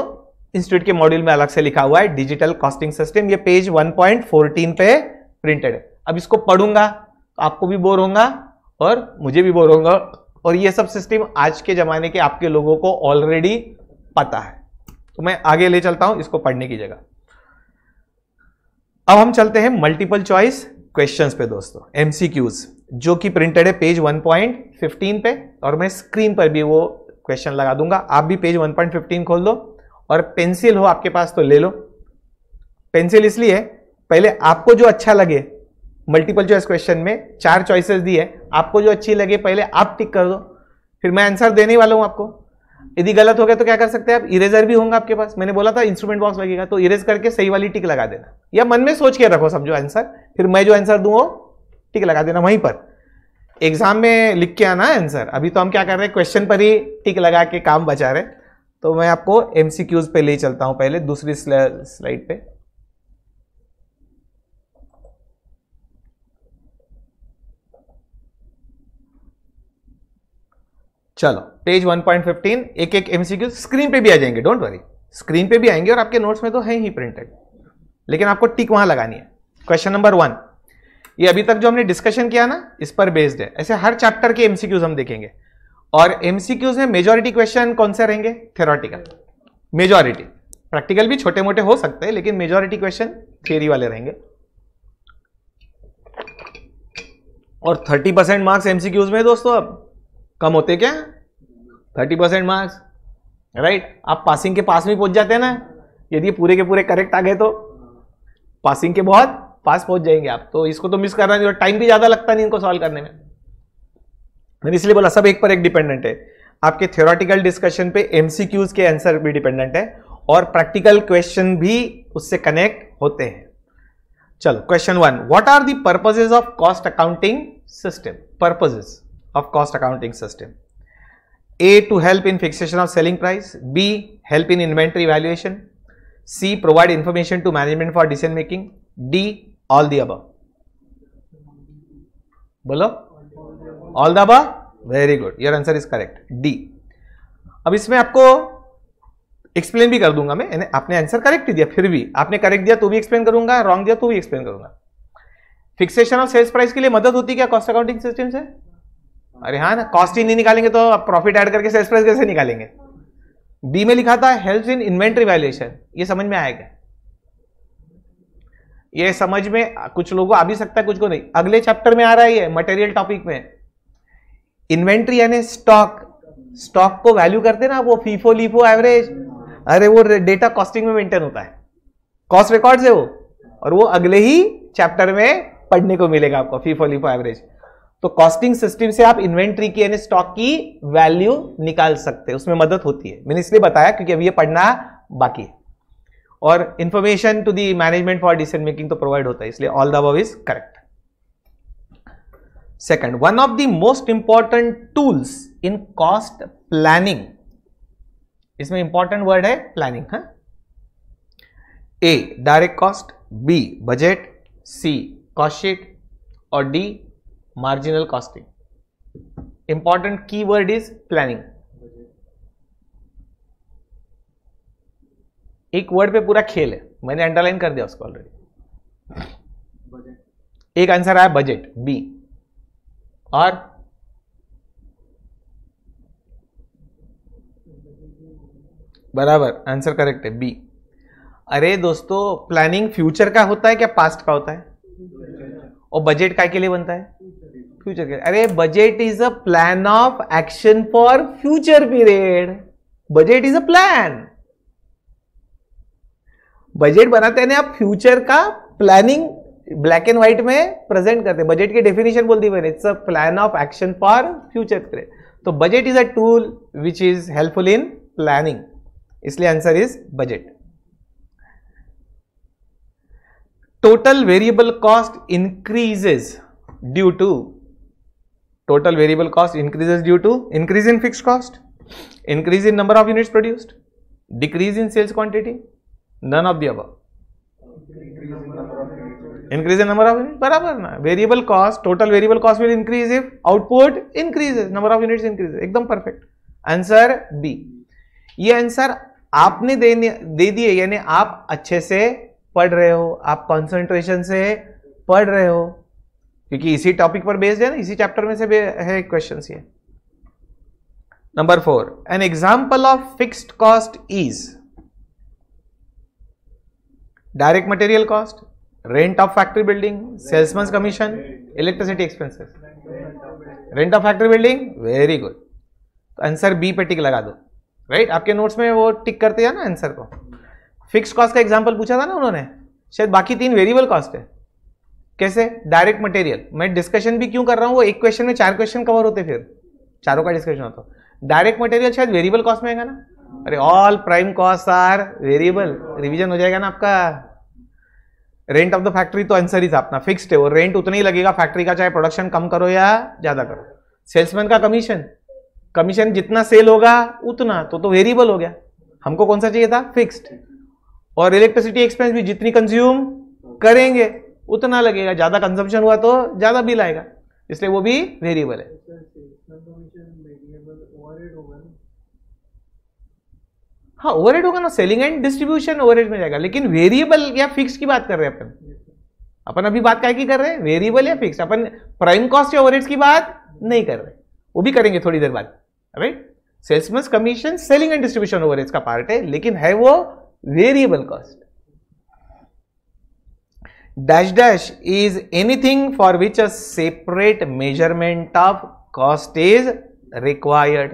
इंस्टीट्यूट के मॉड्यूल में अलग से लिखा हुआ है डिजिटल कॉस्टिंग सिस्टम ये पेज 1.14 पे प्रिंटेड है। अब इसको पढ़ूँगा तो आपको भी बोर होगा और मुझे भी बोर होगा। और ये सब सिस्टम आज के जमाने के आपके लोगों को ऑलरेडी पता है। तो मैं आगे ले चलता हूँ, इसको पढ़ने की जगह। अब हम चलते हैं मल्टीपल चॉइस क्वेश्चंस पे दोस्तों एमसीक्यूज जो कि प्रिंटेड है पेज 1.15 पे, और मैं स्क्रीन पर भी वो क्वेश्चन लगा दूँगा। आप भी पेज 1.15 खोल दो, और पेंसिल हो आपके पास तो ले लो। पेंसिल इसलिए पहले आपको जो अच्छा लगे मल्टीपल चॉइस क्वेश्चन में, चार चॉइसेस दी है आपको जो अच्छी लगे पहले आप टिक कर दो। फिर मैं आंसर देने वाला हूँ आपको। यदि गलत हो गया तो क्या कर सकते हैं आप? इरेजर भी होंगे आपके पास। मैंने बोला था इंस्ट्रूमेंट बॉक्स लगेगा तो इरेज करके सही वाली टिक लगा देना। या मन में सोच के रखो समझो आंसर फिर मैं जो आंसर दूँ, वो टिक लगा देना वहीं पर। एग्ज़ाम में लिख के आना आंसर अभी तो हम क्या कर रहे हैं क्वेश्चन पर ही टिक लगा के काम बचा रहे तो मैं आपको एमसीक्यूज पे ले चलता हूँ पहले, दूसरी स्लाइड पे। चलो पेज 1.15 एक एक एमसीक्यू स्क्रीन पे भी आ जाएँगे डोंट वरी स्क्रीन पे भी आएँगे और आपके नोट्स में तो है ही प्रिंटेड लेकिन आपको टिक वहाँ लगानी है। क्वेश्चन नंबर वन ये अभी तक जो हमने डिस्कशन किया ना, इस पर बेस्ड है। ऐसे हर चैप्टर के एमसीक्यूज हम देखेंगे। और एमसीक्यूज में मेजोरिटी क्वेश्चन कौन से रहेंगे? थेरोटिकल मेजोरिटी प्रैक्टिकल भी छोटे मोटे हो सकते हैं, लेकिन मेजोरिटी क्वेश्चन थियरी वाले रहेंगे। और 30 परसेंट मार्क्स एमसीक्यूज में दोस्तों अब कम होते क्या? थर्टी परसेंट मार्क्स राइट आप पासिंग के पास में पहुँच जाते हैं ना। यदि पूरे के पूरे करेक्ट आ गए तो पासिंग के बहुत पास पहुँच जाएँगे आप। तो इसको तो मिस करना नहीं टाइम भी ज़्यादा लगता नहीं इनको सॉल्व करने में। मैंने इसलिए बोला, सब एक पर एक डिपेंडेंट है। आपके थियोरटिकल डिस्कशन पे एमसीक्यूज के आंसर भी डिपेंडेंट है। और प्रैक्टिकल क्वेश्चन भी उससे कनेक्ट होते हैं। चलो question one what are the purposes of cost accounting system purposes of cost accounting system. A to help in fixation of selling price, B help in inventory valuation, C provide information to management for decision making, D all the above. बोलो all the above very good your answer is correct D अब इसमें आपको explain भी कर दूँगा मैं आपने answer correct दिया फिर भी आपने करेक्ट दिया तो भी एक्सप्लेन करूँगा रॉन्ग दिया तो भी एक्सप्लेन करूँगा फिक्सेशन ऑफ़ सेल्स प्राइस के लिए मदद होती है क्या कॉस्ट अकाउंटिंग सिस्टम से अरे हाँ ना कॉस्ट ही नहीं निकालेंगे तो आप प्रॉफिट ऐड करके सेल्स प्राइस कैसे निकालेंगे? बी में लिखा था हेल्प इन इन्वेंट्री वैल्यूएशन ये समझ में आएगा ये समझ में, कुछ लोगों आ भी सकता है, कुछ को नहीं। अगले चैप्टर में आ रहा है मटेरियल टॉपिक में। इन्वेंट्री यानी स्टॉक स्टॉक को वैल्यू करते ना वो फीफो लीफो एवरेज अरे वो डेटा कॉस्टिंग में मेंटेन होता है। कॉस्ट रिकॉर्ड है वो। और वो अगले ही चैप्टर में पढ़ने को मिलेगा आपको फीफो लीफो एवरेज तो कॉस्टिंग सिस्टम से आप इन्वेंट्री की यानी स्टॉक की वैल्यू निकाल सकते हैं, उसमें मदद होती है। मैंने इसलिए बताया क्योंकि अभी ये पढ़ना बाकी है। और information to the management for decision making तो प्रोवाइड होता है, इसलिए all the above is correct second one of the most important tools in cost planning इसमें इंपॉर्टेंट वर्ड है प्लानिंग है? A direct cost B budget C cost sheet और D marginal costing. Important keyword is planning. एक word पे पूरा खेल है। मैंने अंडरलाइन कर दिया उसको ऑलरेडी एक आंसर आया बजट बी और बराबर आंसर करेक्ट है बी अरे दोस्तों प्लानिंग फ्यूचर का होता है क्या पास्ट का होता है? और बजट काय के लिए बनता है? फ्यूचर के अरे budget is a plan of action for future period budget is a plan budget बनाते हैं आप फ्यूचर का प्लानिंग ब्लैक एंड व्हाइट में प्रेजेंट करते हैं। बजट की डेफिनेशन बोल दी मैंने। It's a plan of action for future period तो budget is a tool which is helpful in planning इसलिए answer is budget total variable cost increases due to total variable cost increases due to increase in fixed cost, increase in number of units produced, decrease in sales quantity none of the above increase in number of unit बराबर ना? Variable cost total variable cost will increase if output increase number of units increase एकदम perfect answer B ये answer आपने दे दे दिए, यानी आप अच्छे से पढ़ रहे हो, आप कंसंट्रेशन से पढ़ रहे हो क्योंकि इसी टॉपिक पर बेस्ड है ना, इसी चैप्टर में से है क्वेश्चन ये। Number four an example of fixed cost is direct material cost rent of factory building salesman commission electricity expenses rent of factory building very good तो आंसर बी पे टिक लगा दो। राइट? आपके notes में वो tick करते हैं ना आंसर को। फिक्स कॉस्ट का एग्ज़ाम्पल पूछा था ना उन्होंने। शायद बाकी तीन वेरिएबल कॉस्ट है। कैसे? डायरेक्ट मटेरियल मैं डिस्कशन भी क्यों कर रहा हूँ? वो एक क्वेश्चन में चार क्वेश्चन कवर होते फिर। चारों का डिस्कशन होता। डायरेक्ट मटेरियल शायद वेरिएबल कॉस्ट में आएगा ना? अरे all prime cost are variable revision हो जाएगा ना आपका? रेंट ऑफ़ द फैक्ट्री तो आंसर ही था अपना। फिक्स्ड है वो। रेंट उतना ही लगेगा। फैक्ट्री का चाहे प्रोडक्शन कम करो या ज़्यादा करो। सेल्समैन का कमीशन कमीशन जितना सेल होगा, उतना। तो तो वेरिएबल हो गया। हमको कौन सा चाहिए था? फिक्स्ड और इलेक्ट्रिसिटी एक्सपेंस भी जितनी कंज्यूम करेंगे उतना लगेगा। ज़्यादा कंजम्पशन हुआ तो ज़्यादा बिल आएगा। इसलिए वो भी वेरिएबल है। हाँ ओवरहेड होगा ना। सेलिंग एंड डिस्ट्रीब्यूशन ओवरहेड में जाएगा। लेकिन वेरिएबल या फिक्स की बात कर रहे हैं अपन। अपन अभी बात क्या की कर रहे हैं? वेरिएबल या फिक्स अपन प्राइम कॉस्ट या ओवरहेड्स की बात नहीं कर रहे। वो भी करेंगे थोड़ी देर बाद। Right salesman commission selling and distribution overheads का पार्ट है। लेकिन है वो variable cost dash dash is anything for which a separate measurement of cost is required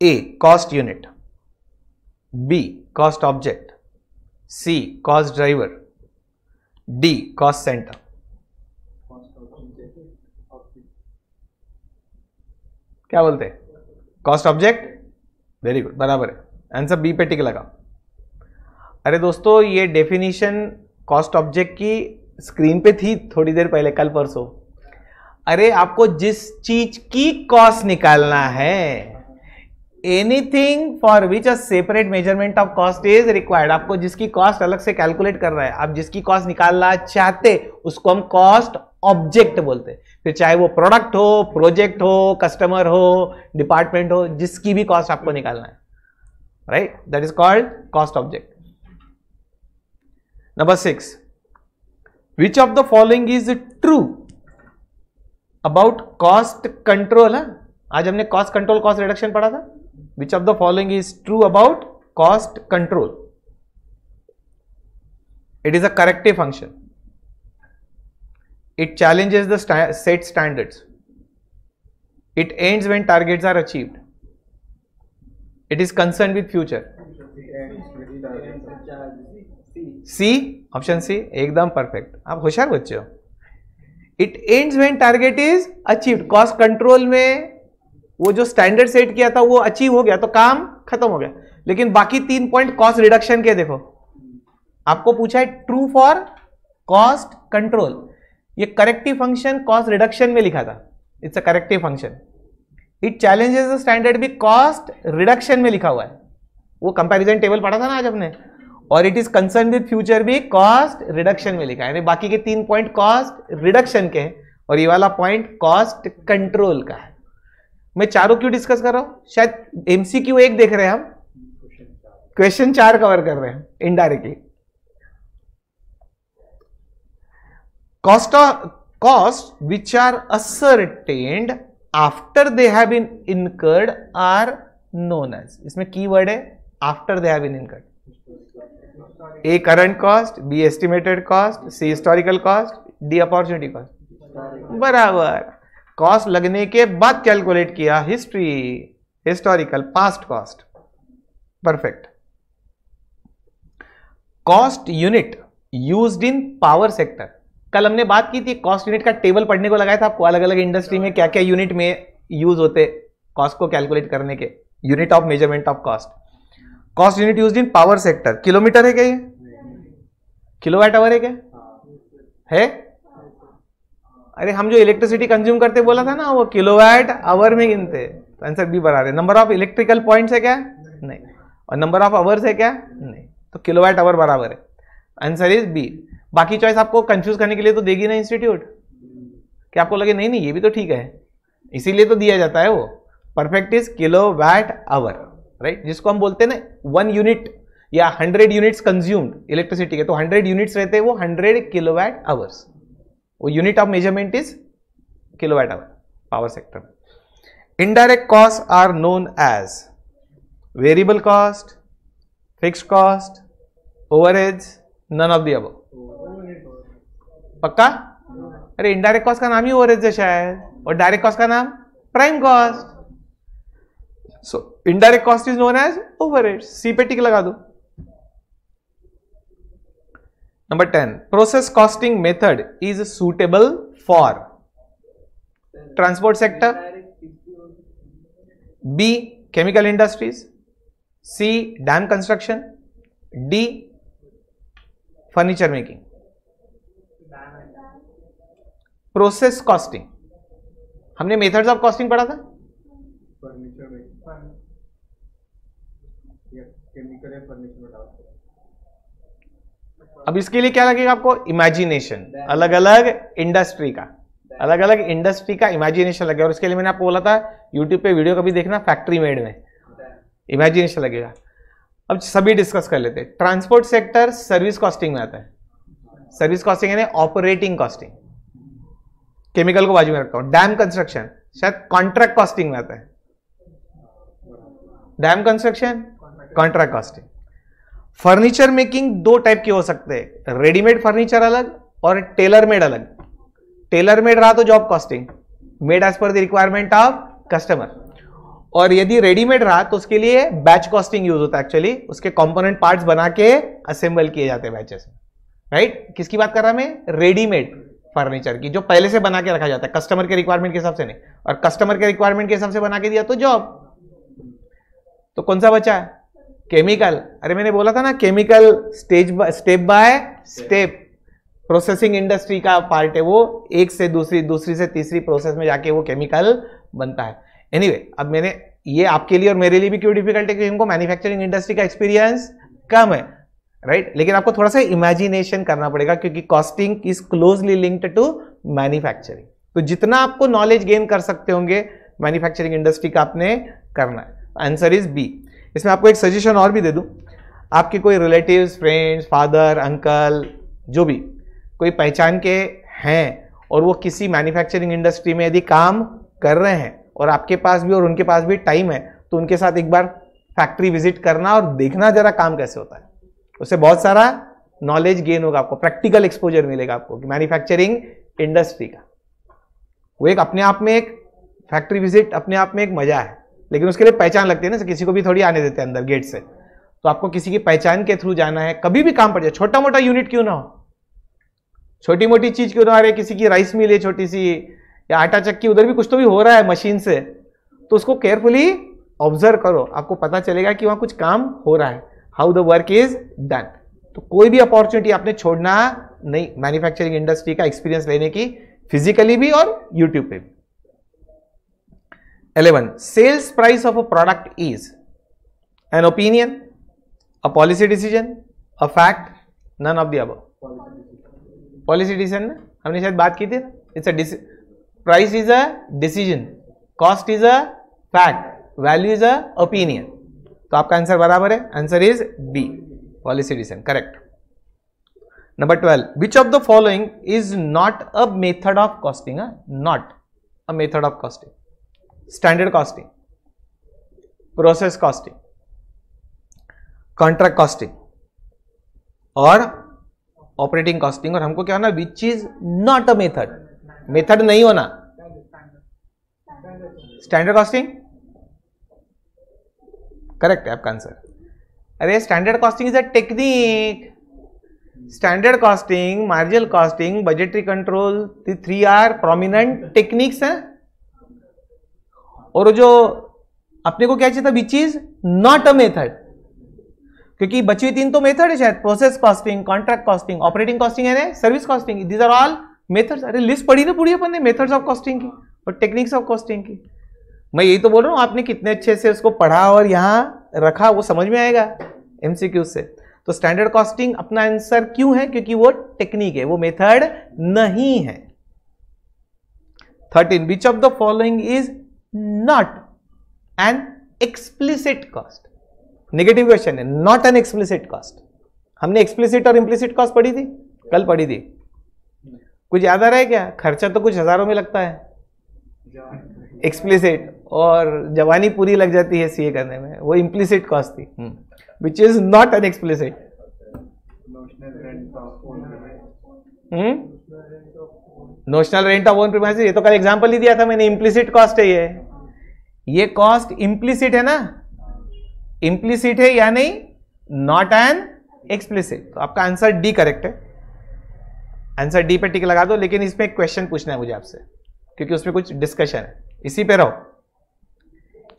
A cost unit B cost object C cost driver D cost centre क्या बोलते? हैं cost object very good बराबर है। Answer B पे tick लगा अरे दोस्तों, ये डेफिनेशन कॉस्ट ऑब्जेक्ट की स्क्रीन पे थी थोड़ी देर पहले, कल परसों। अरे, आपको जिस चीज़ की कॉस्ट निकालना है anything for which a separate measurement of cost is required आपको जिसकी कॉस्ट अलग से कैलकुलेट कर रहा है, आप जिसकी कॉस्ट निकालना चाहते, उसको हम कॉस्ट ऑब्जेक्ट बोलते हैं। फिर चाहे वो प्रोडक्ट हो प्रोजेक्ट हो कस्टमर हो डिपार्टमेंट हो, जिसकी भी कॉस्ट आपको निकालना है। Right that is called cost object number six which of the following is true about cost control है आज हमने कॉस्ट कंट्रोल कॉस्ट रिडक्शन पढ़ा था which of the following is true about cost control it is a corrective function it challenges the sta set standards it ends when targets are achieved it is concerned with future C option C एकदम perfect आप होशियार बच्चे हो. It ends when target is achieved cost control में वो जो standard set किया था, वो अचीव हो गया तो काम खत्म हो गया. लेकिन बाकी तीन पॉइंट कॉस्ट रिडक्शन के देखो. आपको पूछा है ट्रू फॉर कॉस्ट कंट्रोल ये करेक्टिव फ़ंक्शन कॉस्ट रिडक्शन में लिखा था. It's a corrective function it challenges the standard भी कॉस्ट रिडक्शन में लिखा हुआ है. वो कंपैरिजन टेबल पढ़ा था ना आज अपने? और it is concern with future भी कॉस्ट रिडक्शन में लिखा है। बाकी के तीन पॉइंट कॉस्ट रिडक्शन के हैं और ये वाला पॉइंट कॉस्ट कंट्रोल का है। मैं चारों क्यों डिस्कस कर रहा हूँ? शायद एमसीक्यू एक देख रहे हैं हम। क्वेश्चन चार कवर कर रहे हैं indirectly cost cost which are ascertained after they have been incurred are known as इसमें की वर्ड है after they have been incurred A current cost B estimated cost C historical cost D opportunity cost बराबर। Cost लगने के बाद calculate किया history historical past cost perfect cost unit used in power sector कल हमने बात की थी कॉस्ट यूनिट का टेबल पढ़ने को लगाया था आपको अलग अलग इंडस्ट्री में क्या क्या यूनिट में यूज़ होते कॉस्ट को कैलकुलेट करने के। Unit of measurement of cost cost unit use in power sector. Kilometre है क्या ये? किलोवाट आवर है क्या? है? अरे, हम जो इलेक्ट्रिसिटी कंज्यूम करते, बोला था ना, वो किलोवाट आवर में गिनते। तो आंसर बी बराबर है। नंबर ऑफ़ इलेक्ट्रिकल पॉइंट्स है क्या? नहीं। और नंबर ऑफ़ आवर्स है क्या? नहीं। तो किलोवाट आवर बराबर है। आंसर इज़ बी बाकी चॉइस आपको कंफ्यूज करने के लिए तो देगी ना इंस्टीट्यूट कि आपको लगे, नहीं नहीं, ये भी तो ठीक है। इसीलिए तो दिया जाता है वो। Perfect is kilo watt hour right जिसको हम बोलते हैं ना वन यूनिट या हंड्रेड यूनिट्स कंज्यूम्ड इलेक्ट्रिसिटी के तो हंड्रेड यूनिट्स रहते हैं वो हंड्रेड किलोवैट आवर्स वो unit of measurement is kilowatt hour power sector indirect cost are known as variable cost fix cost overheads none of the above पक्का? अरे indirect cost का नाम ही ओवरहेज है शायद. और डायरेक्ट कॉस्ट का नाम prime cost so indirect cost is known as overhead C tick लगा दो। Number ten process costing method is suitable for transport sector B chemical industries C dam construction D furniture making process costing हमने methods of costing पढ़ा था furniture में chemical furniture अब इसके लिए क्या लगेगा आपको? इमेजिनेशन अलग अलग इंडस्ट्री का। अलग अलग इंडस्ट्री का इमेजिनेशन लगेगा। और इसके लिए मैंने आपको बोला था यूट्यूब पे वीडियो कभी देखना फैक्ट्री मेड में। इमेजिनेशन लगेगा। अब सभी डिस्कस कर लेते हैं। ट्रांसपोर्ट सेक्टर सर्विस कॉस्टिंग में आता है। सर्विस कॉस्टिंग यानी ऑपरेटिंग कॉस्टिंग केमिकल को बाजू में रखता हूँ। डैम कंस्ट्रक्शन शायद कॉन्ट्रैक्ट कॉस्टिंग में आता है। Dam construction contract costing furniture making दो टाइप के हो सकते हैं। रेडीमेड फर्नीचर अलग और टेलर मेड अलग। टेलर मेड रहा तो job costing made as per the requirement of customer और यदि रेडीमेड रहा तो उसके लिए बैच कॉस्टिंग यूज़ होता है एक्चुअली उसके कंपोनेंट पार्ट्स बना के असेंबल किए जाते हैं बैचेस राइट किसकी बात कर रहा मैं? रेडीमेड फर्नीचर की, जो पहले से बना के रखा जाता है। कस्टमर के रिक्वायरमेंट के हिसाब से नहीं। और कस्टमर के रिक्वायरमेंट के हिसाब से बना के दिया तो जॉब तो कौन सा बचा? है केमिकल। अरे मैंने बोला था ना chemical stage step by step. Processing industry का पार्ट है वो एक से दूसरी दूसरी से तीसरी प्रोसेस में जाके वो केमिकल बनता है। एनीवे anyway, अब मैंने ये आपके लिए और मेरे लिए भी क्यों डिफ़िकल्ट है क्योंकि इनको मैन्युफैक्चरिंग इंडस्ट्री का एक्सपीरियंस कम है राइट right? लेकिन आपको थोड़ा सा इमेजिनेशन करना पड़ेगा क्योंकि costing is closely linked to manufacturing तो जितना आपको नॉलेज गेन कर सकते होंगे मैन्युफैक्चरिंग इंडस्ट्री का आपने करना है। आंसर इज़ बी इसमें आपको एक सजेशन और भी दे दूँ। आपके कोई रिलेटिव्स फ्रेंड्स फादर अंकल जो भी, कोई पहचान के हैं और वो किसी मैन्युफैक्चरिंग इंडस्ट्री में यदि काम कर रहे हैं और आपके पास भी और उनके पास भी टाइम है तो उनके साथ एक बार फैक्ट्री विज़िट करना और देखना जरा काम कैसे होता है। उससे बहुत सारा नॉलेज गेन होगा आपको प्रैक्टिकल एक्सपोजर मिलेगा आपको मैन्युफैक्चरिंग इंडस्ट्री का। वो एक अपने आप में एक फैक्ट्री विज़िट अपने आप में एक मज़ा है। लेकिन उसके लिए पहचान लगती है ना किसी को भी थोड़ी आने देते हैं अंदर गेट से। तो आपको किसी की पहचान के थ्रू जाना है, कभी भी काम पड़ जाए छोटा मोटा यूनिट क्यों ना हो? छोटी मोटी चीज़ क्यों ना आ रही किसी की राइस मिल है छोटी सी या आटा चक्की, उधर भी कुछ तो भी हो रहा है मशीन से। तो उसको केयरफुली ऑब्ज़र्व करो। आपको पता चलेगा कि वहाँ कुछ काम हो रहा है। How the work is done तो कोई भी अपॉर्चुनिटी आपने छोड़ना नहीं मैन्युफैक्चरिंग इंडस्ट्री का एक्सपीरियंस लेने की फिजिकली भी और यूट्यूब पे भी। 11 sales price of a product is an opinion a policy decision a fact none of the above policy decision हमने शायद बात की थी ना? It's a price is a decision cost is a fact value is a opinion तो आपका answer बराबर है। Answer is B policy decision correct number twelve which of the following is not a method of costing not a method of costing standard costing process costing contract costing और operating costing और हमको क्या होना which is not a method method नहीं होना। Standard costing correct है आपका answer अरे standard costing is a technique standard costing marginal costing budgetary control three are prominent techniques हैं। और जो अपने को क्या चाहिए था which is not a method क्योंकि बची हुई तीन तो मेथड है शायद process costing contract costing operating costing है service costing these are all methods अरे लिस्ट पढ़ी ना पूरी अपन ने मेथड्स ऑफ़ कॉस्टिंग की और टेक्निक्स ऑफ़ कॉस्टिंग की। मैं यही तो बोल रहा हूँ, आपने कितने अच्छे से उसको पढ़ा और यहाँ रखा, वो समझ में आएगा एमसीक्यू से। तो स्टैंडर्ड कॉस्टिंग अपना आंसर क्यों है? क्योंकि वो टेक्निक है, वो मेथड नहीं है। Thirteen which of the following is not an explicit cost negative question है नॉट एन एक्सप्लिसिट कॉस्ट हमने एक्सप्लिसिट और इंप्लिसिट कॉस्ट पढ़ी थी? कल पढ़ी थी। कुछ याद आ रहा है क्या? खर्चा तो कुछ हज़ारों में लगता है। एक्सप्लिसिट और जवानी पूरी लग जाती है सीए करने में। वो इम्प्लिसिट कॉस्ट थी। Which is not an explicit notional rent of own premises ये तो कल एग्जांपल ही दिया था मैंने। इम्प्लिसिट कॉस्ट है ये। ये कॉस्ट इम्प्लिसिट है ना? इम्प्लिसिट है या नहीं? नॉट एन एक्सप्लिसिट तो आपका आंसर डी करेक्ट है। आंसर डी पे टिक लगा दो, लेकिन इसमें एक क्वेश्चन पूछना है मुझे आपसे, क्योंकि उसमें कुछ डिस्कशन है। इसी पे रहो।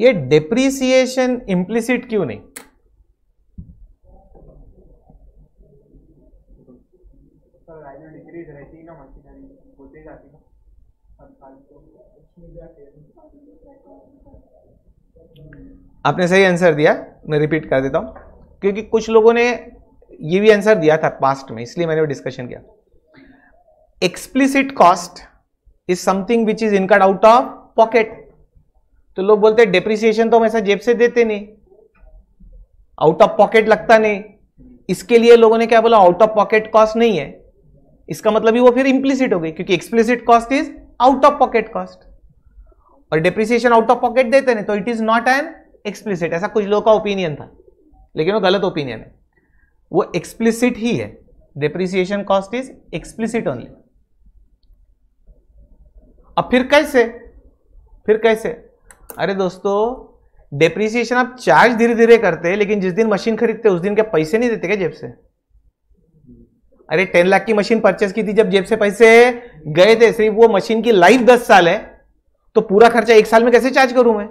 ये डिप्रीसिएशन इंप्लिसिट क्यों नहीं? आपने सही आंसर दिया। मैं रिपीट कर देता हूँ। क्योंकि कुछ लोगों ने ये भी आंसर दिया था पास्ट में, इसलिए मैंने वो डिस्कशन किया। Explicit cost is something which is incurred out of pocket तो लोग बोलते हैं डेप्रिसिएशन तो हम ऐसा जेब से देते नहीं। आउट ऑफ़ पॉकेट लगता नहीं। इसके लिए लोगों ने क्या बोला आउट ऑफ़ पॉकेट कॉस्ट नहीं है। इसका मतलब ही वो फिर इंप्लिसिट हो गई, क्योंकि explicit cost is out of pocket cost और डेप्रिसिएशन आउट ऑफ़ पॉकेट देते नहीं तो it is not an explicit ऐसा कुछ लोगों का ओपिनियन था, लेकिन वो गलत ओपिनियन है। वो एक्सप्लिसिट ही है। Depreciation cost is explicit only अब फिर कैसे? फिर कैसे? अरे दोस्तों डेप्रिसिएशन आप चार्ज धीरे धीरे करते हैं लेकिन जिस दिन मशीन खरीदते, उस दिन क्या पैसे नहीं देते क्या जेब से? अरे टेन लाख की मशीन परचेस की थी, जब जेब से पैसे गए थे, सिर्फ़ वो मशीन की लाइफ दस साल है। तो पूरा खर्चा एक साल में कैसे चार्ज करूँ मैं?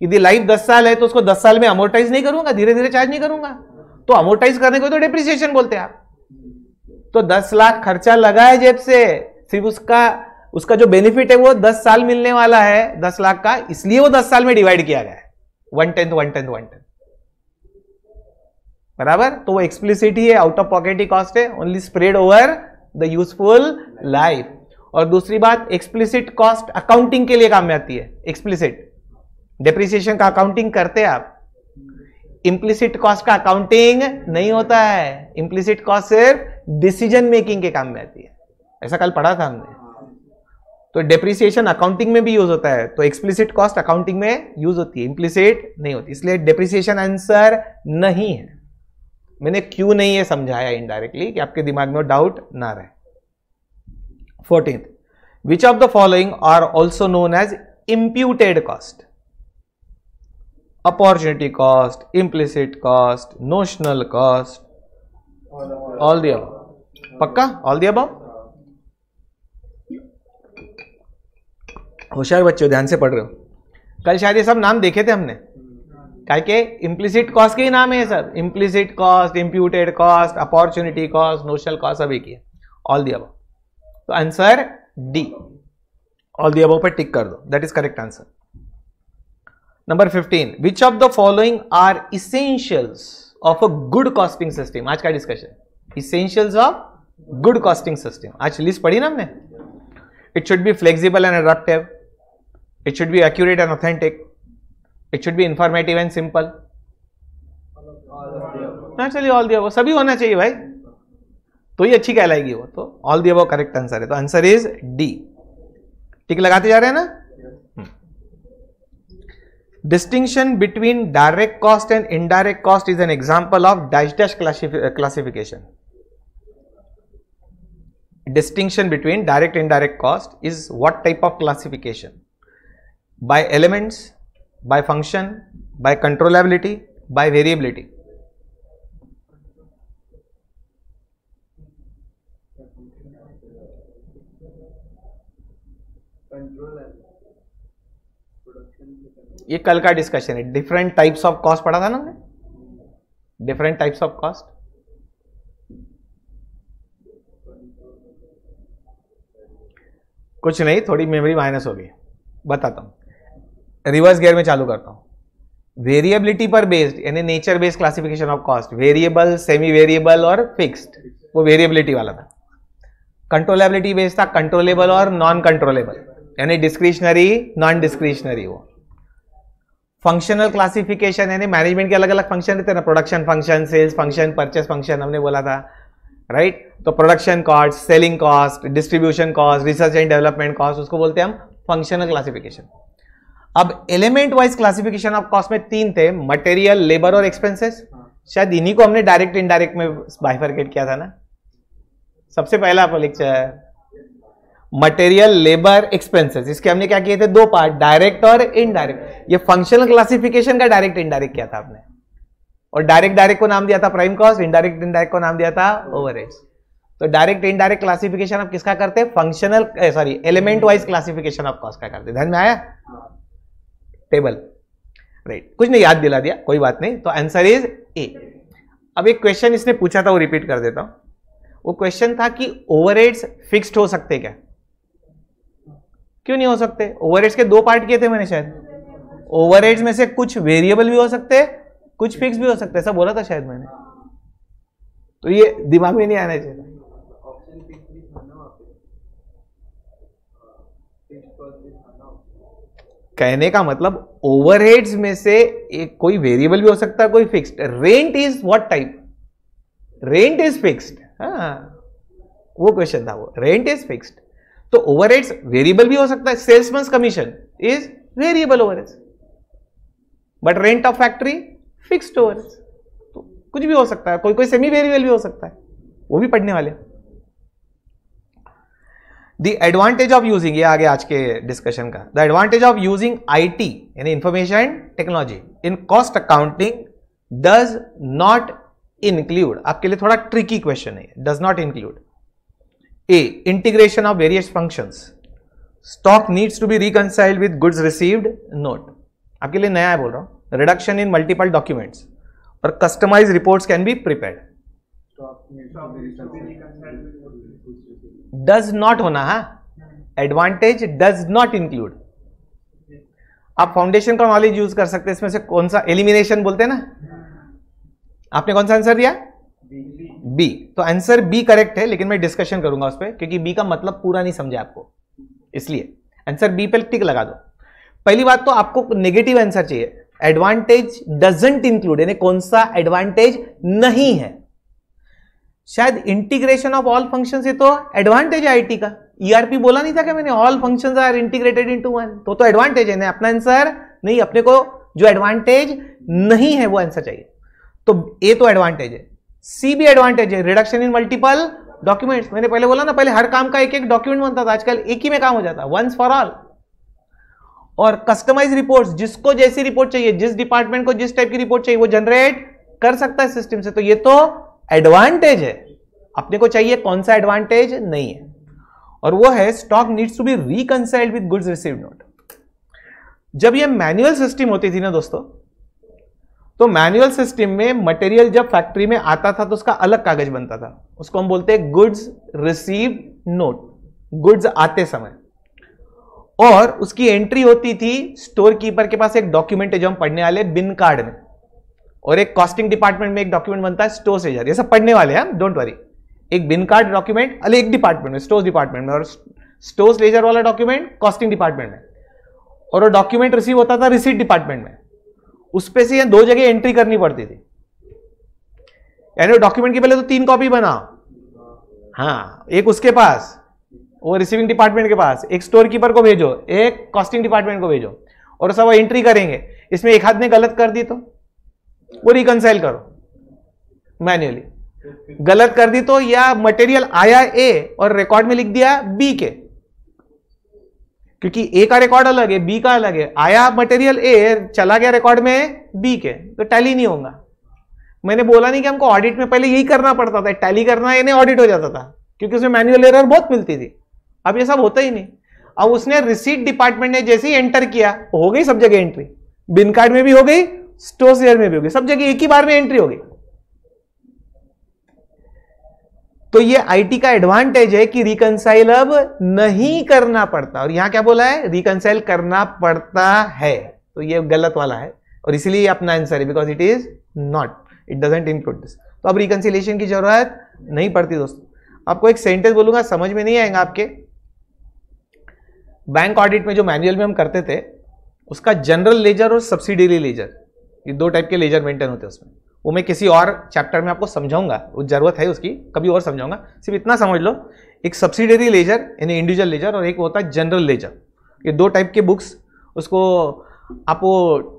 यदि लाइफ दस साल है तो उसको दस साल में अमोर्टाइज नहीं करूँगा? धीरे धीरे चार्ज नहीं करूँगा? तो अमोर्टाइज करने को तो डेप्रिसिएशन बोलते हैं आप। तो दस लाख खर्चा लगा है जेब से, सिर्फ़ उसका उसका जो बेनिफिट है वो दस साल मिलने वाला है। दस लाख का, इसलिए वो दस साल में डिवाइड किया गया है। One tenth one tenth one tenth बराबर? तो वो एक्सप्लिसिट ही आउट ऑफ़ पॉकेट ही कॉस्ट है। Only spread over the useful life और दूसरी बात एक्सप्लिसिट कॉस्ट अकाउंटिंग के लिए काम में आती है। एक्सप्लिसिट डेप्रिसिएशन का अकाउंटिंग करते आप। इंप्लिसिट कॉस्ट का अकाउंटिंग नहीं होता है। इंप्लिसिट कॉस्ट सिर्फ़ डिसीज़न मेकिंग के काम में आती है। ऐसा कल पढ़ा था हमने। तो डेप्रिसिएशन अकाउंटिंग में भी यूज़ होता है। तो एक्सप्लिसिट कॉस्ट अकाउंटिंग में यूज़ होती है। इंप्लिसिट नहीं होती। इसलिए डेप्रिसिएशन आंसर नहीं है। मैंने क्यों नहीं है समझाया इनडायरेक्टली कि आपके दिमाग में डाउट ना रहे। Fourteenth which of the following are also known as imputed cost opportunity cost implicit cost notional cost all the पक्का ऑल the above? होशियार बच्चे ध्यान से पढ़ रहे हो कल शायद ये सब नाम देखे थे हमने क्या के इम्प्लिसिट कॉस्ट के ही नाम है सब implicit cost imputed cost opportunity cost notional cost सब एक ही है ऑल दी अबव तो answer D all the above पर टिक कर दो. That is correct answer number 15 which of the following are essentials of a good costing system आज का discussion essentials of good costing system आज list पढ़ी ना हमने? It should be flexible and adaptive it should be accurate and authentic it should be informative and simple चलिए all दिया सभी होना चाहिए भाई. तो ये अच्छी कहलाएगी वो। तो all the above correct answer है। तो आंसर इज़ डी टिक लगाते जा रहे हैं ना? Distinction between direct cost and indirect cost is an example of dash dash classification distinction between direct indirect cost is what type of classification by elements by function by controllability by variability ये कल का discussion है। Different types of cost पढ़ा था ना हमने? Different types of cost कुछ नहीं, थोड़ी मेमोरी माइनस हो गई बताता हूँ। रिवर्स गियर में चालू करता हूँ। वेरिएबिलिटी पर बेस्ड यानी nature based classification of cost variable semi variable और फिक्स्ड वो वेरिएबिलिटी वाला था। कंट्रोलेबिलिटी बेस्ड था कंट्रोलेबल और नॉन कंट्रोलेबल यानी डिस्क्रिशनरी नॉन डिस्क्रिशनरी वो। फंक्शनल क्लासिफिकेशन यानी मैनेजमेंट के अलग अलग फ़ंक्शन रहते हैं ना production function sales function purchase function हमने बोला था राइट right? तो production cost selling cost distribution cost research and development cost उसको बोलते हैं हम फंक्शनल क्लासिफिकेशन अब element wise classification of cost में तीन थे मटेरियल लेबर और एक्सपेंसेस शायद इन्हीं को हमने डायरेक्ट इनडायरेक्ट में बाइफरकेट किया था ना? सबसे पहला लेक्चर मटेरियल लेबर एक्सपेंसेस इसके हमने क्या किए थे? दो पार्ट डायरेक्ट और इनडायरेक्ट ये फंक्शनल क्लासिफिकेशन का डायरेक्ट इनडायरेक्ट किया था आपने। और डायरेक्ट डायरेक्ट को नाम दिया था प्राइम कॉस्ट इनडायरेक्ट इनडायरेक्ट को नाम दिया था ओवर तो डायरेक्ट इनडायरेक्ट क्लासिफिकेशन आप किसका करते? हैं functional sorry element wise classification of cost का करते। ध्यान में आया? टेबल राइट कुछ नहीं, याद दिला दिया, कोई बात नहीं। तो आंसर इज़ ए अब एक क्वेश्चन इसने पूछा था, वो रिपीट कर देता हूँ। वो क्वेश्चन था कि ओवरहेड्स फिक्स्ड हो सकते क्या? क्यों नहीं हो सकते? ओवरहेड्स के दो पार्ट किए थे मैंने शायद। ओवरहेड्स में से कुछ वेरिएबल भी हो सकते, कुछ फिक्स भी हो सकते, ऐसा बोला था शायद मैंने। तो ये दिमाग में नहीं आना चाहिए कहने का मतलब ओवरहेड्स में से एक कोई वेरिएबल भी हो सकता है, कोई fixed rent is what type rent is fixed हाँ वो क्वेश्चन था वो। रेंट इज़ फिक्स्ड तो ओवरहेड्स वेरिएबल भी हो सकता है। Salesman commission is variable overheads but rent of factory fixed overheads तो कुछ भी हो सकता है। कोई कोई सेमी वेरिएबल भी हो सकता है। वो भी पढ़ने वाले द एडवांटेज ऑफ़ यूजिंग ये आगे आज के डिस्कशन का। The advantage of using IT यानी information technology in cost accounting does not include आपके लिए थोड़ा ट्रिकी क्वेश्चन है। Does not include A. Integration of various functions. Stock needs to be reconciled with goods received. Note. आपके लिए नया है बोल रहा हूँ रिडक्शन इन मल्टीपल डॉक्यूमेंट्स और customise reports can be prepared does not होना, है एडवांटेज डज नॉट इंक्लूड आप फाउंडेशन का नॉलेज यूज़ कर सकते हैं इसमें से कौन सा एलिमिनेशन बोलते हैं ना आपने कौन सा आंसर दिया बी तो आंसर बी करेक्ट है, लेकिन मैं डिस्कशन करूँगा उस पर क्योंकि बी का मतलब पूरा नहीं समझे आपको। इसलिए आंसर बी पे टिक लगा दो। पहली बात तो आपको नेगेटिव आंसर चाहिए। एडवांटेज डजेंट इंक्लूड यानी कौन सा एडवांटेज नहीं है। शायद इंटीग्रेशन ऑफ़ ऑल फ़ंक्शन से तो एडवांटेज है आईटी का। ईआरपी e बोला नहीं था कि मैंने? All functions are integrated into one तो तो एडवांटेज है ना अपना आंसर नहीं, अपने को जो एडवांटेज नहीं है, वो आंसर चाहिए। तो ए तो एडवांटेज है। सी भी एडवांटेज है रिडक्शन इन मल्टीपल डॉक्यूमेंट्स मैंने पहले बोला ना, पहले हर काम का एक एक डॉक्यूमेंट बनता था, आजकल एक ही में काम हो जाता है वंस फॉर ऑल और कस्टमाइज रिपोर्ट्स जिसको जैसी रिपोर्ट चाहिए, जिस डिपार्टमेंट को जिस टाइप की रिपोर्ट चाहिए, वो जनरेट कर सकता है सिस्टम से। तो ये तो एडवांटेज है। अपने को चाहिए कौन सा एडवांटेज नहीं है। और वो है stock needs to be reconciled with goods receive note जब ये मैनुअल सिस्टम होती थी ना दोस्तों तो मैनुअल सिस्टम में मटेरियल जब फैक्ट्री में आता था तो उसका अलग कागज़ बनता था। उसको हम बोलते हैं गुड्स रिसीव नोट गुड्स आते समय। और उसकी एंट्री होती थी स्टोर कीपर के पास एक डॉक्यूमेंट है जो हम पढ़ने वाले बिन कार्ड में। और एक कॉस्टिंग डिपार्टमेंट में एक डॉक्यूमेंट बनता है स्टोर सेजर ये सब पढ़ने वाले हैं डोंट वरी एक बिन कार्ड डॉक्यूमेंट अलग एक डिपार्टमेंट में स्टोर डिपार्टमेंट में। और स्टोर लेजर वाला डॉक्यूमेंट कॉस्टिंग डिपार्टमेंट में। और वो डॉक्यूमेंट रिसीव होता था रिसीट डिपार्टमेंट में। उस पे से दो जगह एंट्री करनी पड़ती थी। यानी डॉक्यूमेंट की पहले तो तीन कॉपी बना हाँ एक उसके पास, वो रिसीविंग डिपार्टमेंट के पास, एक स्टोर कीपर को भेजो, एक कॉस्टिंग डिपार्टमेंट को भेजो, और सब एंट्री करेंगे। इसमें एक हाथ ने गलत कर दी तो वो रिकनसाइल करो मैन्युअली गलत कर दी तो या मटेरियल आया ए और रिकॉर्ड में लिख दिया बी के। क्योंकि ए का रिकॉर्ड अलग है बी का अलग है। आया मटेरियल ए चला गया रिकॉर्ड में बी के तो टैली नहीं होगा। मैंने बोला नहीं कि हमको ऑडिट में पहले यही करना पड़ता था। टैली करना यानी ऑडिट हो जाता था, क्योंकि उसमें मैनुअल एरर बहुत मिलती थी। अब ये सब होता ही नहीं। अब उसने रिसीट डिपार्टमेंट ने जैसे ही एंटर किया, हो गई सब जगह एंट्री बिन कार्ड में भी हो गई स्टोर में भी हो गई। सब जगह एक ही बार में एंट्री हो गई। तो ये आईटी का एडवांटेज है कि रिकनसाइल अब नहीं करना पड़ता। और यहाँ क्या बोला है? रिकनसाइल करना पड़ता है। तो ये गलत वाला है। और इसीलिए अपना आंसर है because it is not it doesn't include this तो अब रिकनसिलेशन की ज़रूरत नहीं पड़ती दोस्तों। आपको एक सेंटेंस बोलूँगा, समझ में नहीं आएगा आपके। बैंक ऑडिट में जो मैनुअल में हम करते थे, उसका जनरल लेजर और सब्सिडरी लेजर ये दो टाइप के लेजर मेंटेन होते हैं उसमें। वो मैं किसी और चैप्टर में आपको समझाऊँगा। वो ज़रूरत है उसकी, कभी और समझाऊँगा। सिर्फ़ इतना समझ लो, एक सब्सिडरी लेजर यानी इंडिविजुअल लेजर और एक होता है जनरल लेजर ये दो टाइप के बुक्स उसको आप वो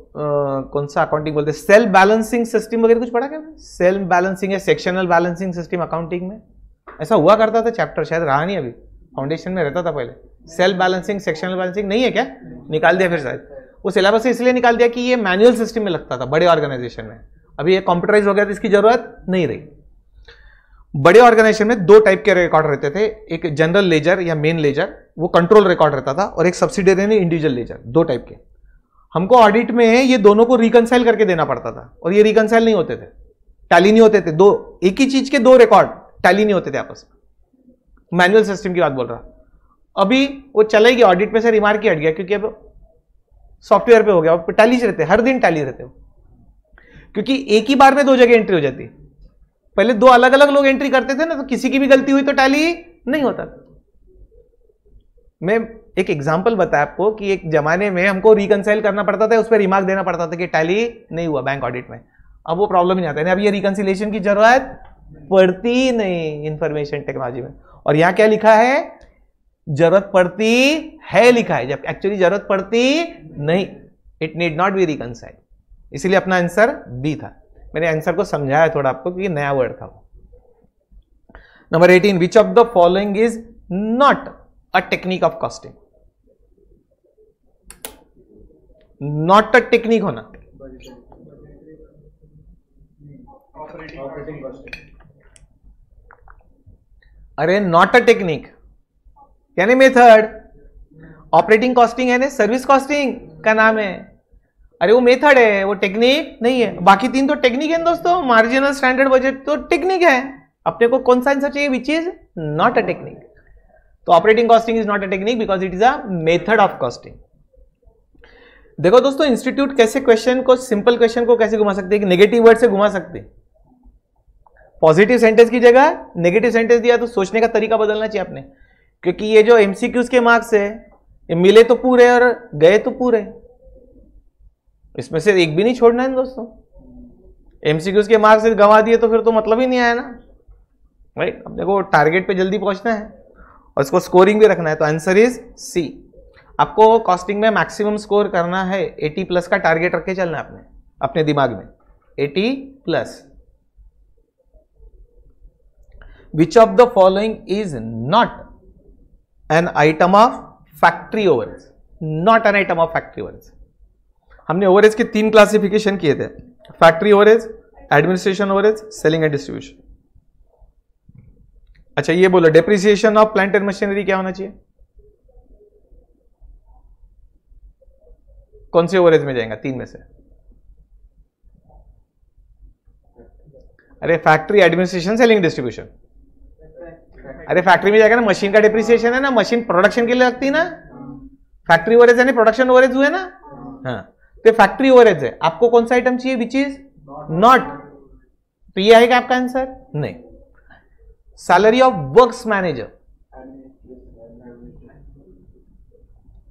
कौन सा अकाउंटिंग बोलते हैं? सेल्फ बैलेंसिंग सिस्टम वगैरह कुछ पढ़ा क्या सेल्फ बैलेंसिंग या सेक्शनल बैलेंसिंग सिस्टम अकाउंटिंग में? ऐसा हुआ करता था चैप्टर शायद रहा नहीं अभी। फाउंडेशन में रहता था पहले। सेल्फ बैलेंसिंग सेक्शनल बैलेंसिंग नहीं है क्या? निकाल दिया फिर शायद। वो सिलेबस इसलिए निकाल दिया कि ये मैनुअल सिस्टम में लगता था, बड़े ऑर्गेनाइजेशन में। अभी ये कंप्यूटराइज हो गया तो इसकी ज़रूरत नहीं रही। बड़े ऑर्गेनाइजेशन में दो टाइप के रिकॉर्ड रहते थे, एक जनरल लेजर या मेन लेजर वो कंट्रोल रिकॉर्ड रहता था, और एक सब्सिडरी इंडिविजुअल लेजर दो टाइप के। हमको ऑडिट में ये दोनों को रिकनसाइल करके देना पड़ता था, और ये रिकनसाइल नहीं होते थे। टैली नहीं होते थे, दो, एक ही चीज़ के दो रिकॉर्ड टैली नहीं होते थे आपस में। मैनुअल सिस्टम की बात बोल रहा अभी वो चलेगी ऑडिट में से रिमार्क ही हट गया, क्योंकि अब सॉफ्टवेयर पे हो गया टैली रहते हर दिन टैली रहते हो। क्योंकि एक ही बार में दो जगह एंट्री हो जाती पहले दो अलग अलग लोग एंट्री करते थे ना तो किसी की भी गलती हुई तो टैली नहीं होता मैं एक एग्ज़ाम्पल बताया आपको कि एक जमाने में हमको रिकनसाइल करना पड़ता था, उस पर रिमार्क देना पड़ता था कि टैली नहीं हुआ बैंक ऑडिट में। अब वो प्रॉब्लम नहीं आता है। अब ये रिकनसिलेशन की ज़रूरत पड़ती नहीं इंफॉर्मेशन टेक्नोलॉजी में। और यहाँ क्या लिखा है? ज़रूरत पड़ती है लिखा है। जब एक्चुअली ज़रूरत पड़ती नहीं it need not be reconcile इसीलिए अपना आंसर बी था। मैंने आंसर को समझाया थोड़ा आपको कि नया वर्ड था वो। Number eighteen which of the following is not a technique of costing not a technique होना। अरे नॉट अ टेक्निक यानी मेथड ऑपरेटिंग कॉस्टिंग है ना? सर्विस कॉस्टिंग का नाम है। अरे वो मेथड है, वो टेक्निक नहीं है। बाकी तीन तो टेक्निक है दोस्तों मार्जिनल स्टैंडर्ड बजट तो टेक्निक है। अपने को कौन सा आंसर चाहिए which is not a technique तो operating costing is not a technique because it is a method of costing देखो दोस्तों इंस्टीट्यूट कैसे क्वेश्चन को सिंपल क्वेश्चन को कैसे घुमा सकते हैं? नेगेटिव वर्ड से घुमा सकते पॉजिटिव सेंटेंस की जगह नेगेटिव सेंटेंस दिया तो सोचने का तरीका बदलना चाहिए आपने क्योंकि ये जो एमसीक्यूज के मार्क्स है, ये मिले तो पूरे और गए तो पूरे। इसमें से एक भी नहीं छोड़ना है दोस्तों। एमसीक्यूज के मार्क्स गंवा दिए तो फिर तो मतलब ही नहीं आया ना। राइट अपने को टारगेट पे जल्दी पहुँचना है और इसको स्कोरिंग भी रखना है। तो आंसर इज़ सी आपको कॉस्टिंग में मैक्सिमम स्कोर करना है। 80 प्लस का टारगेट रख के चलना है अपने अपने दिमाग में। 80 plus which of the following is not an item of factory overheads not an item of factory overheads हमने ओवरेज के तीन क्लासिफिकेशन किए थे। Factory overheads administration overheads selling and distribution अच्छा ये बोलो depreciation of plant and machinery क्या होना चाहिए? कौन से ओवरेज में जाएगा? तीन में से। अरे फैक्ट्री एडमिनिस्ट्रेशन सेलिंग डिस्ट्रीब्यूशन अरे फैक्ट्री में जाएगा ना मशीन का डिप्रिसिएशन है ना मशीन प्रोडक्शन के लिए लगती है ना। फैक्ट्री ओवरेज है ना प्रोडक्शन ओवरेज हुए ना। हाँ। तो फैक्ट्री ओवरेज है। आपको कौन सा आइटम चाहिए विच इज़ नॉट तो ये आएगा आपका आंसर नहीं। Salary of works manager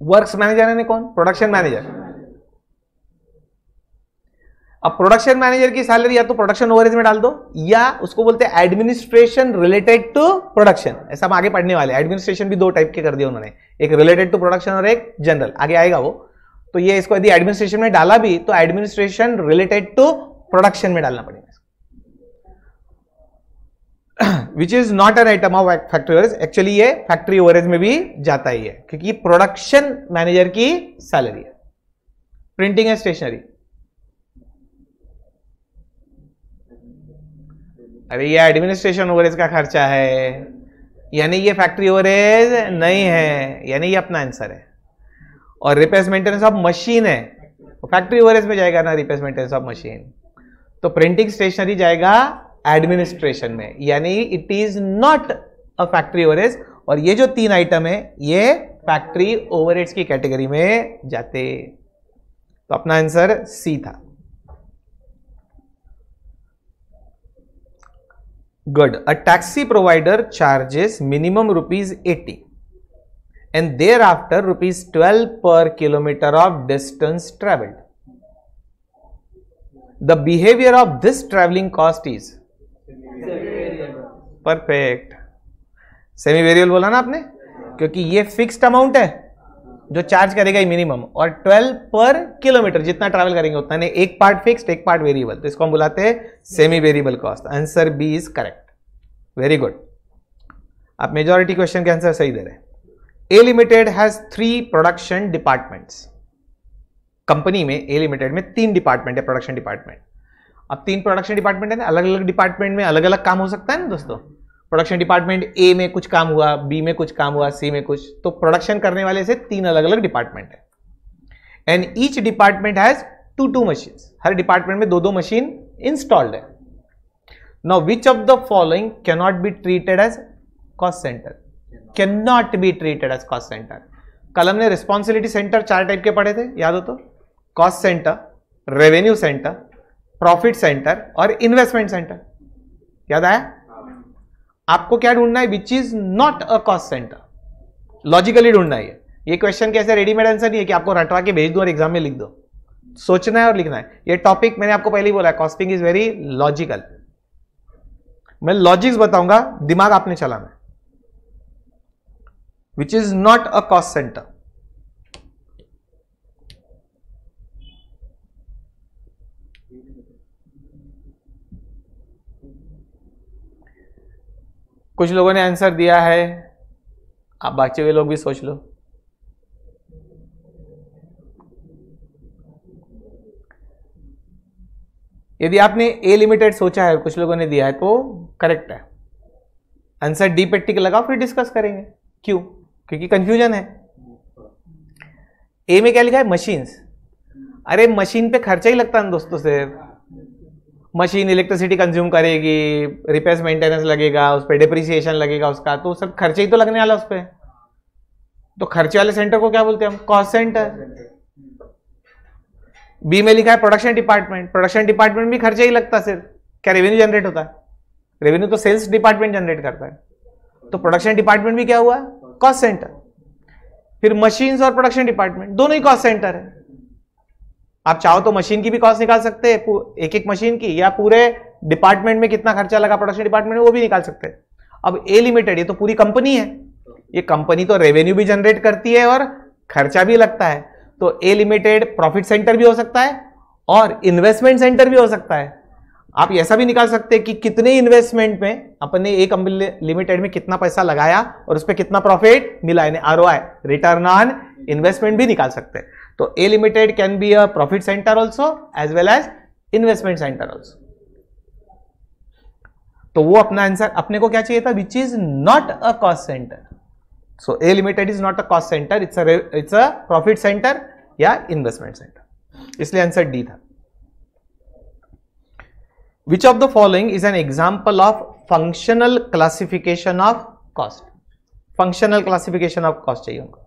works manager यानी कौन? प्रोडक्शन मैनेजर अब प्रोडक्शन मैनेजर की सैलरी या तो प्रोडक्शन ओवरेज में डाल दो या उसको बोलते हैं एडमिनिस्ट्रेशन रिलेटेड टू प्रोडक्शन ऐसा हम आगे पढ़ने वाले एडमिनिस्ट्रेशन भी दो टाइप के कर दिया उन्होंने। एक रिलेटेड टू प्रोडक्शन और एक जनरल आगे आएगा वो। तो ये इसको यदि एडमिनिस्ट्रेशन में डाला भी तो एडमिनिस्ट्रेशन रिलेटेड टू प्रोडक्शन में डालना पड़ेगा which is not an item of factory overheads actually ये फैक्ट्री ओवरेज में भी जाता ही है, क्योंकि प्रोडक्शन मैनेजर की सैलरी है। प्रिंटिंग एंड स्टेशनरी अरे, ये एडमिनिस्ट्रेशन ओवरेज का खर्चा है। यानी ये फैक्ट्री ओवरेज नहीं है। यानी ये अपना आंसर है। और रिपेयर मेंटेनेंस ऑफ़ मशीन है। फैक्ट्री ओवरेज में जाएगा ना रिपेयर मेंटेनेंस ऑफ़ मशीन तो प्रिंटिंग स्टेशनरी जाएगा एडमिनिस्ट्रेशन में। यानी it is not a factory overheads और ये जो तीन आइटम है, ये फैक्ट्री ओवरहेड्स की कैटेगरी में जाते। तो अपना आंसर सी था। Good a taxi provider charges minimum rupees eighty and thereafter rupees twelve पर kilometre of distance travelled the behaviour of this travelling cost is perfect semi variable बोला ना आपने? क्योंकि ये फिक्स्ड अमाउंट है, जो चार्ज करेगा मिनिमम और 12 पर किलोमीटर जितना ट्रैवल करेंगे उतना नहीं, एक पार्ट फिक्स्ड एक पार्ट वेरिएबल तो इसको हम बुलाते हैं semi variable cost answer B is correct very good आप मेजोरिटी क्वेश्चन के आंसर सही दे रहे हैं. A limited has three production departments company में ए लिमिटेड में तीन डिपार्टमेंट है प्रोडक्शन डिपार्टमेंट अब तीन प्रोडक्शन डिपार्टमेंट है अलग अलग डिपार्टमेंट में अलग अलग काम हो सकता है ना दोस्तों? प्रोडक्शन डिपार्टमेंट ए में कुछ काम हुआ बी में कुछ काम हुआ सी में कुछ तो प्रोडक्शन करने वाले से तीन अलग अलग डिपार्टमेंट है. And each department has two two machine her department में दो दो मशीन इंस्टॉल्ड है. No which of the following cannot be treated as cost centre can not be treated as cost centre कल हमने रिस्पॉन्सिबिलिटी सेंटर चार type के पढ़े थे, याद हो तो? Cost centre revenue centre profit centre और इन्वेस्टमेंट सेंटर याद आया? आपको क्या ढूंढना है? Which is not a cost centre logically ढूंढना है ये। क्वेश्चन कैसे रेडीमेड आंसर नहीं है कि आपको रटवा के भेज दो और एग्ज़ाम में लिख दो। सोचना है और लिखना है। ये टॉपिक मैंने आपको पहले ही बोला कॉस्टिंग इज़ वेरी लॉजिकल मैं लॉजिक्स बताऊँगा, दिमाग आपने चलाना है। Which is not a cost centre कुछ लोगों ने आंसर दिया है। आप बाकी हुए लोग भी सोच लो। यदि आपने ए लिमिटेड सोचा है, कुछ लोगों ने दिया है तो करेक्ट है। आंसर डी पे टिक लगाओ, फिर डिस्कस करेंगे। क्यों क्योंकि कंफ्यूजन है। ए में क्या लिखा है? मशीन्स अरे मशीन पे खर्चा ही लगता है दोस्तों से मशीन इलेक्ट्रिसिटी कंज्यूम करेगी रिपेयर मेंटेनेंस लगेगा, उस पर डिप्रिसिएशन लगेगा उसका तो सब खर्चे ही तो लगने वाला उस पर तो खर्चे वाले सेंटर को क्या बोलते हैं हम? कॉस्ट सेंटर बी में लिखा है प्रोडक्शन डिपार्टमेंट प्रोडक्शन डिपार्टमेंट भी खर्चा ही लगता सिर्फ़। क्या रेवेन्यू जनरेट होता है? रेवेन्यू तो सेल्स डिपार्टमेंट जनरेट करता है। तो प्रोडक्शन डिपार्टमेंट भी क्या हुआ? कॉस्ट सेंटर फिर मशीन्स और प्रोडक्शन डिपार्टमेंट दोनों ही कॉस्ट सेंटर है। आप चाहो तो मशीन की भी कॉस्ट निकाल सकते हैं एक एक मशीन की, या पूरे डिपार्टमेंट में कितना खर्चा लगा प्रोडक्शन डिपार्टमेंट में, वो भी निकाल सकते हैं। अब ए लिमिटेड ये तो पूरी कंपनी है। ये कंपनी तो रेवेन्यू भी जनरेट करती है और खर्चा भी लगता है। तो ए लिमिटेड प्रॉफिट सेंटर भी हो सकता है और इन्वेस्टमेंट सेंटर भी हो सकता है। आप ऐसा भी निकाल सकते हैं कि कितने इन्वेस्टमेंट में अपने एक लिमिटेड में कितना पैसा लगाया और उस पर कितना प्रॉफिट मिला, यानी आर रिटर्न ऑन इन्वेस्टमेंट भी निकाल सकते हैं। तो A limited can be a profit centre also as well as investment centre also तो वो अपना आंसर अपने को क्या चाहिए था? Which is not a cost centre so A limited is not a cost centre it's it's a profit centre या investment centre इसलिए आंसर डी था। which of the following is an example of functional classification of cost functional classification of cost चाहिए उनको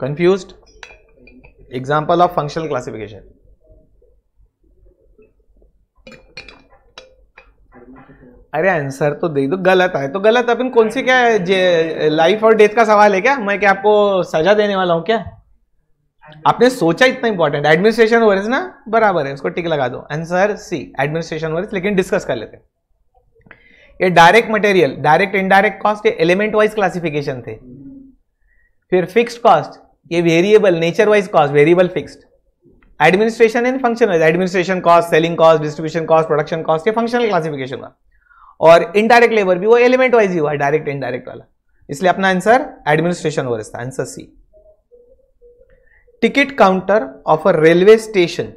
confused example of functional classification अरे answer तो दे दो, गलत है तो गलत अपन कौन सी क्या लाइफ और डेथ का सवाल है क्या? मैं क्या आपको सजा देने वाला हूँ क्या? आपने सोचा इतना इंपॉर्टेंट एडमिनिस्ट्रेशन ओवरेज ना? बराबर है उसको टिक लगा दो। आंसर सी एडमिनिस्ट्रेशन ओवरेज लेकिन डिस्कस कर लेते ये direct material direct indirect cost ये एलिमेंट वाइज क्लासिफिकेशन थे। फिर फिक्स्ड कॉस्ट ये variable nature wise cost variable fixed administration and function wise administration cost selling cost distribution cost production cost ये functional classification हुआ और इनडायरेक्ट लेबर भी, वो element wise ही हुआ डायरेक्ट इनडायरेक्ट वाला। इसलिए अपना आंसर एडमिनिस्ट्रेशन ओवर था answer C ticket counter of a railway station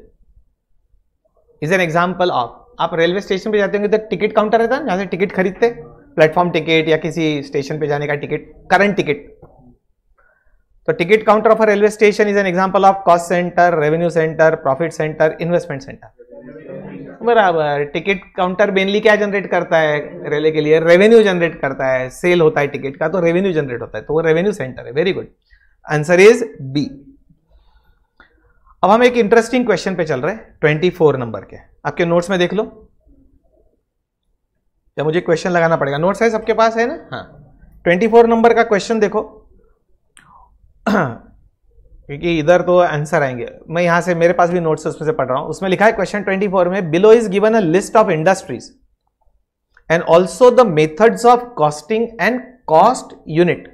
is an example of आप रेलवे स्टेशन पे जाते होंगे तो टिकट काउंटर रहता है जहाँ से टिकट खरीदते प्लेटफॉर्म टिकट या किसी स्टेशन पे जाने का टिकट करंट टिकट तो ticket counter of a railway station is an example of cost centre revenue centre profit centre investment centre बराबर। टिकट काउंटर मेनली क्या जनरेट करता है? रेलवे के लिए रेवेन्यू जनरेट करता है। सेल होता है टिकट का तो रेवेन्यू जनरेट होता है। तो वो रेवेन्यू सेंटर है। Very good answer is B अब हम एक इंटरेस्टिंग क्वेश्चन पे चल रहे हैं। ट्वेंटी फोर नंबर के। आपके नोट्स में देख लो। या मुझे क्वेश्चन लगाना पड़ेगा। नोट्स है सबके पास, है ना? हाँ। ट्वेंटी फोर नंबर का क्वेश्चन देखो। क्योंकि इधर तो आंसर आएँगे। मैं यहाँ से, मेरे पास भी नोट्स उसमें से पढ़ रहा हूँ। उसमें लिखा है क्वेश्चन 24 में below is given a list of industries and also the methods of costing and cost unit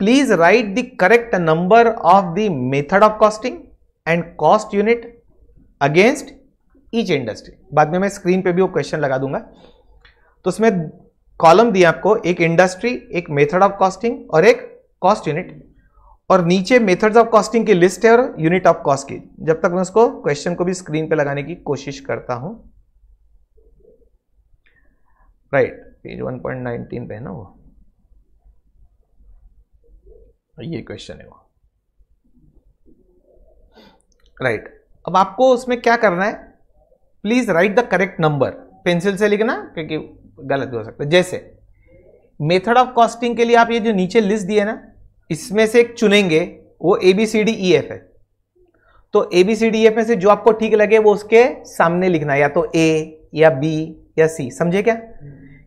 please write the correct number of the method of costing and cost unit against each industry बाद में मैं screen पे भी वो question लगा दूँगा। तो उसमें कॉलम दिया आपको, एक इंडस्ट्री एक मेथड ऑफ़ कॉस्टिंग और एक कॉस्ट यूनिट और नीचे मेथड्स ऑफ़ कॉस्टिंग की लिस्ट है और यूनिट ऑफ़ कॉस्ट की। जब तक मैं उसको क्वेश्चन को भी स्क्रीन पे लगाने की कोशिश करता हूँ। राइट पेज 1.19 पे है ना वो? ये क्वेश्चन है वो। Right right. अब आपको उसमें क्या करना है? Please write the correct number pencil से लिखना, क्योंकि गलत हो सकता है। जैसे मेथड ऑफ़ कॉस्टिंग के लिए आप ये जो नीचे लिस्ट दिए ना इसमें से एक चुनेंगे, वो A B C D E F है। तो A B C D F में से जो आपको ठीक लगे, वो उसके सामने लिखना या तो ए या बी या सी समझे क्या?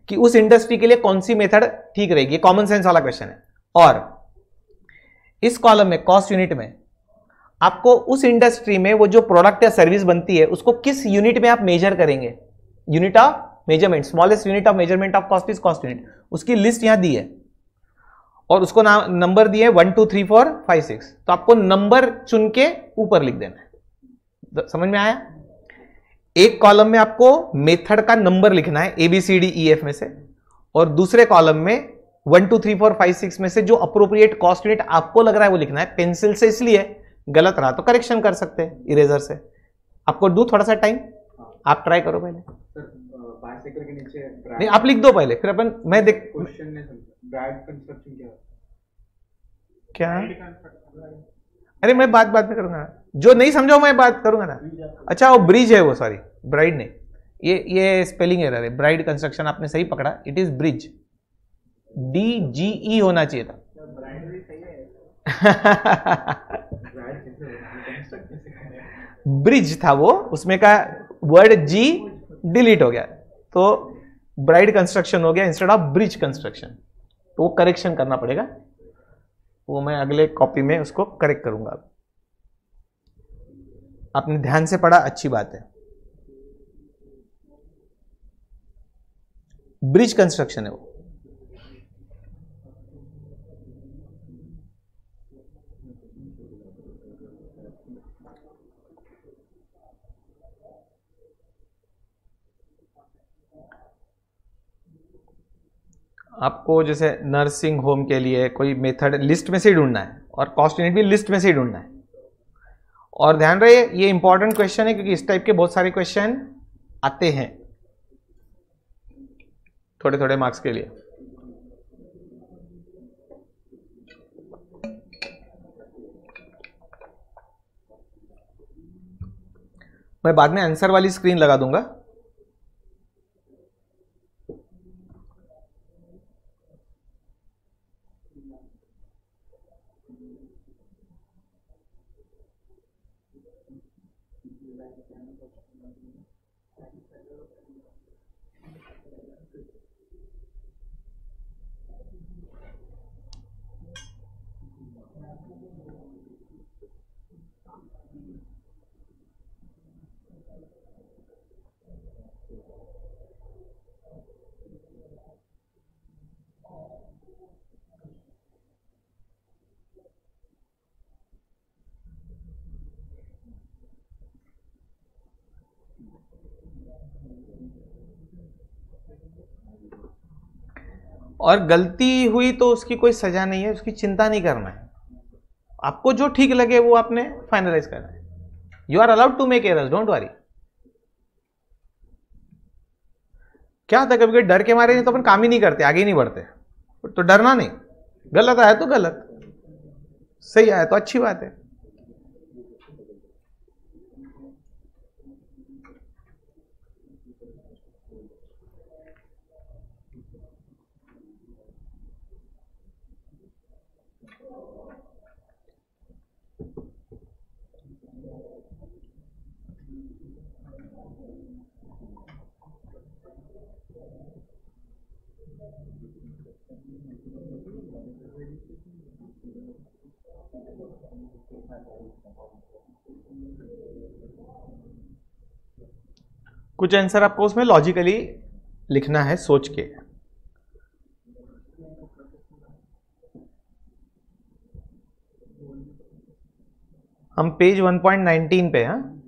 कि उस इंडस्ट्री के लिए कौन सी मेथड ठीक रहेगी? कॉमन सेंस वाला क्वेश्चन है। और इस कॉलम में कॉस्ट यूनिट में, आपको उस इंडस्ट्री में वो जो प्रोडक्ट या सर्विस बनती है, उसको किस यूनिट में आप मेजर करेंगे? Unit of measurement smallest unit of measurement of cost is cost unit उसकी लिस्ट यहाँ दी है। और उसको नाम नंबर दिए one two three four five six तो आपको नंबर चुन के ऊपर लिख देना है। समझ में आया? एक कॉलम में आपको मेथड का नंबर लिखना है एबीसीडी ई एफ़ में से। और दूसरे कॉलम में one two three four five six में से जो अप्रोप्रिएट कॉस्ट यूनिट आपको लग रहा है वो लिखना है। पेंसिल से इसलिए गलत रहा तो करेक्शन कर सकते हैं इरेजर से। आपको दू थोड़ा सा टाइम आप ट्राई करो पहले। के नीचे नहीं आप लिख दो पहले फिर अपन मैं देख क्वेश्चन कंस्ट्रक्शन क्या क्या? अरे मैं बात बात में करूँगा ना। जो नहीं समझो मैं बात करूँगा ना। अच्छा वो ब्रिज है वो सॉरी ब्राइड ने। ये ये स्पेलिंग एरर है। ब्राइड कंस्ट्रक्शन आपने सही पकड़ा। It is bridge D G E होना चाहिए था। ब्रिज था वो। उसमें का वर्ड जी डिलीट हो गया। तो ब्राइड कंस्ट्रक्शन हो गया इंस्टेड ऑफ़ ब्रिज कंस्ट्रक्शन तो वो करेक्शन करना पड़ेगा। वो मैं अगले कॉपी में उसको करेक्ट करूँगा आपने ध्यान से पढ़ा, अच्छी बात है। ब्रिज कंस्ट्रक्शन है वो। आपको जैसे नर्सिंग होम के लिए कोई मेथड लिस्ट में से ढूंढना है और कॉस्ट यूनिट भी लिस्ट में से ढूंढना है। और ध्यान रहे, ये इंपॉर्टेंट क्वेश्चन है क्योंकि इस टाइप के बहुत सारे क्वेश्चन आते हैं। थोड़े थोड़े मार्क्स के लिए। मैं बाद में आंसर वाली स्क्रीन लगा दूँगा। और गलती हुई तो उसकी कोई सजा नहीं है, उसकी चिंता नहीं करना है। आपको जो ठीक लगे वो आपने फाइनलाइज करना है। You are allowed to make errors don't worry क्या होता है कभी कभी डर के मारे नहीं तो अपन काम ही नहीं करते, आगे ही नहीं बढ़ते। तो डरना नहीं। गलत आया तो गलत। सही आया तो अच्छी बात है। कुछ आंसर आपको उसमें लॉजिकली लिखना है सोच के। हम पेज 1.19 पे हैं।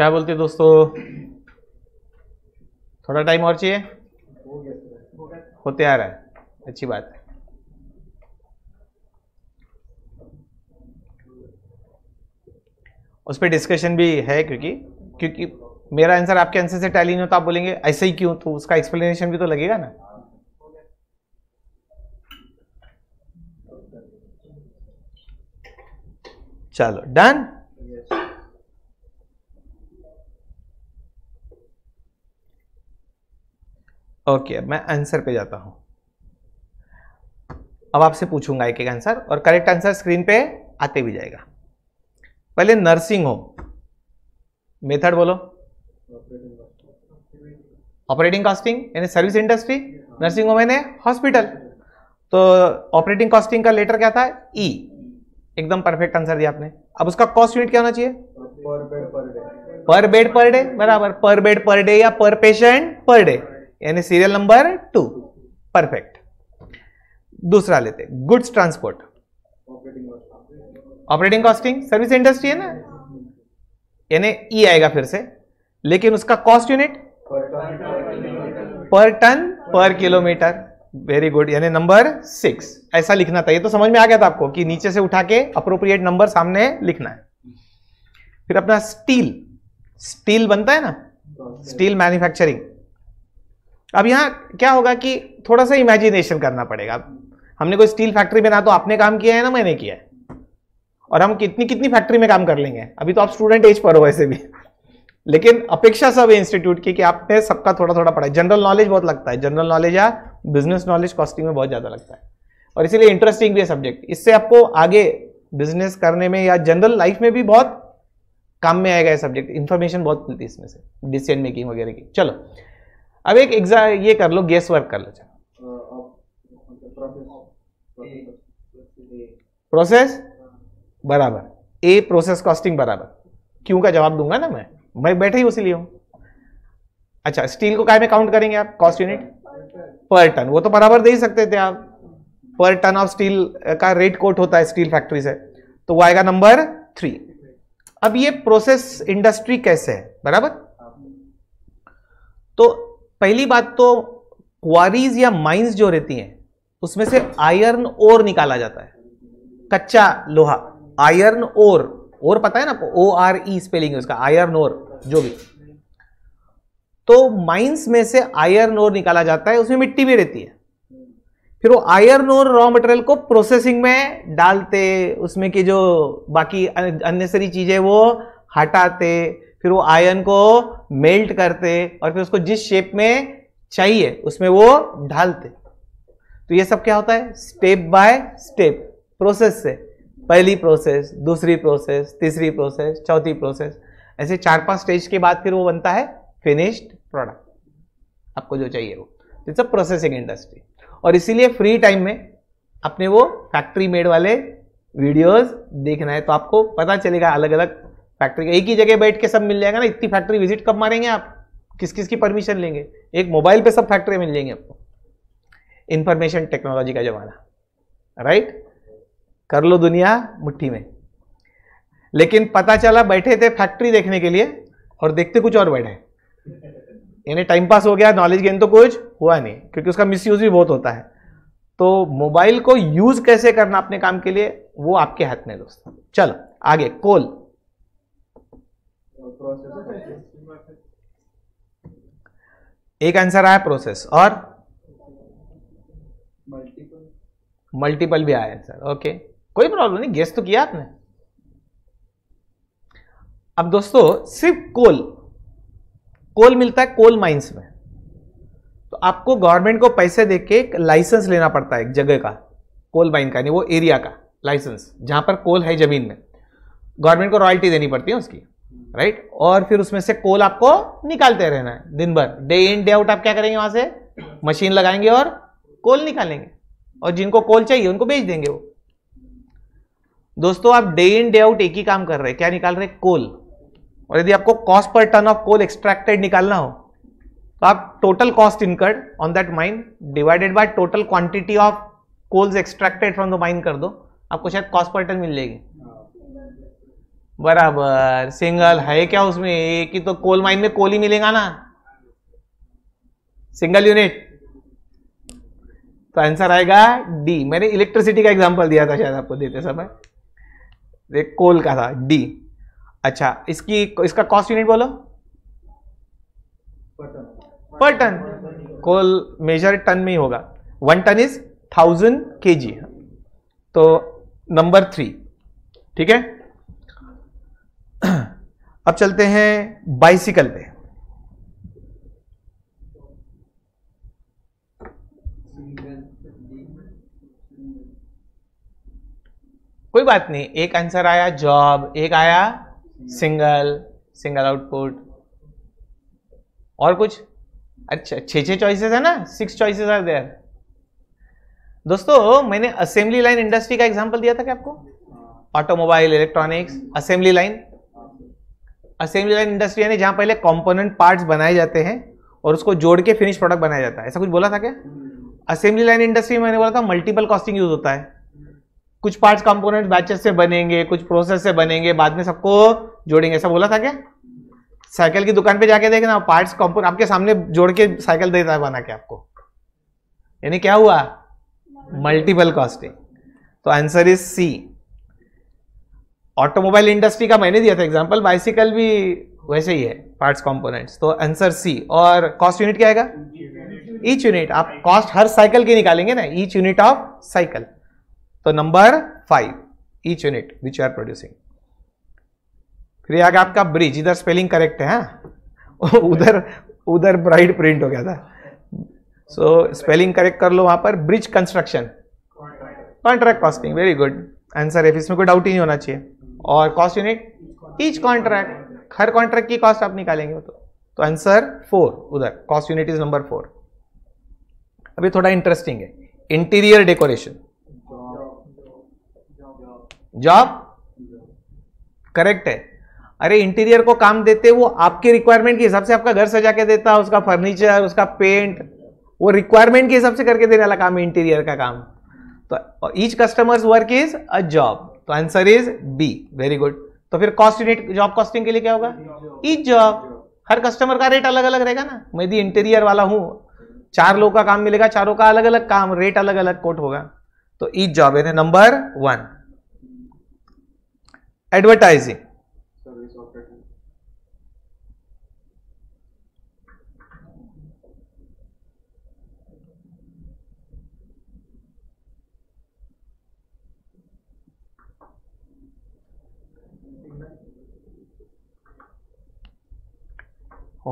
क्या बोलते दोस्तों? थोड़ा टाइम और चाहिए? होते आ रहा है। अच्छी बात है। उस पर डिस्कशन भी है क्योंकि क्योंकि मेरा आंसर आपके आंसर से टैली नहीं होता, आप बोलेंगे, ऐसे ही क्यों? तो उसका एक्सप्लेनेशन भी तो लगेगा ना। चलो डन ओके अब मैं आंसर पे जाता हूँ। अब आपसे पूछूँगा एक एक आंसर और करेक्ट आंसर स्क्रीन पे आते भी जाएगा। पहले नर्सिंग होम मेथड बोलो। ऑपरेटिंग कॉस्टिंग यानी सर्विस इंडस्ट्री नर्सिंग होम यानी हॉस्पिटल तो ऑपरेटिंग कॉस्टिंग का लेटर क्या था? E e. एकदम परफेक्ट आंसर दिया आपने। अब उसका कॉस्ट यूनिट क्या होना चाहिए? पर बेड पर डे पर बेड पर डे बराबर। पर बेड पर डे या पर पेशेंट पर डे यानी सीरियल नंबर टू परफेक्ट दूसरा लेते goods transport operating costing service industry है ना? यानी ई e आएगा फिर से। लेकिन उसका cost unit per tonne per kilometre very good यानी नंबर सिक्स ऐसा लिखना था। ये तो समझ में आ गया था आपको कि नीचे से उठा के अप्रोप्रिएट नंबर सामने लिखना है। फिर अपना स्टील स्टील बनता है ना? स्टील मैन्युफैक्चरिंग अब यहाँ क्या होगा कि थोड़ा सा इमेजिनेशन करना पड़ेगा। हमने कोई स्टील फैक्ट्री में ना तो आपने काम किया है, ना मैंने किया है। और हम कितनी कितनी फैक्ट्री में काम कर लेंगे। अभी तो आप स्टूडेंट एज पर हो वैसे भी। लेकिन अपेक्षा सब इंस्टीट्यूट की कि आपने सबका थोड़ा थोड़ा पढ़ा जनरल नॉलेज बहुत लगता है। जनरल नॉलेज या बिज़नेस नॉलेज कॉस्टिंग में बहुत ज़्यादा लगता है। और इसीलिए इंटरेस्टिंग भी है सब्जेक्ट इससे आपको आगे बिज़नेस करने में या जनरल लाइफ में भी बहुत काम में आएगा ये सब्जेक्ट इन्फॉर्मेशन बहुत मिलती है इसमें से। डिसीज़न मेकिंग वगैरह की। चलो। अब एक एग्ज़ाम ये कर लो गेस वर्क कर लो प्रोसेस बराबर। ए प्रोसेस कॉस्टिंग बराबर। क्यों का जवाब दूँगा ना मैं? मैं बैठे ही उसी लिए हूँ। अच्छा स्टील को काय में काउंट करेंगे आप? कॉस्ट यूनिट पर टन वो तो बराबर दे ही सकते थे आप। पर टन ऑफ़ स्टील का रेट कोट होता है स्टील फैक्ट्री से। तो वो आएगा नंबर थ्री अब ये प्रोसेस इंडस्ट्री कैसे है? बराबर? तो पहली बात तो क्वारीज या माइंस जो रहती हैं, उसमें से आयरन ओर निकाला जाता है। कच्चा लोहा, आयरन ओर और पता है ना ओ आर ई स्पेलिंग है उसका, आयरन ओर, जो भी। तो माइंस में से आयरन ओर निकाला जाता है, उसमें मिट्टी भी रहती है। फिर वो आयरन और रॉ मटेरियल को प्रोसेसिंग में डालते, उसमें की जो बाकी अननेसरी चीज़ें वो हटाते फिर वो आयन को मेल्ट करते और फिर उसको जिस शेप में चाहिए, उसमें वो ढालते। तो ये सब क्या होता है? स्टेप बाय स्टेप प्रोसेस से। पहली प्रोसेस दूसरी प्रोसेस तीसरी प्रोसेस चौथी प्रोसेस ऐसे चार पाँच स्टेज के बाद फिर वो बनता है फिनिश्ड प्रोडक्ट आपको जो चाहिए वो। इट्स अ प्रोसेसिंग इंडस्ट्री और इसीलिए फ्री टाइम में अपने वो फैक्ट्री मेड वाले वीडियोस देखना है तो आपको पता चलेगा अलग अलग फैक्ट्री एक ही जगह बैठ के सब मिल जाएगा ना, इतनी फैक्ट्री विज़िट कब मारेंगे आप? किस किस की परमिशन लेंगे? एक मोबाइल पे सब फैक्ट्री मिल जाएँगे आपको। इंफॉर्मेशन टेक्नोलॉजी का जमाना। राइट कर लो दुनिया मुट्ठी में। लेकिन पता चला बैठे थे फैक्ट्री देखने के लिए और देखते कुछ और बैठे। यानी टाइम पास हो गया नॉलेज गेन तो कुछ हुआ नहीं, क्योंकि उसका मिसयूज भी बहुत होता है। तो मोबाइल को यूज़ कैसे करना अपने काम के लिए, वो आपके हाथ में दोस्तों। चलो, आगे कोल एक आंसर आया प्रोसेस और? मल्टीपल मल्टीपल भी आया आंसर ओके कोई प्रॉब्लम नहीं गेस तो किया आपने. अब दोस्तों सिर्फ़ कोल कोल मिलता है कोल माइंस में. तो आपको गवर्नमेंट को पैसे देके एक लाइसेंस लेना पड़ता है एक जगह का. कोल माइन का नहीं वो एरिया का लाइसेंस जहाँ पर कोल है ज़मीन में. गवर्नमेंट को रॉयल्टी देनी पड़ती है उसकी. राइट? और फिर उसमें से कोल आपको निकालते रहना है, दिन भर। डे इन डे आउट आप क्या करेंगे वहाँ से? मशीन लगाएँगे और कोल निकालेंगे। और जिनको कोल चाहिए, उनको बेच देंगे वो। दोस्तों, आप डे इन डे आउट एक ही काम कर रहे हैं। क्या निकाल रहे? हैं कोल और यदि आपको cost per tonne of coal extracted निकालना हो तो आप total cost incurred on that mine divided by total quantity of coals extracted from the mine कर दो। आपको शायद कॉस्ट पर टन मिल जाएगी। बराबर। सिंगल है क्या उसमें? एक ही तो कोल माइन में कोल ही मिलेगा ना। सिंगल यूनिट तो आंसर आएगा डी मैंने इलेक्ट्रिसिटी का एग्जांपल दिया था शायद आपको देते समय। कोल का था डी अच्छा इसकी, इसका कॉस्ट यूनिट बोलो। Per ton coal measure ton में ही होगा। वन टन इज़ थाउज़ेंड के तो नंबर थ्री ठीक है? अब चलते हैं बाइसिकल पे। कोई बात नहीं एक आंसर आया जॉब एक आया सिंगल सिंगल आउटपुट और कुछ? अच्छा छः छः चॉइसेस है ना? सिक्स चॉइसेस आर देयर दोस्तों मैंने असेंबली लाइन इंडस्ट्री का एग्जांपल दिया था क्या आपको? Automobile electronics assembly line assembly line industry यानी जहाँ पहले कंपोनेंट पार्ट्स बनाए जाते हैं और उसको जोड़ के फिनिश प्रोडक्ट बनाया जाता है। ऐसा कुछ बोला था क्या? असेंबली लाइन इंडस्ट्री में मैंने बोला था मल्टीपल कॉस्टिंग यूज़ होता है। कुछ पार्ट्स कंपोनेंट बैचेस से बनेंगे, कुछ प्रोसेस से बनेंगे, बाद में सबको जोड़ेंगे। ऐसा बोला था क्या? साइकिल की दुकान पे जाके देखना पार्ट्स कंपोनेंट आपके सामने जोड़ के साइकिल देता है बना के आपको। यानी क्या हुआ? मल्टीपल कॉस्टिंग तो answer is C automobile industry का मैंने दिया था एग्ज़ाम्पल बाइसिकल भी वैसे ही है पार्ट्स कंपोनेंट्स तो आंसर सी और कॉस्ट यूनिट क्या आएगा? ईच यूनिट आप कॉस्ट हर साइकिल की निकालेंगे ना ईच यूनिट ऑफ़ साइकिल तो number five each unit which are producing फिर आगे आपका ब्रिज इधर स्पेलिंग करेक्ट है हाँ? उधर उधर ब्राइट प्रिंट हो गया था. सो स्पेलिंग करेक्ट कर लो वहाँ पर. Bridge construction contract costing very good answer है इसमें कोई डाउट ही नहीं होना चाहिए. और कॉस्ट यूनिट ईच कॉन्ट्रैक्ट हर कॉन्ट्रैक्ट की कॉस्ट आप निकालेंगे तो। तो आंसर फोर उधर cost unit is number four अभी थोड़ा इंटरेस्टिंग है। इंटीरियर डेकोरेशन जॉब करेक्ट है। अरे इंटीरियर को काम देते वो आपके रिक्वायरमेंट के हिसाब से आपका घर सजा के देता, उसका फर्नीचर उसका पेंट वो रिक्वायरमेंट के हिसाब से करके देने वाला काम है इंटीरियर का काम। तो each customer's work is a job तो answer is B very good तो फिर कॉस्ट यूनिट जॉब कॉस्टिंग के लिए क्या होगा? ईच जॉब हर कस्टमर का रेट अलग अलग रहेगा ना? मैं यदि इंटीरियर वाला हूँ। चार लोगों का काम मिलेगा, चारों का अलग अलग काम रेट अलग अलग कोट होगा। तो ईच जॉब है नंबर वन एडवर्टाइजिंग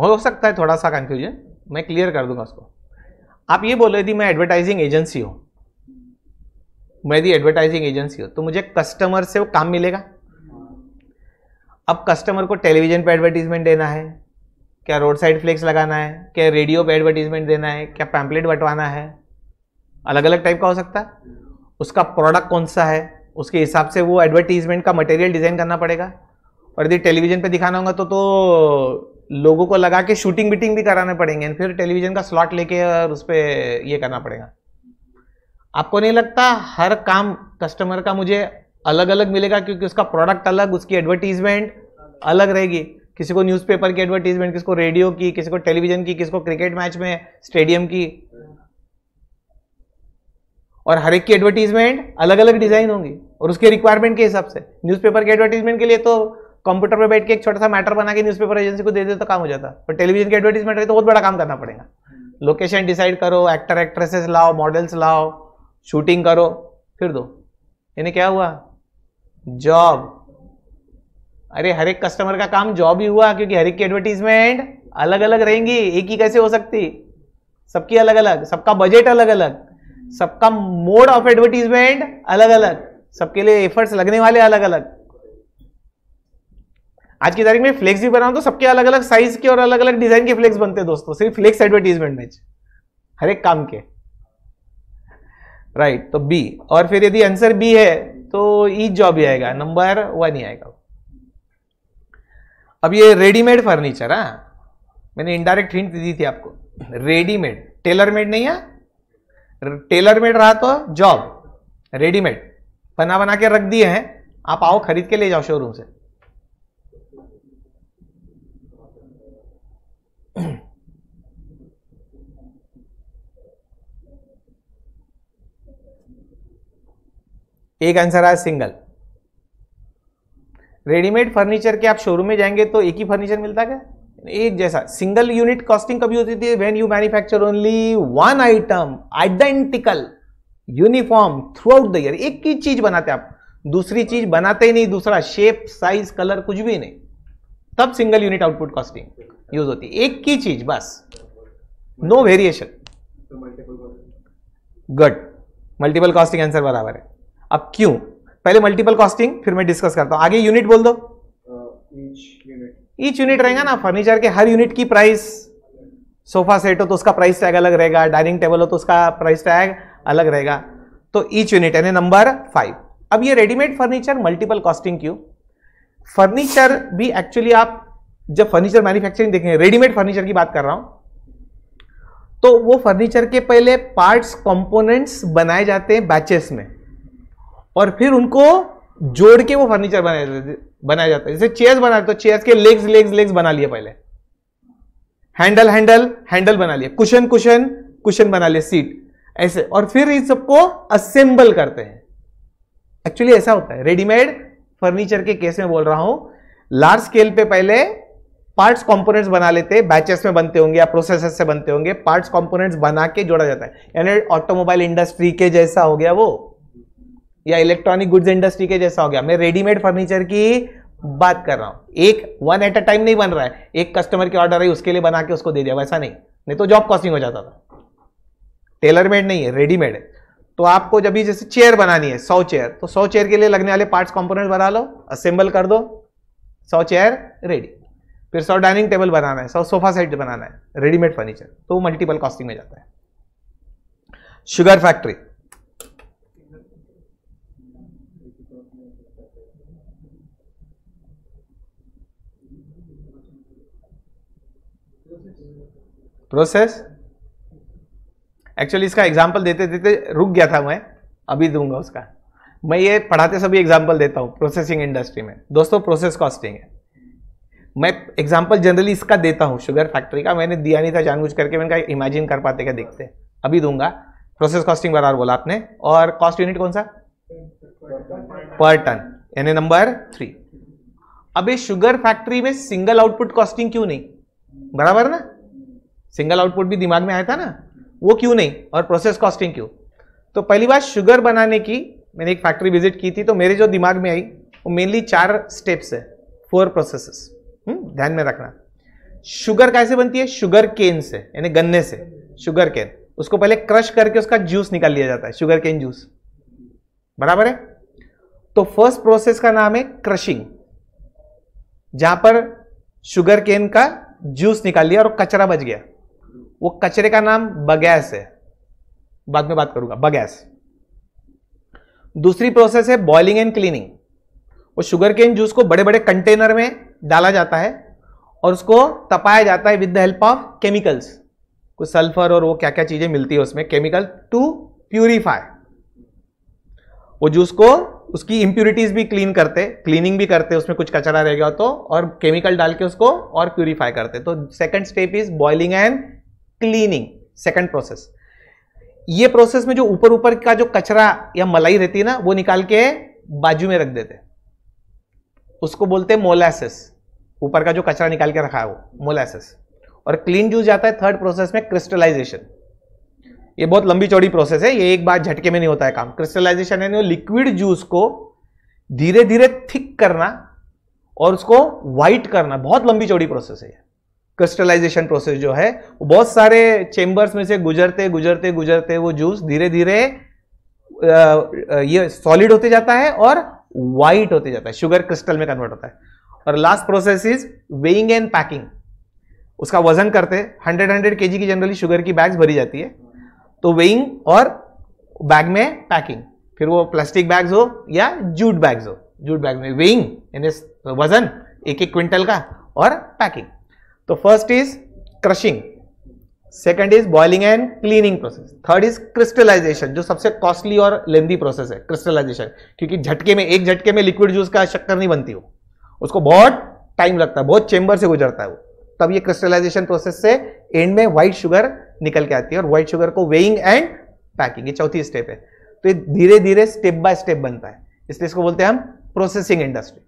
हो सकता है थोड़ा सा कंफ्यूजन मैं क्लियर कर दूँगा उसको। आप ये बोलो यदि मैं एडवर्टाइजिंग एजेंसी हूँ। मैं यदि एडवर्टाइजिंग एजेंसी हूँ तो मुझे कस्टमर से वो काम मिलेगा? अब कस्टमर को टेलीविज़न पे एडवर्टीजमेंट देना है, क्या रोड साइड फ्लेक्स लगाना है, क्या रेडियो पे एडवर्टीजमेंट देना है, क्या पैम्पलेट बंटवाना है? अलग अलग टाइप का हो सकता है। उसका प्रोडक्ट कौन सा है? उसके हिसाब से वो एडवर्टीजमेंट का मटेरियल डिज़ाइन करना पड़ेगा। और यदि टेलीविज़न पे दिखाना होगा तो तो लोगों को लगा के शूटिंग बीटिंग भी कराने पड़ेंगे, फिर टेलीविज़न का स्लॉट लेके और उस पर ये करना पड़ेगा। आपको नहीं लगता हर काम कस्टमर का मुझे अलग अलग मिलेगा क्योंकि उसका प्रोडक्ट अलग, उसकी एडवर्टीजमेंट अलग रहेगी? किसी को न्यूज़पेपर की एडवर्टीजमेंट किसी को रेडियो की, किसी को टेलीविज़न की, किसी को क्रिकेट मैच में स्टेडियम की। और हर एक की एडवर्टीजमेंट अलग अलग डिज़ाइन होंगी, और उसके रिक्वायरमेंट के हिसाब से। न्यूज़पेपर के एडवर्टीजमेंट के लिए तो कंप्यूटर पे बैठ के एक छोटा सा मैटर बना के न्यूज़पेपर एजेंसी को दे दे तो काम हो जाता। पर टेलीविज़न की एडवर्टीजमेंट रहे तो बहुत बड़ा काम करना पड़ेगा। लोकेशन डिसाइड करो एक्टर एक्ट्रेसेस लाओ मॉडल्स लाओ शूटिंग करो फिर दो। यानी क्या हुआ? जॉब अरे हर एक कस्टमर का काम जॉब ही हुआ क्योंकि हर एक की एडवर्टीजमेंट अलग अलग रहेंगी एक ही कैसे हो सकती? सबकी अलग अलग सबका बजट अलग अलग सबका मोड ऑफ़ एडवर्टीजमेंट अलग अलग सबके लिए एफर्ट्स लगने वाले अलग अलग आज की तारीख में फ्लेक्स भी बनाओ तो सबके अलग अलग साइज़ के और अलग अलग डिज़ाइन के फ्लेक्स बनते हैं दोस्तों। सिर्फ़ फ्लेक्स एडवर्टीजमेंट में हर एक काम के। राइट right, तो बी और फिर यदि आंसर बी है तो ई जॉब ही आएगा। नंबर वन ही आएगा। अब ये रेडीमेड फर्नीचर हाँ? मैंने इनडायरेक्ट हिंट दी थी आपको। रेडीमेड टेलर मेड नहीं है। टेलर मेड रहा तो जॉब रेडीमेड बना बना के रख दिए हैं। आप आओ खरीद के ले जाओ शोरूम से। एक आंसर आया सिंगल रेडीमेड फर्नीचर के आप शोरूम में जाएँगे तो एक ही फर्नीचर मिलता क्या? एक जैसा. सिंगल यूनिट कॉस्टिंग कभी होती थी when you manufacture only one item identical uniform throughout the year एक ही चीज़ बनाते आप. दूसरी चीज़ बनाते ही नहीं, दूसरा शेप साइज़ कलर कुछ भी नहीं. तब single unit output costing use होती. है एक ही चीज़, बस. No variation good multiple costing answer बराबर है. अब क्यों? पहले मल्टीपल कॉस्टिंग फिर मैं डिस्कस करता हूँ। आगे यूनिट बोल दो। ईच यूनिट रहेगा ना फर्नीचर के हर यूनिट की प्राइस सोफा सेट हो तो उसका प्राइस टैग अलग रहेगा डाइनिंग टेबल हो तो उसका प्राइस टैग अलग रहेगा। तो ईच यूनिट यानी नंबर फाइव अब ये रेडीमेड फर्नीचर मल्टीपल कॉस्टिंग क्यों? फर्नीचर भी एक्चुअली आप जब फर्नीचर मैन्युफैक्चरिंग देखेंगे रेडीमेड फर्नीचर की बात कर रहा हूँ तो वो फर्नीचर के पहले पार्ट्स कंपोनेंट्स बनाए जाते हैं बैचेस में। और फिर उनको जोड़ के वो फर्नीचर बनाया बनाया जाता है जैसे चेयर्स बना तो चेयर्स के लेग्स लेग्स लेग्स बना लिए पहले। हैंडल हैंडल हैंडल बना लिया कुशन कुशन कुशन बना लिया सीट ऐसे। और फिर इस सबको असेंबल करते हैं। एक्चुअली ऐसा होता है। रेडीमेड फर्नीचर के केस में बोल रहा हूँ। लार्ज स्केल पे पहले पार्ट्स कंपोनेंट्स बना लेते हैं। बैचेस में बनते होंगे या प्रोसेसर से बनते होंगे। पार्ट्स कंपोनेंट्स बना के जोड़ा जाता है। यानी ऑटोमोबाइल इंडस्ट्री के जैसा हो गया वो। या इलेक्ट्रॉनिक गुड्स इंडस्ट्री के जैसा हो गया। मैं रेडीमेड फर्नीचर की बात कर रहा हूँ। एक वन एट अ टाइम नहीं बन रहा है। एक कस्टमर की ऑर्डर है उसके लिए बना के उसको दे दिया, वैसा नहीं। नहीं तो जॉब कॉस्टिंग हो जाता था। टेलर मेड नहीं है रेडीमेड है। तो आपको जब भी जैसे चेयर बनानी है, सौ चेयर तो सौ चेयर के लिए लगने वाले पार्ट्स कंपोनेंट बना लो असेंबल कर दो, सौ चेयर रेडी फिर सौ डाइनिंग टेबल बनाना है, सौ सोफा सेट बनाना है रेडीमेड फर्नीचर तो मल्टीपल कॉस्टिंग में जाता है। शुगर फैक्ट्री प्रोसेस एक्चुअली इसका एग्ज़ाम्पल देते देते रुक गया था मैं, अभी दूँगा उसका। मैं ये पढ़ाते सभी एग्ज़ाम्पल देता हूँ प्रोसेसिंग इंडस्ट्री में। दोस्तों प्रोसेस कॉस्टिंग है। मैं एग्ज़ाम्पल जनरली इसका देता हूँ शुगर फैक्ट्री का। मैंने दिया नहीं था, जानबूझ करके मैंने कहा इमेजिन कर पाते क्या, देखते अभी दूँगा। प्रोसेस कॉस्टिंग बराबर बोला आपने। और कॉस्ट यूनिट कौन सा? पर टन यानी नंबर थ्री इस शुगर फैक्ट्री में सिंगल आउटपुट कॉस्टिंग क्यों नहीं? बराबर ना? सिंगल आउटपुट भी दिमाग में आया था ना? वो क्यों नहीं? और प्रोसेस कॉस्टिंग क्यों? तो पहली बार शुगर बनाने की मैंने एक फैक्ट्री विज़िट की थी तो मेरे जो दिमाग में आई, वो मेनली चार स्टेप्स है फोर प्रोसेसेस ध्यान में रखना। शुगर कैसे बनती है? शुगर केन से, यानी गन्ने से शुगर केन उसको पहले क्रश करके उसका जूस निकाल लिया जाता है शुगर केन जूस बराबर है? तो फ़र्स्ट प्रोसेस का नाम है क्रशिंग जहाँ पर शुगर केन का जूस निकाल लिया और कचरा बच गया। वो कचरे का नाम बगैस है। बाद में बात करूँगा, बगैस। दूसरी प्रोसेस है बॉइलिंग एंड क्लीनिंग वो शुगर केन जूस को बड़े बड़े कंटेनर में डाला जाता है और उसको तपाया जाता है with the help of chemicals कुछ सल्फ़र और वो क्या क्या चीज़ें मिलती है उसमें केमिकल टू प्यूरिफाई वो जूस को उसकी इंप्यूरिटीज भी क्लीन करते क्लीनिंग भी करते, उसमें कुछ कचरा रह गया तो और केमिकल डाल के उसको और प्यूरिफाई करते। तो second step is boiling and cleaning second process ये प्रोसेस में जो ऊपर ऊपर का जो कचरा या मलाई रहती है ना, वो निकाल के बाजू में रख देते उसको बोलते हैं मोलासिस ऊपर का जो कचरा निकाल के रखा है वो मोलासिस और क्लीन जूस जाता है थर्ड प्रोसेस में क्रिस्टलाइजेशन ये बहुत लंबी चौड़ी प्रोसेस है, ये एक बार झटके में नहीं होता है काम। क्रिस्टलाइजेशन यानी लिक्विड जूस को धीरे धीरे थिक करना और उसको व्हाइट करना। बहुत लंबी चौड़ी प्रोसेस है क्रिस्टलाइजेशन प्रोसेस जो है, वो बहुत सारे चेंबर्स में से गुजरते गुजरते गुजरते वो जूस धीरे धीरे ये सॉलिड होते जाता है और वाइट होते जाता है शुगर क्रिस्टल में कन्वर्ट होता है। और last process is weighing and packing उसका वज़न करते हंड्रेड हंड्रेड के की जनरली शुगर की बैग्स भरी जाती है। तो वेइंग और बैग में पैकिंग फिर वो प्लास्टिक बैग्स हो या जूट बैग्स हो। जूट बैग में वेइंग यानी वज़न एक एक क्विंटल का और पैकिंग तो first is crushing second is boiling and cleaning process third is crystallisation जो सबसे कॉस्टली और लेंदी प्रोसेस है क्रिस्टलाइजेशन क्योंकि झटके में, एक झटके में लिक्विड जूस का शक्कर नहीं बनती हो उसको बहुत टाइम लगता है, बहुत चेंबर से गुजरता है वो। तब ये क्रिस्टलाइजेशन प्रोसेस से एंड में व्हाइट शुगर निकल के आती है और व्हाइट शुगर को वेइंग एंड पैकिंग ये चौथी स्टेप है। तो ये धीरे धीरे स्टेप बाय स्टेप बनता है। इसलिए इसको बोलते हैं हम प्रोसेसिंग इंडस्ट्री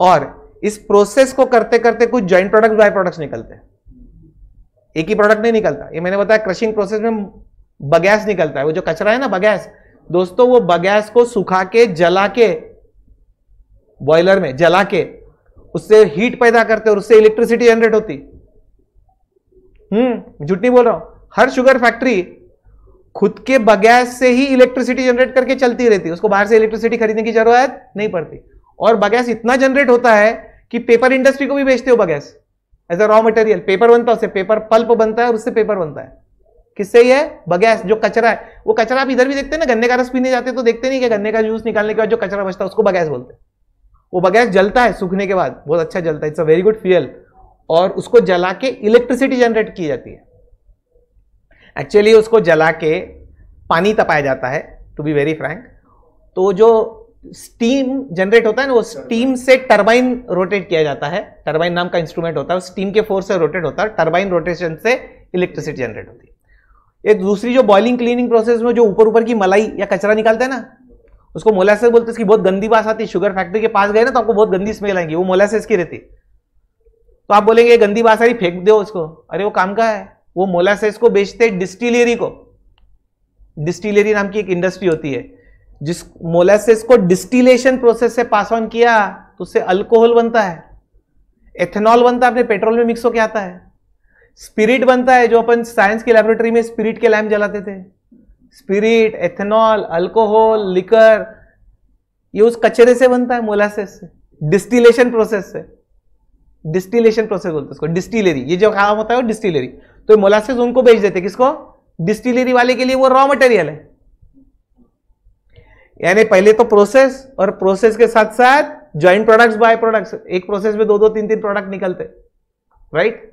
और इस प्रोसेस को करते करते कुछ ज्वाइंट प्रोडक्ट बाय प्रोडक्ट्स निकलते हैं। एक ही प्रोडक्ट नहीं निकलता। ये मैंने बताया क्रशिंग प्रोसेस में बगैस निकलता है। वो जो कचरा है ना, बगैस। दोस्तों, वो बगैस को सुखा के, जला के बॉयलर में जला के, उससे हीट पैदा करते और उससे इलेक्ट्रिसिटी जनरेट होती। हम्म झूठ नहीं बोल रहा हूँ। हर शुगर फैक्ट्री खुद के बगैस से ही इलेक्ट्रिसिटी जनरेट करके चलती रहती है। उसको बाहर से इलेक्ट्रिसिटी खरीदने की ज़रूरत नहीं पड़ती। और बगैस इतना जनरेट होता है कि पेपर इंडस्ट्री को भी बेचते हो bagasse as a raw material paper बनता है उससे पेपर पल्प बनता है और उससे पेपर बनता है। किससे ही है बगैस जो कचरा है। वो कचरा आप इधर भी देखते हैं ना, गन्ने का रस पीने जाते तो देखते नहीं कि गन्ने का जूस निकालने के बाद जो कचरा बचता है, उसको बगैस बोलते हैं। वो बगैस जलता है सूखने के बाद। बहुत अच्छा जलता है। It's a very good fuel और उसको जला के इलेक्ट्रिसिटी जनरेट की जाती है। एक्चुअली उसको जला के पानी तपाया जाता है टू बी वेरी फ्रैंक तो जो स्टीम जनरेट होता है ना वो स्टीम से टरबाइन रोटेट किया जाता है। टरबाइन नाम का इंस्ट्रूमेंट होता है स्टीम के फोर्स से रोटेट होता है टरबाइन रोटेशन से इलेक्ट्रिसिटी जनरेट होती है। एक दूसरी जो बॉइलिंग क्लीनिंग प्रोसेस में जो ऊपर ऊपर की मलाई या कचरा निकालते हैं ना उसको मोलासेस बोलते हैं इसकी बहुत गंदी बात आती है। शुगर फैक्ट्री के पास गए ना तो आपको बहुत गंदी स्मेल आएगी वो मोलासेस की रहती तो आप बोलेंगे गंदी बात सारी फेंक दो उसको अरे वो काम का है। वो मोलासेस को बेचते डिस्टिलरी को। डिस्टिलरी नाम की एक इंडस्ट्री होती है। जिस मोलासेस को डिस्टिलेशन प्रोसेस से पास ऑन किया तो उससे अल्कोहल बनता है। एथेनॉल बनता है, अपने पेट्रोल में मिक्स होकर आता है। स्पिरिट बनता है, जो अपन साइंस की लेबोरेटरी में स्पिरिट के लैम्प जलाते थे। स्पिरिट, एथेनॉल, अल्कोहल, लिकर, ये उस कचरे से बनता है, मोलासेस से। डिस्टिलेशन प्रोसेस से। डिस्टिलेशन प्रोसेस बोलते उसको, डिस्टिलरी। ये जो काम होता है वो डिस्टिलरी। तो मोलासेस उनको बेच देते किसको? डिस्टिलरी वाले के लिए वो रॉ मटेरियल है। यानी पहले तो प्रोसेस और प्रोसेस के साथ साथ ज्वाइंट प्रोडक्ट्स बाय प्रोडक्ट्स एक प्रोसेस में दो दो तीन तीन प्रोडक्ट निकलते राइट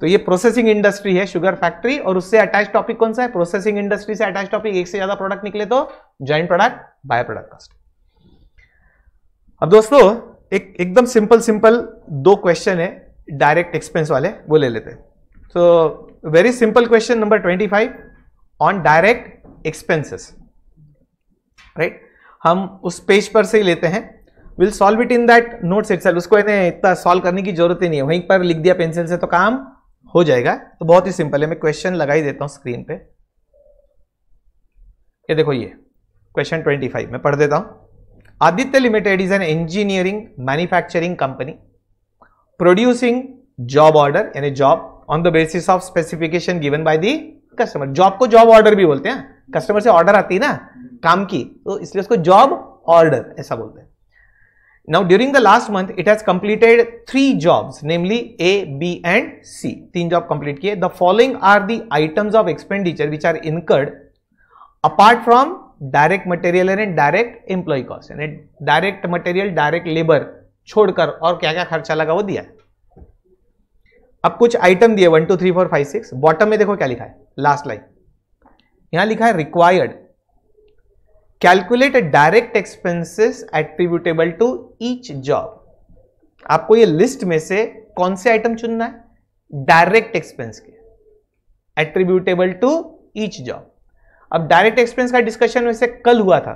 तो ये प्रोसेसिंग इंडस्ट्री है शुगर फैक्ट्री और उससे अटैच टॉपिक कौन सा है? प्रोसेसिंग इंडस्ट्री से अटैच टॉपिक एक से ज़्यादा प्रोडक्ट निकले तो joint product by product cost अब दोस्तों, एक, एकदम सिंपल सिंपल दो क्वेश्चन है डायरेक्ट एक्सपेंस वाले, वो ले लेते हैं। तो very simple question number twenty five on direct expenses right हम उस पेज पर से ही लेते हैं। Will solve it in that notes it उसको इतना सॉल्व करने की ज़रूरत ही नहीं है। वहीं पर लिख दिया पेंसिल से तो काम हो जाएगा। तो बहुत ही सिंपल है। मैं क्वेश्चन लगा ही देता हूँ स्क्रीन पे। ये देखो ये क्वेश्चन 25 मैं पढ़ देता हूँ। Aditya limited is an engineering manufacturing company producing job order यानी job on the basis of specification given by the customer job को जॉब ऑर्डर भी बोलते हैं। कस्टमर से ऑर्डर आती है ना, काम की तो इसलिए उसको जॉब ऑर्डर ऐसा बोलते हैं। Now during the last month it has completed three jobs namely A B and C तीन जॉब कंप्लीट किए। The following are the items of expenditure which are incurred apart from direct material and direct employee cost direct material direct labour छोड़कर और क्या क्या खर्चा लगा वो दिया है। अब कुछ आइटम दिए one two three four five six bottom में देखो क्या लिखा है? लास्ट लाइन यहाँ लिखा है required calculate direct expenses attributable to each job आपको ये लिस्ट में से कौन से आइटम चुनना है? डायरेक्ट एक्सपेंस के. एट्रीब्यूटेबल टू ईच जॉब अब डायरेक्ट एक्सपेंस का डिस्कशन वैसे कल हुआ था.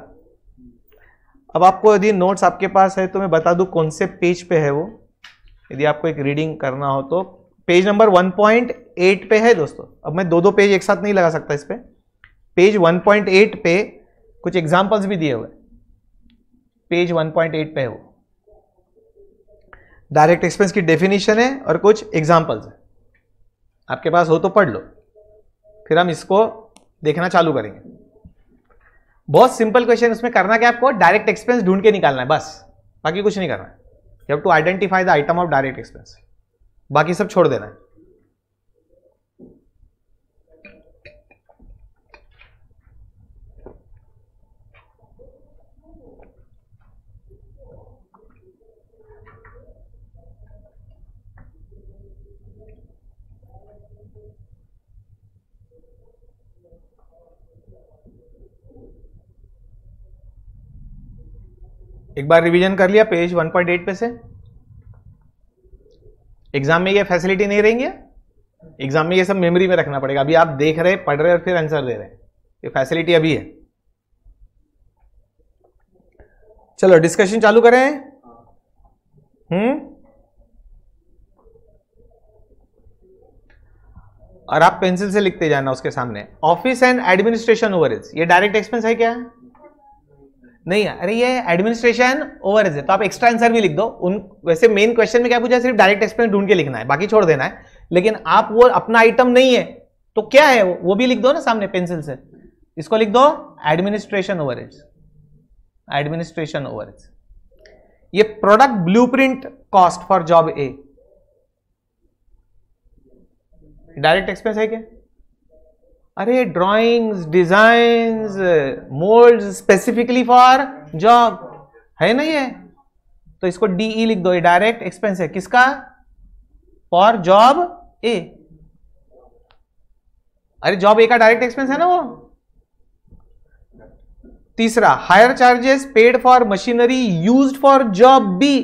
अब आपको यदि नोट्स आपके पास है तो मैं बता दूँ कौन से पेज पे है वो. यदि आपको एक रीडिंग करना हो तो पेज नंबर 1.8 पे है दोस्तों। अब मैं दो दो पेज एक साथ नहीं लगा सकता इस पर पे। पेज 1.8 पे कुछ एग्जांपल्स भी दिए हुए पेज 1.8 पे है वो। डायरेक्ट एक्सपेंस की डेफिनेशन है और कुछ एग्जांपल्स है। आपके पास हो तो पढ़ लो। फिर हम इसको देखना चालू करेंगे। बहुत सिंपल क्वेश्चन उसमें करना क्या आपको? डायरेक्ट एक्सपेंस ढूंढ के निकालना है, बस। बाकी कुछ नहीं करना है। You have to identify the item of direct expense बाकी सब छोड़ देना है। एक बार रिवीजन कर लिया पेज 1.8 पे से। एग्ज़ाम में ये फैसिलिटी नहीं रहेंगे? एग्ज़ाम में ये सब मेमोरी में रखना पड़ेगा। अभी आप देख रहे पढ़ रहे और फिर आंसर दे रहे हैं। ये फैसिलिटी अभी है। चलो डिस्कशन चालू करें। हम्म? और आप पेंसिल से लिखते जाना उसके सामने। ऑफ़िस एंड एडमिनिस्ट्रेशन ओवरेज ये डायरेक्ट एक्सपेंस है क्या? नहीं, अरे ये एडमिनिस्ट्रेशन ओवरेज है तो आप एक्स्ट्रा आंसर भी लिख दो। उन, वैसे मेन क्वेश्चन में क्या पूछा? सिर्फ़ डायरेक्ट एक्सपेंस ढूंढ के लिखना है, बाकी छोड़ देना है। लेकिन आप वो, अपना आइटम नहीं है तो क्या है? वो वो भी लिख दो ना सामने पेंसिल से। इसको लिख दो एडमिनिस्ट्रेशन ओवरेज एडमिनिस्ट्रेशन ओवरेज ये product blueprint cost for job A direct expense है क्या? अरे drawings designs mould specifically for job है ना ये? तो इसको डीई लिख दो, ये डायरेक्ट एक्सपेंस है। किसका? फॉर जॉब ए अरे जॉब ए का डायरेक्ट एक्सपेंस है ना वो? तीसरा hire charges paid for machinery used for job B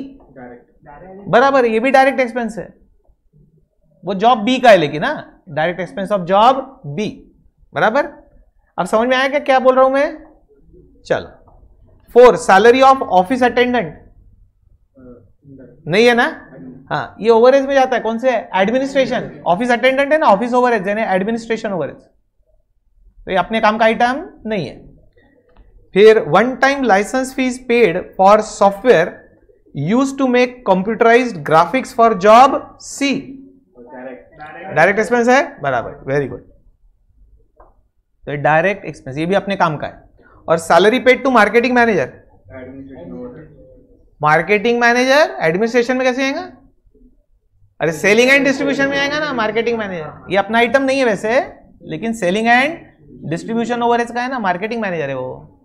बराबर, ये भी डायरेक्ट एक्सपेंस है। वो जॉब बी का है लेकिन ना direct expense of job B बराबर? अब समझ में आया क्या क्या बोल रहा हूँ मैं? चलो। Four salary of office attendant नहीं है ना? हाँ ये ओवरेज में जाता है। कौन से? एडमिनिस्ट्रेशन ऑफ़िस अटेंडेंट है ना? ऑफ़िस ओवरेज यानी एडमिनिस्ट्रेशन ओवरेज तो ये अपने काम का आइटम नहीं है। फिर one time licence fees paid for software use to make computerise graphics for job C direct expense है? बराबर. वेरी गुड तो डायरेक्ट एक्सपेंस ये भी अपने काम का है। और salary paid to marketing manager marketing manager administration में कैसे आएगा? अरे सेलिंग एंड डिस्ट्रीब्यूशन में आएगा ना मार्केटिंग मैनेजर ये अपना आइटम नहीं है वैसे, लेकिन सेलिंग एंड डिस्ट्रीब्यूशन ओवरेज का है ना मार्केटिंग मैनेजर है वो।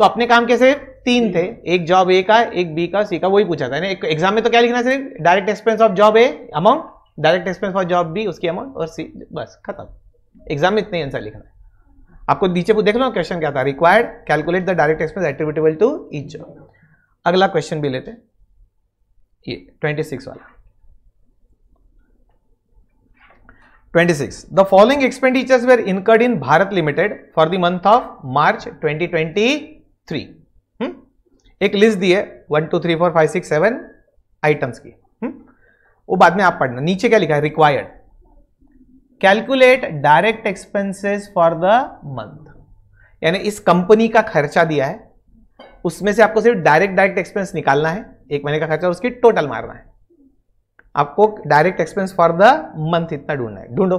तो अपने काम कैसे? तीन थे। एक जॉब ए का, एक बी का सी का, वही पूछा था। ना एग्ज़ाम में तो क्या लिखना सिर्फ़? Direct expense of job A amount direct expense for job B उसकी अमाउंट और सी बस, खत्म। एग्ज़ाम में इतने आंसर लिखना है। आपको नीचे देख लो क्वेश्चन क्या था? Required calculate the direct expense attributable to each job अगला क्वेश्चन भी लेते ये 26 वाला। 26 the following expenditures were incurred in bharat limited for the month of march 2023 hmm? एक लिस्ट दी है one two three four five six seven items की। Hmm? वो बाद में आप पढ़ना। नीचे क्या लिखा है? Required calculate direct expenses for the month यानी इस कंपनी का खर्चा दिया है, उसमें से आपको सिर्फ़ डायरेक्ट डायरेक्ट एक्सपेंस निकालना है, एक महीने का खर्चा उसकी टोटल मारना है। आपको direct expense for the month इतना ढूंढना है। ढूंढो।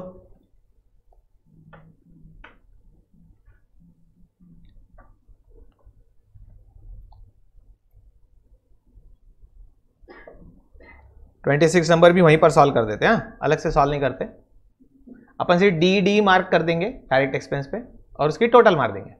ट्वेंटी सिक्स नंबर भी वहीं पर सॉल्व कर देते हैं हाँ? अलग से सॉल्व नहीं करते। अपन सिर्फ़ डी डी मार्क कर देंगे डायरेक्ट एक्सपेंस पे, और उसकी टोटल मार देंगे।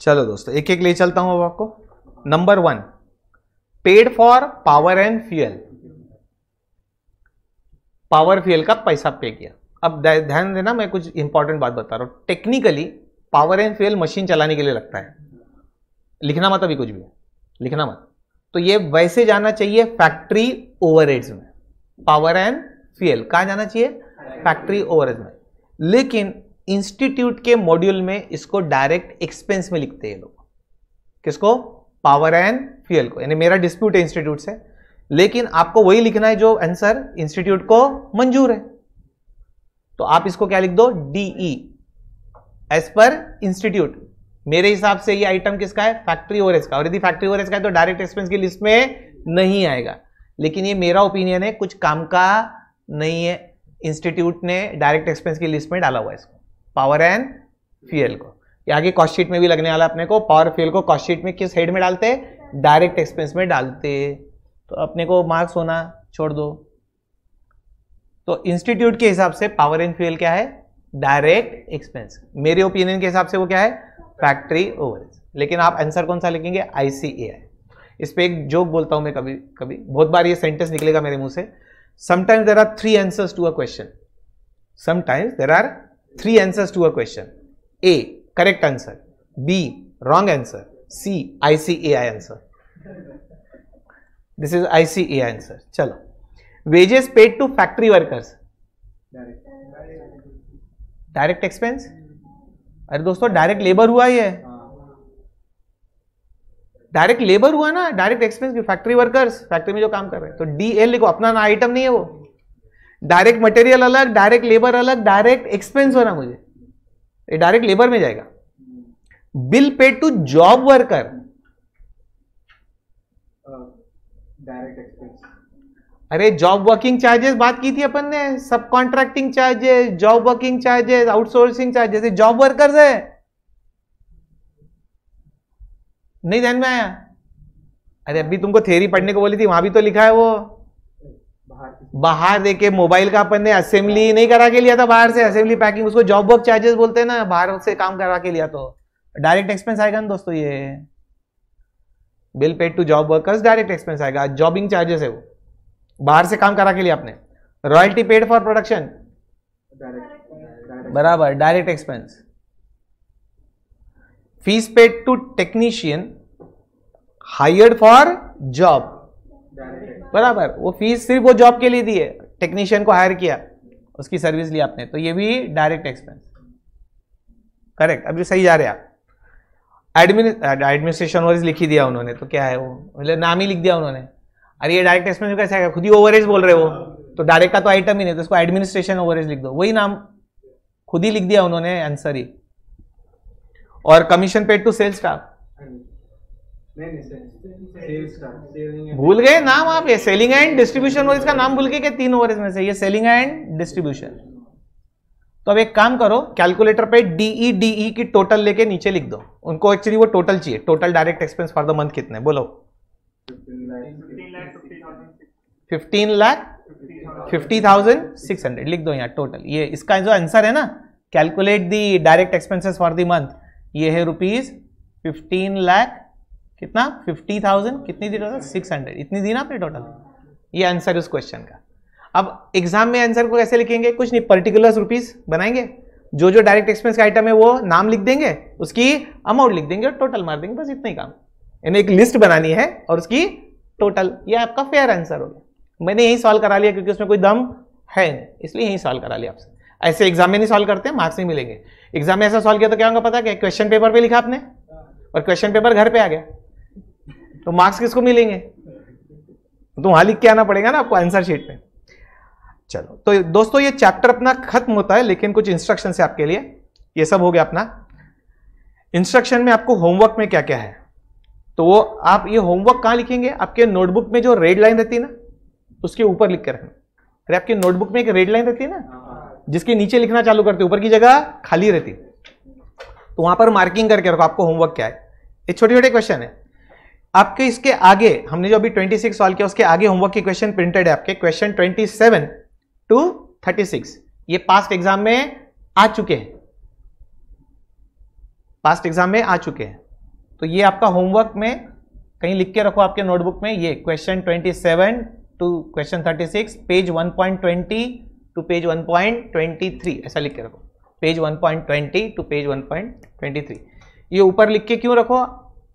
चलो दोस्तों एक एक ले चलता हूँ अब आपको। Number one paid for power and fuel power fuel का पैसा पे किया। अब ध्यान देना, मैं कुछ इंपॉर्टेंट बात बता रहा हूँ। Technically power and fuel machine चलाने के लिए लगता है। लिखना मत अभी कुछ भी। लिखना मत। तो ये वैसे जाना चाहिए फैक्ट्री ओवरहेड्स में। पावर एंड फ्यूएल कहा जाना चाहिए? फैक्ट्री ओवरहेड्स में। लेकिन इंस्टीट्यूट के मॉड्यूल में इसको डायरेक्ट एक्सपेंस में लिखते हैं लोग। किसको? पावर एंड फ्यूएल को। यानी मेरा डिस्प्यूट है इंस्टीट्यूट से। लेकिन आपको वही लिखना है जो आंसर इंस्टीट्यूट को मंजूर है। तो आप इसको क्या लिख दो? डीई एज पर इंस्टीट्यूट मेरे हिसाब से ये आइटम किसका है? फैक्ट्री ओवरेज का। और यदि फैक्ट्री ओवरेज का है तो डायरेक्ट एक्सपेंस की लिस्ट में नहीं आएगा। लेकिन ये मेरा ओपिनियन है, कुछ काम का नहीं है। इंस्टीट्यूट ने डायरेक्ट एक्सपेंस की लिस्ट में डाला हुआ है इसको। पावर एंड फ्यूएल को। ये आगे कॉस्ट शीट में भी लगने वाला अपने को। पावर फ्यूएल को कॉस्ट शीट में किस हेड में डालते डायरेक्ट एक्सपेंस में डालते तो अपने को मार्क्स होना छोड़ दो। तो इंस्टीट्यूट के हिसाब से पावर एंड फ्यूएल क्या है? डायरेक्ट एक्सपेंस मेरे ओपिनियन के हिसाब से वो क्या है? फैक्ट्री ओवरेज लेकिन आप आंसर कौन सा लिखेंगे? आईसीएआई इस पर एक जोक बोलता हूँ मैं कभी कभी। बहुत बार ये सेंटेंस निकलेगा मेरे मुँह से। Sometimes there are three answers to a question sometimes there are three answers to a question A correct answer B wrong answer C ICAI answer this is ICAI answer चलो. Wages paid to factory workers direct expense अरे दोस्तों डायरेक्ट labour हुआ है direct labour हुआ ना? Direct expense factory workers factory में जो काम कर रहे हैं. तो डी एल लिखो अपना ना आइटम नहीं है वो. डायरेक्ट मटेरियल अलग डायरेक्ट लेबर अलग डायरेक्ट एक्सपेंस होना मुझे। ये डायरेक्ट लेबर में जाएगा। Bill paid to job worker direct expense अरे जॉब वर्किंग चार्जेस बात की थी अपन ने। Subcontracting charges job working charges outsourcing charges job workers है। नहीं ध्यान में आया? अरे अभी तुमको थेरी पढ़ने को बोली थी वहाँ भी तो लिखा है वो। बाहर देखे मोबाइल का अपन ने असेंबली नहीं करा के लिया था, बाहर से असेंबली पैकिंग उसको जॉब वर्क चार्जेस बोलते हैं ना, बाहर से काम करा के लिया तो। डायरेक्ट एक्सपेंस आएगा ना दोस्तों ये। Bill paid to job workers direct expense आएगा। जॉबिंग चार्जेस है वो। बाहर से काम करा के लिए आपने रॉयल्टी पेड फॉर प्रोडक्शन बराबर direct expense fees paid to technician hired for job बराबर, वो फ़ीस सिर्फ़ वो जॉब के लिए दी है टेक्नीशियन को हायर किया, उसकी सर्विस ली आपने तो ये भी डायरेक्ट एक्सपेंस करेक्ट अभी सही जा रहे आप. एडमिनिस्ट्रेशन ओवरेज लिख दिया उन्होंने तो क्या है वो? मतलब नाम ही लिख दिया उन्होंने. अरे ये डायरेक्ट एक्सपेंस कैसे आएगा? खुद ही ओवरेज बोल रहे हो. तो डायरेक्ट का तो आइटम ही नहीं तो उसको एडमिनिस्ट्रेशन ओवरेज लिख दो. वही नाम खुद ही लिख दिया उन्होंने आंसर ही. और commission paid to sales staff भूल गए नाम आप ये सेलिंग एंड डिस्ट्रीब्यूशन और इसका नाम भूल गए कि तीन ओवरेज में से? ये सेलिंग एंड डिस्ट्रीब्यूशन तो अब एक काम करो कैलकुलेटर पे डीई डीई e, e की टोटल लेके नीचे लिख दो। उनको एक्चुअली वो टोटल चाहिए। Total direct expense for the month कितने बोलो। Fifteen lakh fifty thousand six hundred लिख दो यहाँ टोटल ये इसका जो आंसर है ना calculate the direct expenses for the month ये है रुपीज़ फिफ्टीन लाख कितना? फिफ्टी थाउज़ेंड कितनी दी टोटल सिक्स हंड्रेड इतनी दी ना आपने टोटल ये आंसर उस क्वेश्चन का। अब एग्ज़ाम में आंसर को कैसे लिखेंगे? कुछ नहीं पर्टिकुलर रुपीज़ बनाएँगे? जो जो डायरेक्ट एक्सपेंस का आइटम है वो नाम लिख देंगे उसकी अमाउंट लिख देंगे और टोटल मार देंगे बस इतना ही काम। यानी एक लिस्ट बनानी है और उसकी टोटल ये आपका फेयर आंसर होगा मैंने यही सॉल्व करा लिया क्योंकि उसमें कोई दम है नहीं इसलिए यही सॉल्व करा लिया आपसे। ऐसे एग्ज़ाम में नहीं सॉल्व करते मार्क्स नहीं मिलेंगे। एग्ज़ाम में ऐसा सॉल्व किया तो क्या होगा पता? क्या क्वेश्चन पेपर पे लिखा आपने? और क्वेश्चन पेपर घर पे आ गया। तो मार्क्स किसको मिलेंगे? तो वहाँ लिख के आना पड़ेगा ना आपको आंसर शीट पे। चलो तो दोस्तों ये चैप्टर अपना खत्म होता है, लेकिन कुछ इंस्ट्रक्शन है आपके लिए ये सब हो गया अपना। इंस्ट्रक्शन में आपको होमवर्क में क्या क्या है? तो वो आप ये होमवर्क कहाँ लिखेंगे? आपके नोटबुक में जो रेड लाइन रहती है ना, उसके ऊपर लिख के रखना। अरे, आपके नोटबुक में एक रेड लाइन रहती है ना, जिसके नीचे लिखना चालू करते ऊपर की जगह खाली रहती तो वहाँ पर मार्किंग करके रखो, आपको होमवर्क क्या है? ये छोटे छोटे क्वेश्चन है। आपके इसके आगे, हमने जो अभी 26 सॉल्व किया, उसके आगे होमवर्क के क्वेश्चन प्रिंटेड है आपके क्वेश्चन 27 टू 36 ये पास्ट एग्ज़ाम में आ चुके हैं। पास्ट एग्ज़ाम में आ चुके हैं। तो ये आपका होमवर्क में, कहीं लिख के रखो आपके नोटबुक में, ये question 27 to question 36 page 1.20 to page 1.23 ऐसा लिख के रखो। पेज 1.20 टू पेज 1.23 ये ऊपर लिख के क्यों रखो?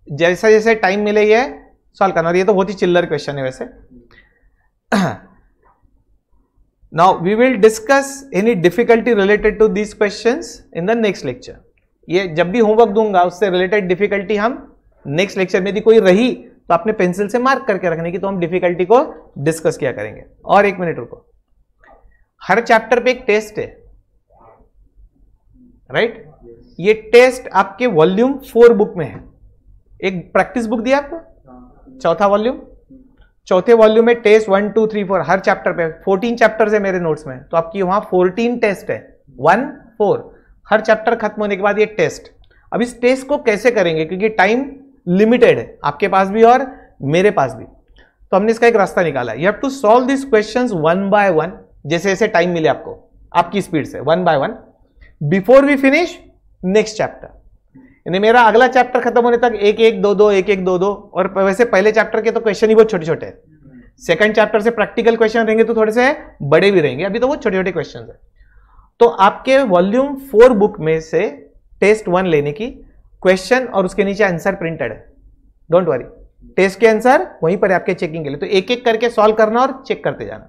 जैसा जैसे टाइम मिले ये सॉल्व करना ये तो बहुत ही चिल्लर क्वेश्चन है वैसे। Now we will discuss any difficulty related to these question in the next lecture ये जब भी होमवर्क दूँगा, उससे रिलेटेड डिफिकल्टी हम नेक्स्ट लेक्चर में यदि कोई रही तो आपने पेंसिल से मार्क करके रखने की तो हम डिफिकल्टी को डिस्कस किया करेंगे। और एक मिनट रुको। हर चैप्टर पे एक टेस्ट है। Right right? ये टेस्ट आपके वॉल्यूम फोर बुक में है। एक प्रैक्टिस बुक दिया आपको? चौथा वॉल्यूम चौथे वॉल्यूम में test one two three four हर चैप्टर पे फोर्टीन चैप्टर है मेरे नोट्स में। तो आपकी वहाँ फोर्टीन टेस्ट है। वन फोर हर चैप्टर खत्म होने के बाद ये टेस्ट अब इस टेस्ट को कैसे करेंगे? क्योंकि टाइम लिमिटेड है। आपके पास भी और मेरे पास भी। तो हमने इसका एक रास्ता निकाला you have to solve this questions one by one जैसे जैसे टाइम मिले आपको। आपकी स्पीड से one by one before we finish next chapter यानी मेरा अगला चैप्टर खत्म होने तक एक एक दो दो, एक एक दो दो, और वैसे पहले चैप्टर के तो क्वेश्चन ही बहुत छोटे छोटे हैं। सेकंड चैप्टर से प्रैक्टिकल क्वेश्चन रहेंगे तो थोड़े से बड़े भी रहेंगे। अभी तो वो छोटे छोटे क्वेश्चन है। तो आपके वॉल्यूम फोर बुक में से टेस्ट वन लेने की क्वेश्चन और उसके नीचे आंसर प्रिंटेड है। डोंट वरी टेस्ट के आंसर वहीं पर आपके चेकिंग के लिए। तो एक एक करके सॉल्व करना और चेक करते जाना।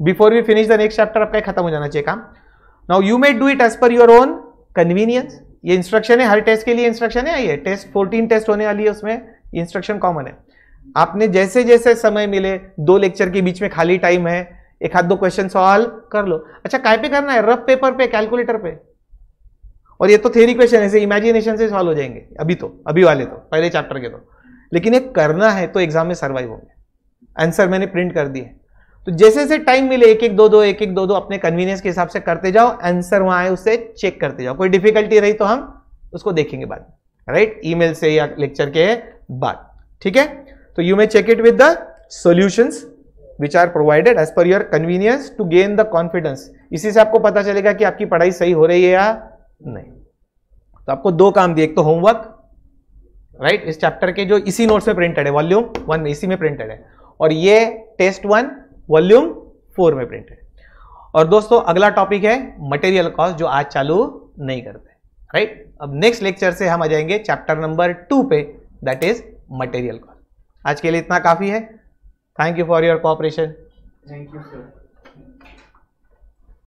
Before we finish the next chapter आपका खत्म हो जाना चाहिए काम। Now you may do it as per your own convenience ये इंस्ट्रक्शन है, हर टेस्ट के लिए इंस्ट्रक्शन है ये टेस्ट 14 टेस्ट होने वाली है उसमें? इंस्ट्रक्शन कॉमन है। आपने जैसे जैसे समय मिले, दो लेक्चर के बीच में खाली टाइम है, एक हाथ दो क्वेश्चन सॉल्व कर लो। अच्छा काय पे करना है? रफ पेपर पे कैलकुलेटर पे? और ये तो थेरी क्वेश्चन ऐसे इमेजिनेशन से सॉल्व हो जाएँगे। अभी तो अभी वाले तो पहले चैप्टर के तो। लेकिन ये करना है तो एग्ज़ाम में सर्वाइव होंगे। आंसर मैंने प्रिंट कर दिए तो जैसे जैसे टाइम मिले एक एक दो दो एक एक दो दो अपने कन्वीनियंस के हिसाब से करते जाओ आंसर वहाँ है उससे चेक करते जाओ। कोई डिफिकल्टी रही तो हम उसको देखेंगे बाद राइट ईमेल से या लेक्चर के बाद, ठीक है? तो you may check it with the solutions which are provided as per your convenience to gain the confidence इसी से आपको पता चलेगा कि आपकी पढ़ाई सही हो रही है या नहीं। तो आपको दो काम दिए, एक तो होमवर्क राइट? इस चैप्टर के जो इसी नोट्स में प्रिंटेड है वॉल्यूम वन में इसी में प्रिंटेड है। और ये टेस्ट वन वॉल्यूम फोर में प्रिंट है। और दोस्तों, अगला टॉपिक है मटेरियल कॉस्ट जो आज चालू नहीं करते। राइट अब नेक्स्ट लेक्चर से हम आ जाएँगे चैप्टर नंबर टू पे दैट इज़ मटेरियल कॉस्ट आज के लिए इतना काफ़ी है। Thank you for your cooperation thank you sir